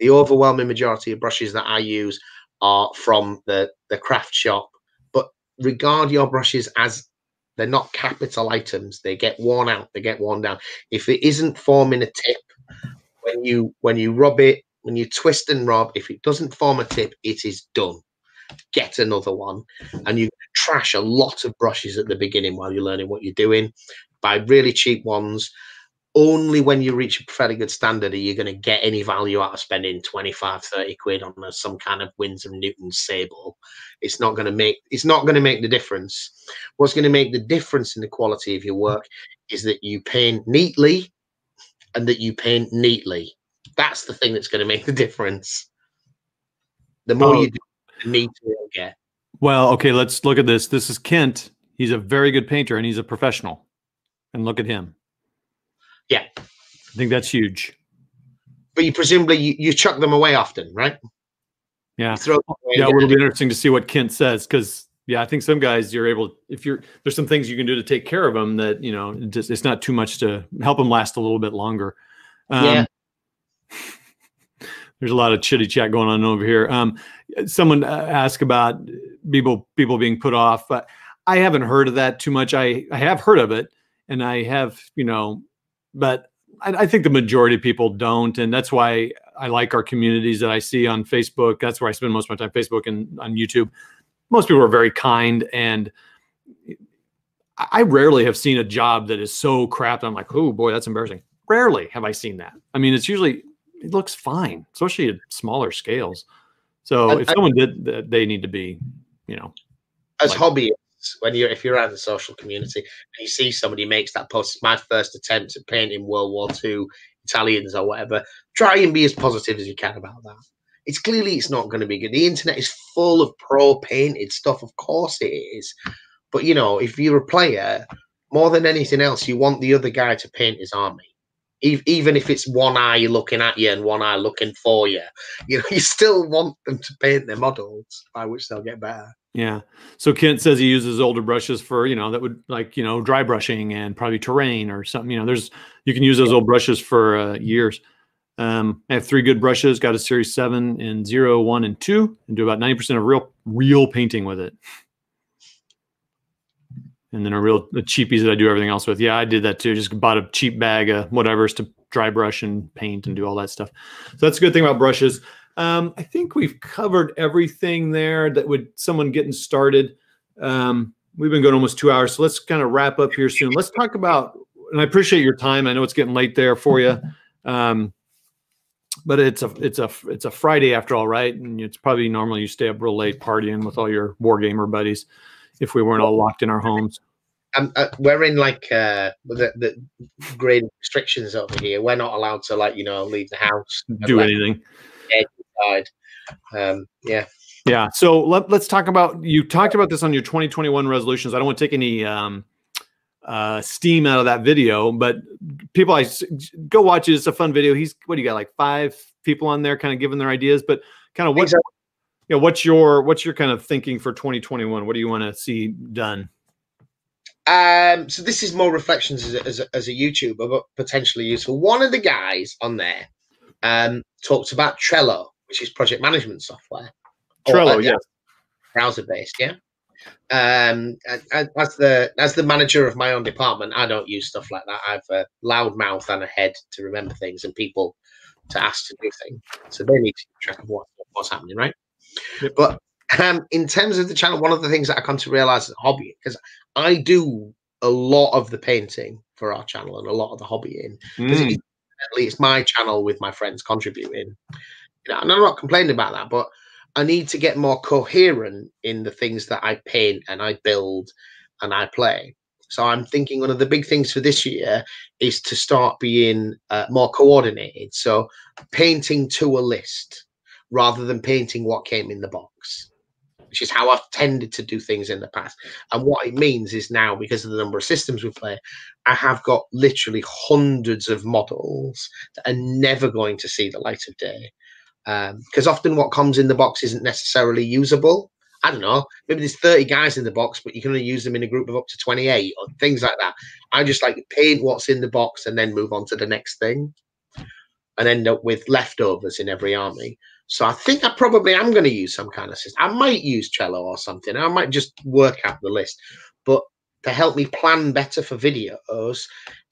B: The overwhelming majority of brushes that I use are from the, the craft shop, but regard your brushes as they're not capital items. They get worn out, they get worn down. If it isn't forming a tip, when you when you rub it, when you twist and rub, if it doesn't form a tip, it is done. Get another one, and you trash a lot of brushes at the beginning while you're learning what you're doing. Buy really cheap ones only when you reach a fairly good standard are you going to get any value out of spending 25 30 quid on a, some kind of winsor newton sable it's not going to make it's not going to make the difference what's going to make the difference in the quality of your work is that you paint neatly and that you paint neatly that's the thing that's going to make the difference the more oh. you do the neater you'll get
A: well okay let's look at this this is kent he's a very good painter and he's a professional and look at him
B: yeah.
A: I think that's huge.
B: But you presumably you, you chuck them away often, right?
A: Yeah. yeah, it'll be interesting to see what Kent says because yeah, I think some guys you're able if you're there's some things you can do to take care of them that you know just it's not too much to help them last a little bit longer. Um, yeah. There's a lot of chitty chat going on over here. Um, someone uh, asked about people people being put off, but I haven't heard of that too much. I I have heard of it, and I have you know but I, I, think the majority of people don't, and that's why I like our communities that I see on Facebook. That's where I spend most of my time, Facebook and on YouTube. Most people are very kind, and I rarely have seen a job that is so crap. I'm like, oh boy, that's embarrassing. Rarely have I seen that. I mean, it's usually it looks fine, especially at smaller scales. So if someone did, they need to be, you know,
B: as like, hobby when you're if you're around the social community and you see somebody makes that post, my first attempt at painting World War II Italians or whatever, try and be as positive as you can about that. It's clearly it's not going to be good. The internet is full of pro painted stuff. Of course it is. But you know, if you're a player, more than anything else, you want the other guy to paint his army. Even if it's one eye looking at you and one eye looking for you, you know, *laughs* you still want them to paint their models by which they'll get better.
A: Yeah. So Kent says he uses older brushes for, you know, that would like, you know, dry brushing and probably terrain or something. You know, there's, you can use those old brushes for uh, years. Um, I have three good brushes, got a series seven and zero, one, and two, and do about 90% of real, real painting with it. And then a real the cheapies that I do everything else with. Yeah, I did that too. Just bought a cheap bag of whatever's to dry brush and paint and do all that stuff. So that's a good thing about brushes. Um, I think we've covered everything there that would someone getting started. Um, we've been going almost two hours, so let's kind of wrap up here soon. Let's talk about, and I appreciate your time. I know it's getting late there for you, *laughs* um, but it's a it's a it's a Friday after all, right? And it's probably normally you stay up real late partying with all your wargamer buddies. If we weren't all locked in our homes.
B: Um, uh, we're in like uh, the, the great restrictions over here. We're not allowed to like you know leave the house,
A: do anything
B: side. Um, yeah.
A: Yeah. So let, let's talk about you talked about this on your 2021 resolutions. I don't want to take any um, uh, steam out of that video, but people, I go watch it. It's a fun video. He's what do you got like five people on there, kind of giving their ideas, but kind of what exactly. You know, what's your what's your kind of thinking for 2021? What do you want to see done?
B: Um, so this is more reflections as a, as a, as a YouTuber, but potentially useful. One of the guys on there um, talks about Trello, which is project management software.
A: Trello, or, uh, yes,
B: browser based, yeah. Um, as the as the manager of my own department, I don't use stuff like that. I've a loud mouth and a head to remember things, and people to ask to do things. So they need to keep track of what, what's happening, right? Yep. But um, in terms of the channel, one of the things that I come to realize as a hobby, because I do a lot of the painting for our channel and a lot of the hobbying, because mm. it's my channel with my friends contributing. You know, and I'm not complaining about that, but I need to get more coherent in the things that I paint and I build and I play. So I'm thinking one of the big things for this year is to start being uh, more coordinated. So painting to a list rather than painting what came in the box, which is how I've tended to do things in the past. And what it means is now, because of the number of systems we play, I have got literally hundreds of models that are never going to see the light of day. Because um, often what comes in the box isn't necessarily usable. I don't know, maybe there's 30 guys in the box, but you can only use them in a group of up to 28 or things like that. I just like paint what's in the box and then move on to the next thing and end up with leftovers in every army. So I think I probably am going to use some kind of system. I might use Trello or something. I might just work out the list. But to help me plan better for videos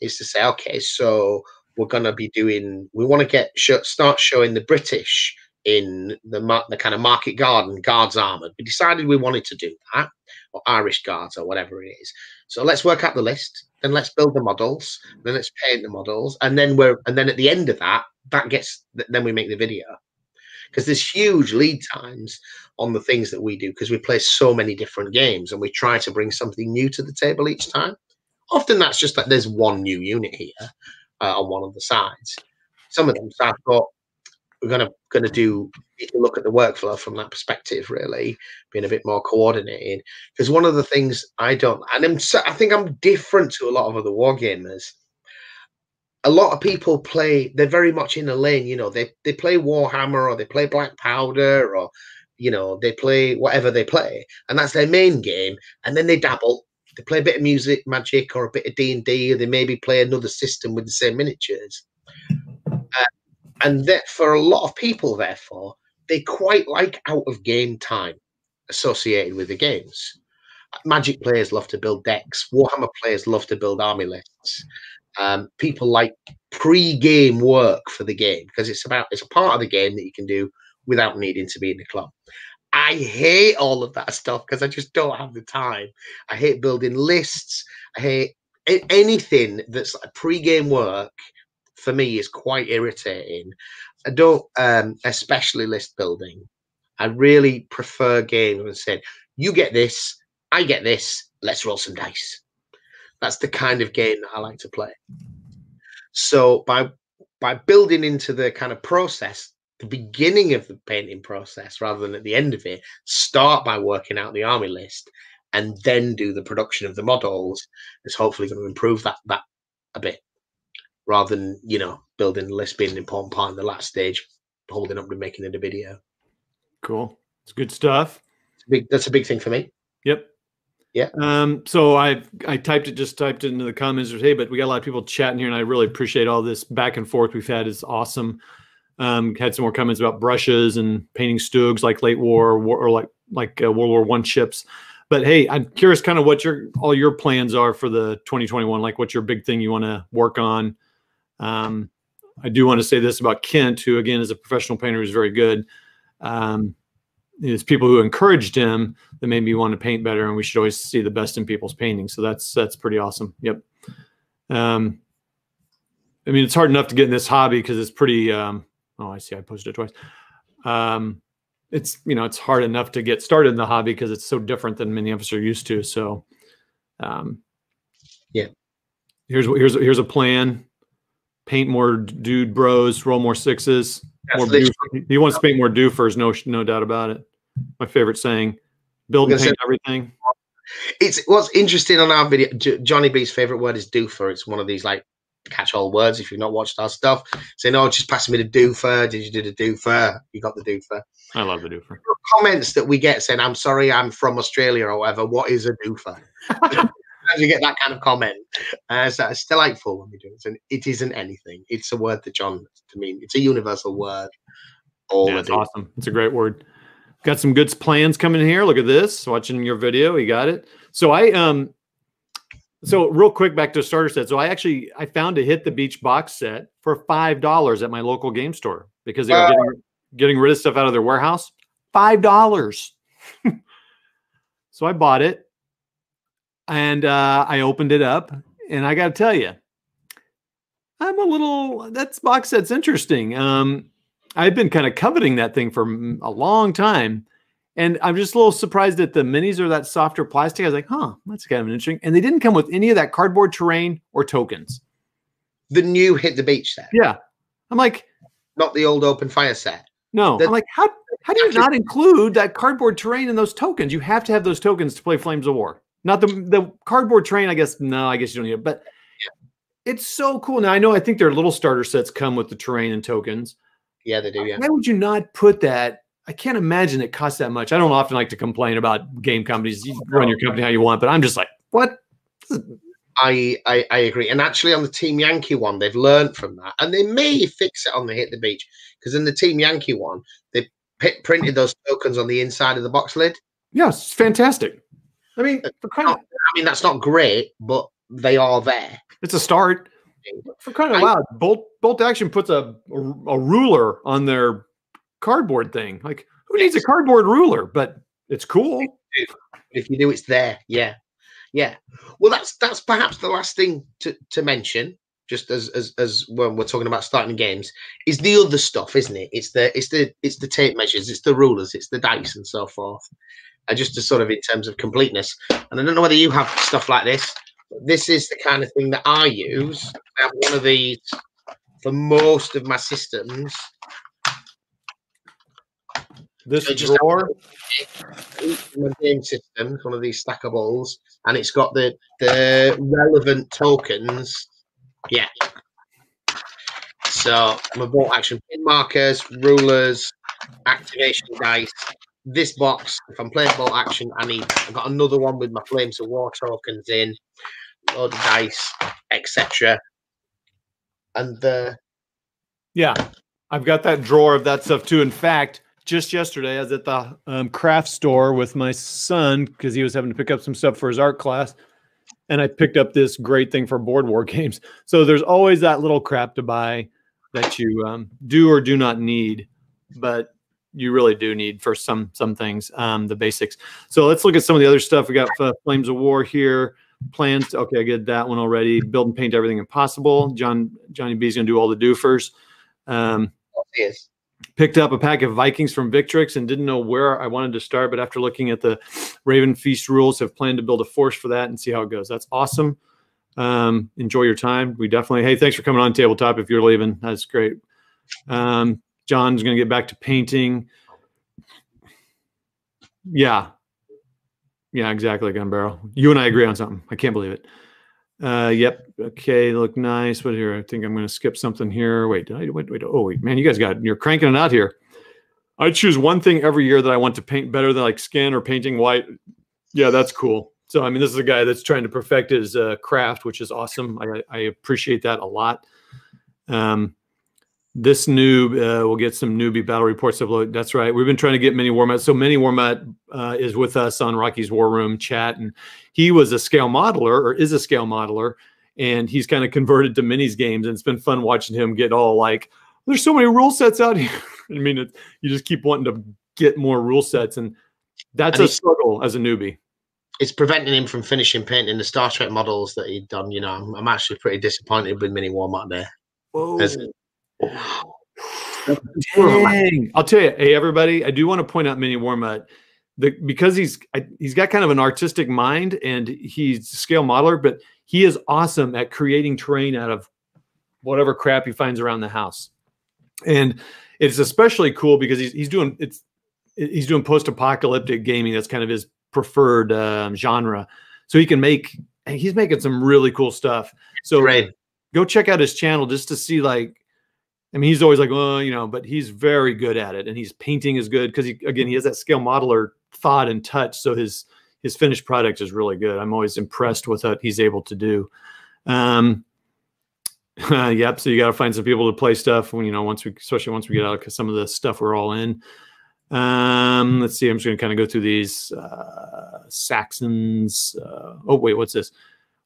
B: is to say, okay, so we're going to be doing, we want to get, start showing the British in the the kind of market garden guards armored. We decided we wanted to do that, or Irish guards, or whatever it is. So let's work out the list, then let's build the models, then let's paint the models, and then we're and then at the end of that, that gets then we make the video because there's huge lead times on the things that we do because we play so many different games and we try to bring something new to the table each time. Often that's just that there's one new unit here uh, on one of the sides. Some of them, so I've got we're gonna gonna do look at the workflow from that perspective, really being a bit more coordinated. Because one of the things I don't, and I'm I think I'm different to a lot of other war gamers. A lot of people play; they're very much in a lane. You know, they they play Warhammer or they play Black Powder or you know they play whatever they play, and that's their main game. And then they dabble. They play a bit of music, magic, or a bit of D and D, or they maybe play another system with the same miniatures uh, and that for a lot of people, therefore, they quite like out of game time associated with the games. Magic players love to build decks. Warhammer players love to build army lists. Um, people like pre-game work for the game because it's about it's a part of the game that you can do without needing to be in the club. I hate all of that stuff because I just don't have the time. I hate building lists. I hate anything that's like pre-game work for me is quite irritating. I don't um, especially list building. I really prefer games and said, you get this, I get this, let's roll some dice. That's the kind of game that I like to play. So by by building into the kind of process, the beginning of the painting process rather than at the end of it, start by working out the army list and then do the production of the models is hopefully going to improve that that a bit rather than you know building the list being an important part in the last stage, holding up and making it a video.
A: Cool, it's good stuff.
B: It's a big, that's a big thing for me.
A: Yep.
B: Yeah.
A: Um, so I I typed it, just typed it into the comments. Hey, but we got a lot of people chatting here, and I really appreciate all this back and forth we've had. is awesome. Um, had some more comments about brushes and painting stugs like late war, war or like like uh, World War One ships. But hey, I'm curious, kind of what your all your plans are for the 2021. Like, what's your big thing you want to work on? Um, I do want to say this about Kent, who again is a professional painter who's very good. Um, it's people who encouraged him that made me want to paint better, and we should always see the best in people's paintings. So that's that's pretty awesome. Yep. Um, I mean, it's hard enough to get in this hobby because it's pretty. Um, oh, I see. I posted it twice. Um, it's you know it's hard enough to get started in the hobby because it's so different than many of us are used to. So, um,
B: yeah.
A: Here's here's here's a plan paint more dude bros, roll more sixes. More he wants to paint more doofers, no no doubt about it. My favorite saying. Build and paint everything.
B: It's what's interesting on our video. J- Johnny B's favorite word is doofer. It's one of these like catch-all words. If you've not watched our stuff, saying, "Oh, just pass me the doofer." Did you do the doofer? You got the doofer.
A: I love the doofer.
B: Comments that we get saying, "I'm sorry, I'm from Australia" or whatever. What is a doofer? *laughs* you get that kind of comment. Uh, so it's delightful when we do it. And it isn't anything. It's a word that John to mean. It's a universal word.
A: All yeah, it's awesome. It's a great word. Got some good plans coming here. Look at this. Watching your video, you got it. So I um so real quick back to starter set. So I actually I found a hit the beach box set for five dollars at my local game store because they were getting getting rid of stuff out of their warehouse. Five dollars. *laughs* so I bought it and uh, I opened it up, and I got to tell you, I'm a little. That box set's interesting. Um, I've been kind of coveting that thing for a long time. And I'm just a little surprised that the minis are that softer plastic. I was like, huh, that's kind of interesting. And they didn't come with any of that cardboard terrain or tokens.
B: The new Hit the Beach set.
A: Yeah. I'm like,
B: not the old open fire set.
A: No. The, I'm like, how, how do you not include that cardboard terrain in those tokens? You have to have those tokens to play Flames of War. Not the the cardboard train, I guess. No, I guess you don't need it. But yeah. it's so cool. Now I know I think their little starter sets come with the terrain and tokens.
B: Yeah, they do. Yeah.
A: Why would you not put that? I can't imagine it costs that much. I don't often like to complain about game companies. You run your company how you want, but I'm just like, what?
B: I, I, I agree. And actually, on the Team Yankee one, they've learned from that, and they may fix it on the Hit the Beach because in the Team Yankee one, they printed those tokens on the inside of the box lid.
A: Yes, fantastic. I mean,
B: of, I mean that's not great, but they are there.
A: It's a start. For kind of loud, Bolt Bolt Action puts a, a, a ruler on their cardboard thing. Like, who needs a cardboard ruler? But it's cool.
B: If you do, it's there. Yeah, yeah. Well, that's that's perhaps the last thing to to mention. Just as as as when we're talking about starting games, is the other stuff, isn't it? It's the it's the it's the tape measures, it's the rulers, it's the dice, and so forth And just to sort of in terms of completeness. And I don't know whether you have stuff like this. This is the kind of thing that I use. I have one of these for most of my systems.
A: This so just drawer,
B: my game systems, one of these stackables, and it's got the the relevant tokens. Yeah. So my bolt action pin markers, rulers, activation dice, this box, if I'm playing bolt action, I need I've got another one with my flames of war tokens in, load of dice, etc. And uh
A: yeah, I've got that drawer of that stuff too. In fact, just yesterday I was at the um, craft store with my son because he was having to pick up some stuff for his art class. And I picked up this great thing for board war *laughs* games. So there's always that little crap to buy that you um, do or do not need. But you really do need for some some things um, the basics. So let's look at some of the other stuff. We got uh, flames of war here plans okay i get that one already build and paint everything impossible. John johnny B's going to do all the doofers. Um,
B: yes.
A: picked up a pack of vikings from victrix and didn't know where i wanted to start but after looking at the raven feast rules have planned to build a force for that and see how it goes. That's awesome. Um, enjoy your time. We definitely hey thanks for coming on tabletop if you're leaving. That's great. Um, John's going to get back to painting. Yeah. Yeah, exactly, gun barrel. You and I agree on something. I can't believe it. Uh, yep. Okay, look nice. But here, I think I'm going to skip something here. Wait, did I wait? Wait. Oh, wait, man, you guys got you're cranking it out here. I choose one thing every year that I want to paint better than like skin or painting white. Yeah, that's cool. So, I mean, this is a guy that's trying to perfect his uh, craft, which is awesome. I, I appreciate that a lot. Um, this noob uh, will get some newbie battle reports uploaded. That's right. We've been trying to get Mini Warmat. So Mini Warmat uh, is with us on Rocky's War Room chat, and he was a scale modeler or is a scale modeler, and he's kind of converted to minis games, and it's been fun watching him get all like, "There's so many rule sets out here." *laughs* I mean, it, you just keep wanting to get more rule sets, and that's and a struggle as a newbie.
B: It's preventing him from finishing painting the Star Trek models that he'd done. You know, I'm, I'm actually pretty disappointed with Mini Warmat there.
A: Whoa. As, Dang. I'll tell you, hey everybody, I do want to point out Mini Warmat. The, because he's he's got kind of an artistic mind and he's a scale modeler, but he is awesome at creating terrain out of whatever crap he finds around the house. And it's especially cool because he's he's doing it's he's doing post-apocalyptic gaming. That's kind of his preferred um, genre. So he can make. He's making some really cool stuff. So
B: Great.
A: go check out his channel just to see like. I mean, he's always like, well, you know, but he's very good at it, and he's painting is good because he again he has that scale modeler thought and touch. So his his finished product is really good. I'm always impressed with what he's able to do. Um, uh, *laughs* yep. So you got to find some people to play stuff when you know once we, especially once we get out of some of the stuff we're all in. Um, let's see. I'm just going to kind of go through these uh, Saxons. Uh, oh wait, what's this?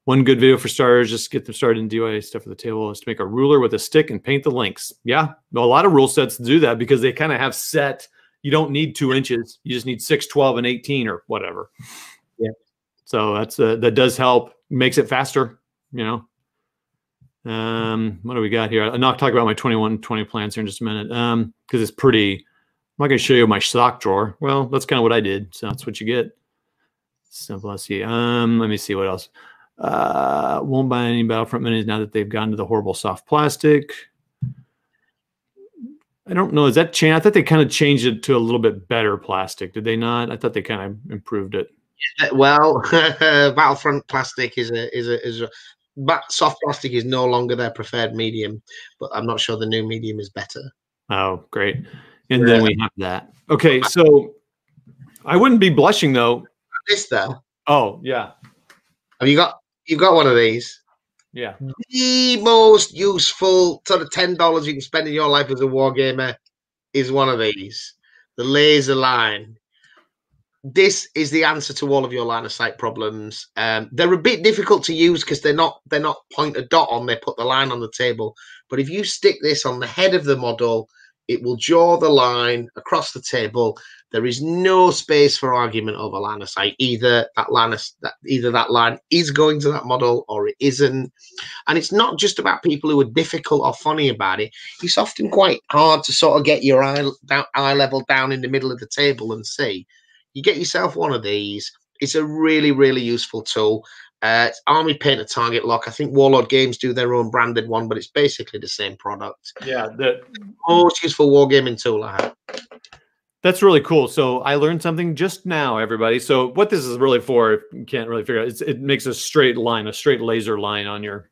A: One good video for starters. Just get them started in DIY stuff at the table is to make a ruler with a stick and paint the links. Yeah, a lot of rule sets do that because they kind of have set. You don't need two inches. You just need six, 12, and 18 or whatever.
B: Yeah.
A: So that's uh, that does help. Makes it faster. You know. Um, what do we got here? I'm not talking about my 21 20 plans here in just a minute. Um, because it's pretty. I'm not going to show you my sock drawer. Well, that's kind of what I did. So that's what you get. Simple. Let's see. Um, let me see what else. Uh, won't buy any Battlefront minis now that they've gone to the horrible soft plastic. I don't know. Is that change? I thought they kind of changed it to a little bit better plastic. Did they not? I thought they kind of improved it.
B: Well, *laughs* Battlefront plastic is a is a is a but soft plastic is no longer their preferred medium, but I'm not sure the new medium is better.
A: Oh, great. And then we have that. Okay, so I wouldn't be blushing though.
B: This though.
A: Oh, yeah.
B: Have you got you got one of these?
A: Yeah.
B: The most useful sort of ten dollars you can spend in your life as a wargamer is one of these. The laser line this is the answer to all of your line of sight problems. Um, they're a bit difficult to use because they're not they're not point a dot on. They put the line on the table. But if you stick this on the head of the model, it will draw the line across the table. There is no space for argument over line of. Either that of, that either that line is going to that model or it isn't. And it's not just about people who are difficult or funny about it. It's often quite hard to sort of get your eye down, eye level down in the middle of the table and see you get yourself one of these. It's a really, really useful tool. Uh, Army Painter Target Lock. I think Warlord Games do their own branded one, but it's basically the same product.
A: Yeah, the
B: most useful wargaming tool I have.
A: That's really cool. So I learned something just now, everybody. So what this is really for, if you can't really figure out, it makes a straight line, a straight laser line on your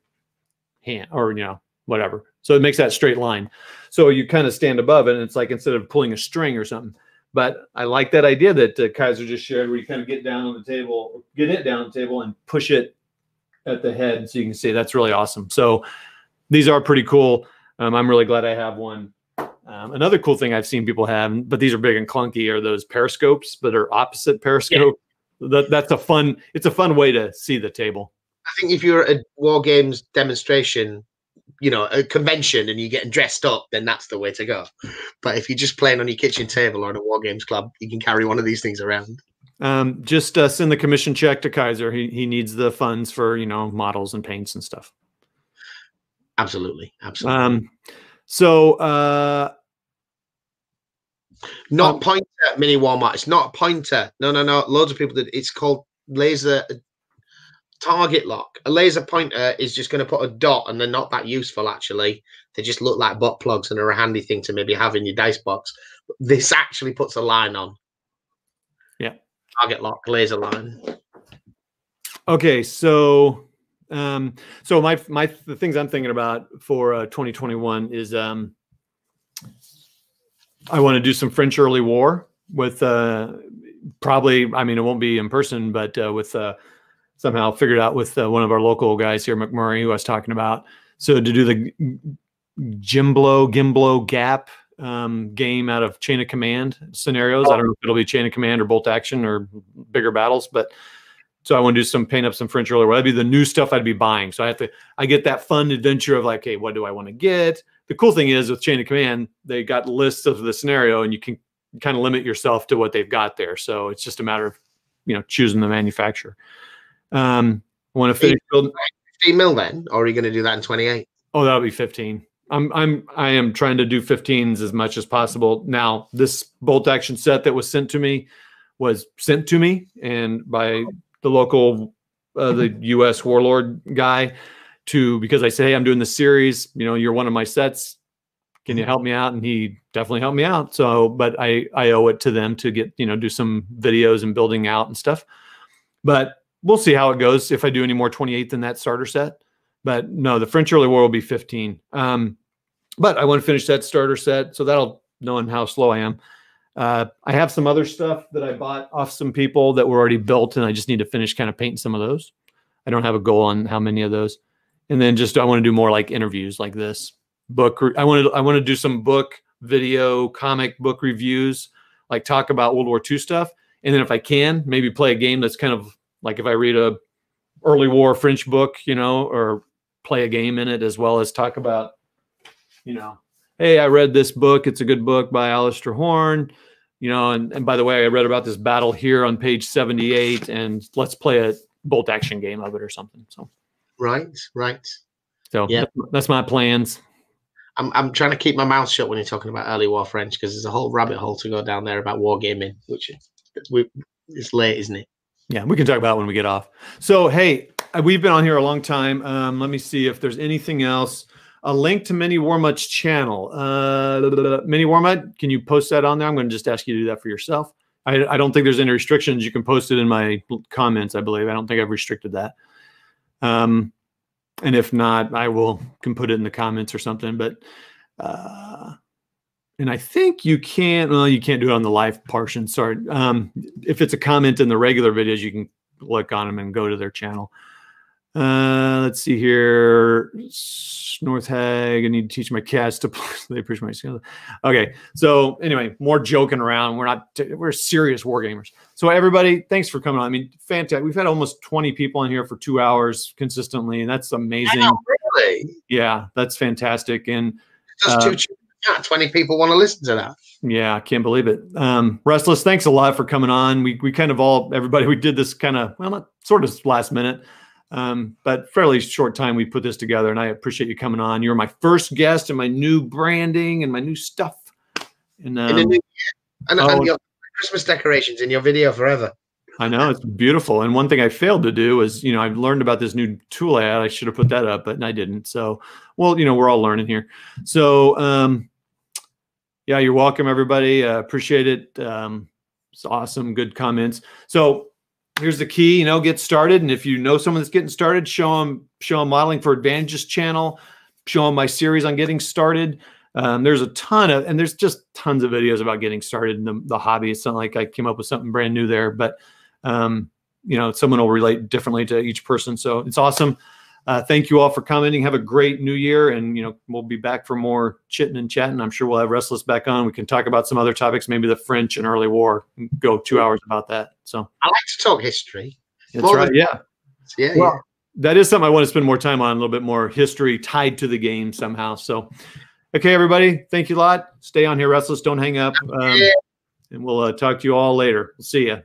A: hand, or you know, whatever. So it makes that straight line. So you kind of stand above it, and it's like instead of pulling a string or something. But I like that idea that uh, Kaiser just shared, where you kind of get down on the table, get it down the table, and push it at the head, so you can see that's really awesome. So these are pretty cool. Um, I'm really glad I have one. Um, another cool thing I've seen people have, but these are big and clunky, are those periscopes that are opposite periscope. Yeah. That, that's a fun. It's a fun way to see the table.
B: I think if you're at a war games demonstration, you know a convention and you're getting dressed up, then that's the way to go. But if you're just playing on your kitchen table or in a war games club, you can carry one of these things around.
A: Um, just uh, send the commission check to Kaiser. He he needs the funds for you know models and paints and stuff.
B: Absolutely, absolutely.
A: Um, so uh,
B: not um, pointer mini Walmart. It's not a pointer. No, no, no. Loads of people did. It's called laser target lock. A laser pointer is just going to put a dot, and they're not that useful actually. They just look like butt plugs and are a handy thing to maybe have in your dice box. This actually puts a line on.
A: Yeah.
B: Target lock, laser line.
A: Okay, so um, so my my the things I'm thinking about for uh, 2021 is um, I want to do some French early war with uh, probably I mean it won't be in person, but uh, with uh, somehow figured out with uh, one of our local guys here, McMurray, who I was talking about. So to do the Gembloux, Gembloux Gap um, game out of Chain of Command scenarios. I don't know if it'll be Chain of Command or Bolt Action or bigger battles, but so I want to do some paint up some French earlier. That'd be the new stuff I'd be buying. So I have to, I get that fun adventure of like, hey, what do I want to get? The cool thing is with Chain of Command, they got lists of the scenario and you can kind of limit yourself to what they've got there. So it's just a matter of, you know, choosing the manufacturer. Um, want to finish building
B: 15 mil then, or are you going to do that in 28?
A: Oh, that'll be 15. I'm I'm I am trying to do 15s as much as possible. Now, this bolt action set that was sent to me was sent to me and by the local uh, the *laughs* US warlord guy to because I say hey, I'm doing the series, you know, you're one of my sets. can you help me out? And he definitely helped me out. So, but I I owe it to them to get you know do some videos and building out and stuff. But we'll see how it goes if I do any more 28th in that starter set. But no, the French early war will be 15. Um, but I want to finish that starter set, so that'll knowing how slow I am. Uh, I have some other stuff that I bought off some people that were already built, and I just need to finish kind of painting some of those. I don't have a goal on how many of those. And then just I want to do more like interviews like this book. I want to I want to do some book video comic book reviews, like talk about World War II stuff, and then if I can, maybe play a game that's kind of like if I read a early war French book, you know, or play a game in it as well as talk about, you know, hey, I read this book. It's a good book by Alistair Horne. You know, and, and by the way, I read about this battle here on page 78, and let's play a bolt action game of it or something. So
B: right, right.
A: So yeah, that's, my plans.
B: I'm, I'm trying to keep my mouth shut when you're talking about early war French because there's a whole rabbit hole to go down there about wargaming, which we, it's late, isn't it?
A: Yeah, we can talk about when we get off. So, hey, uh, we've been on here a long time. Um, let me see if there's anything else. A link to Mini Warmut's channel. Uh, Mini Warmut, can you post that on there? I'm going to just ask you to do that for yourself. I, I don't think there's any restrictions. You can post it in my comments, I believe. I don't think I've restricted that. Um, and if not, I will can put it in the comments or something. But uh, and I think you can't. Well, you can't do it on the live portion. Sorry. Um, if it's a comment in the regular videos, you can click on them and go to their channel. Uh, let's see here. North Hag. I need to teach my cats to play. *laughs* they appreciate my skills. Okay. So anyway, more joking around. We're not. We're serious war gamers. So everybody, thanks for coming on. I mean, fantastic. We've had almost 20 people in here for two hours consistently, and that's amazing. Know,
B: really?
A: Yeah, that's fantastic. And
B: just uh, two, yeah, 20 people want to listen to that.
A: Yeah, I can't believe it. Um, Restless, thanks a lot for coming on. We we kind of all everybody we did this kind of well, not sort of last minute. Um, but fairly short time we put this together, and I appreciate you coming on. You're my first guest in my new branding and my new stuff. And, um,
B: and, oh, and your Christmas decorations in your video forever.
A: I know it's beautiful. And one thing I failed to do is, you know, I've learned about this new tool ad. I should have put that up, but I didn't. So, well, you know, we're all learning here. So, um, yeah, you're welcome, everybody. Uh, appreciate it. Um, it's awesome. Good comments. So here's the key you know get started and if you know someone that's getting started show them show them modeling for advantages channel show them my series on getting started um, there's a ton of and there's just tons of videos about getting started in the, the hobby it's not like i came up with something brand new there but um, you know someone will relate differently to each person so it's awesome uh, thank you all for commenting. Have a great new year, and you know we'll be back for more chitting and chatting. I'm sure we'll have Restless back on. We can talk about some other topics, maybe the French and early war. Go two hours about that. So
B: I like to talk history.
A: That's more right. Than,
B: yeah.
A: Yeah. Well, yeah. that is something I want to spend more time on. A little bit more history tied to the game somehow. So, okay, everybody, thank you a lot. Stay on here, Restless. Don't hang up. Um, and we'll uh, talk to you all later. We'll see you.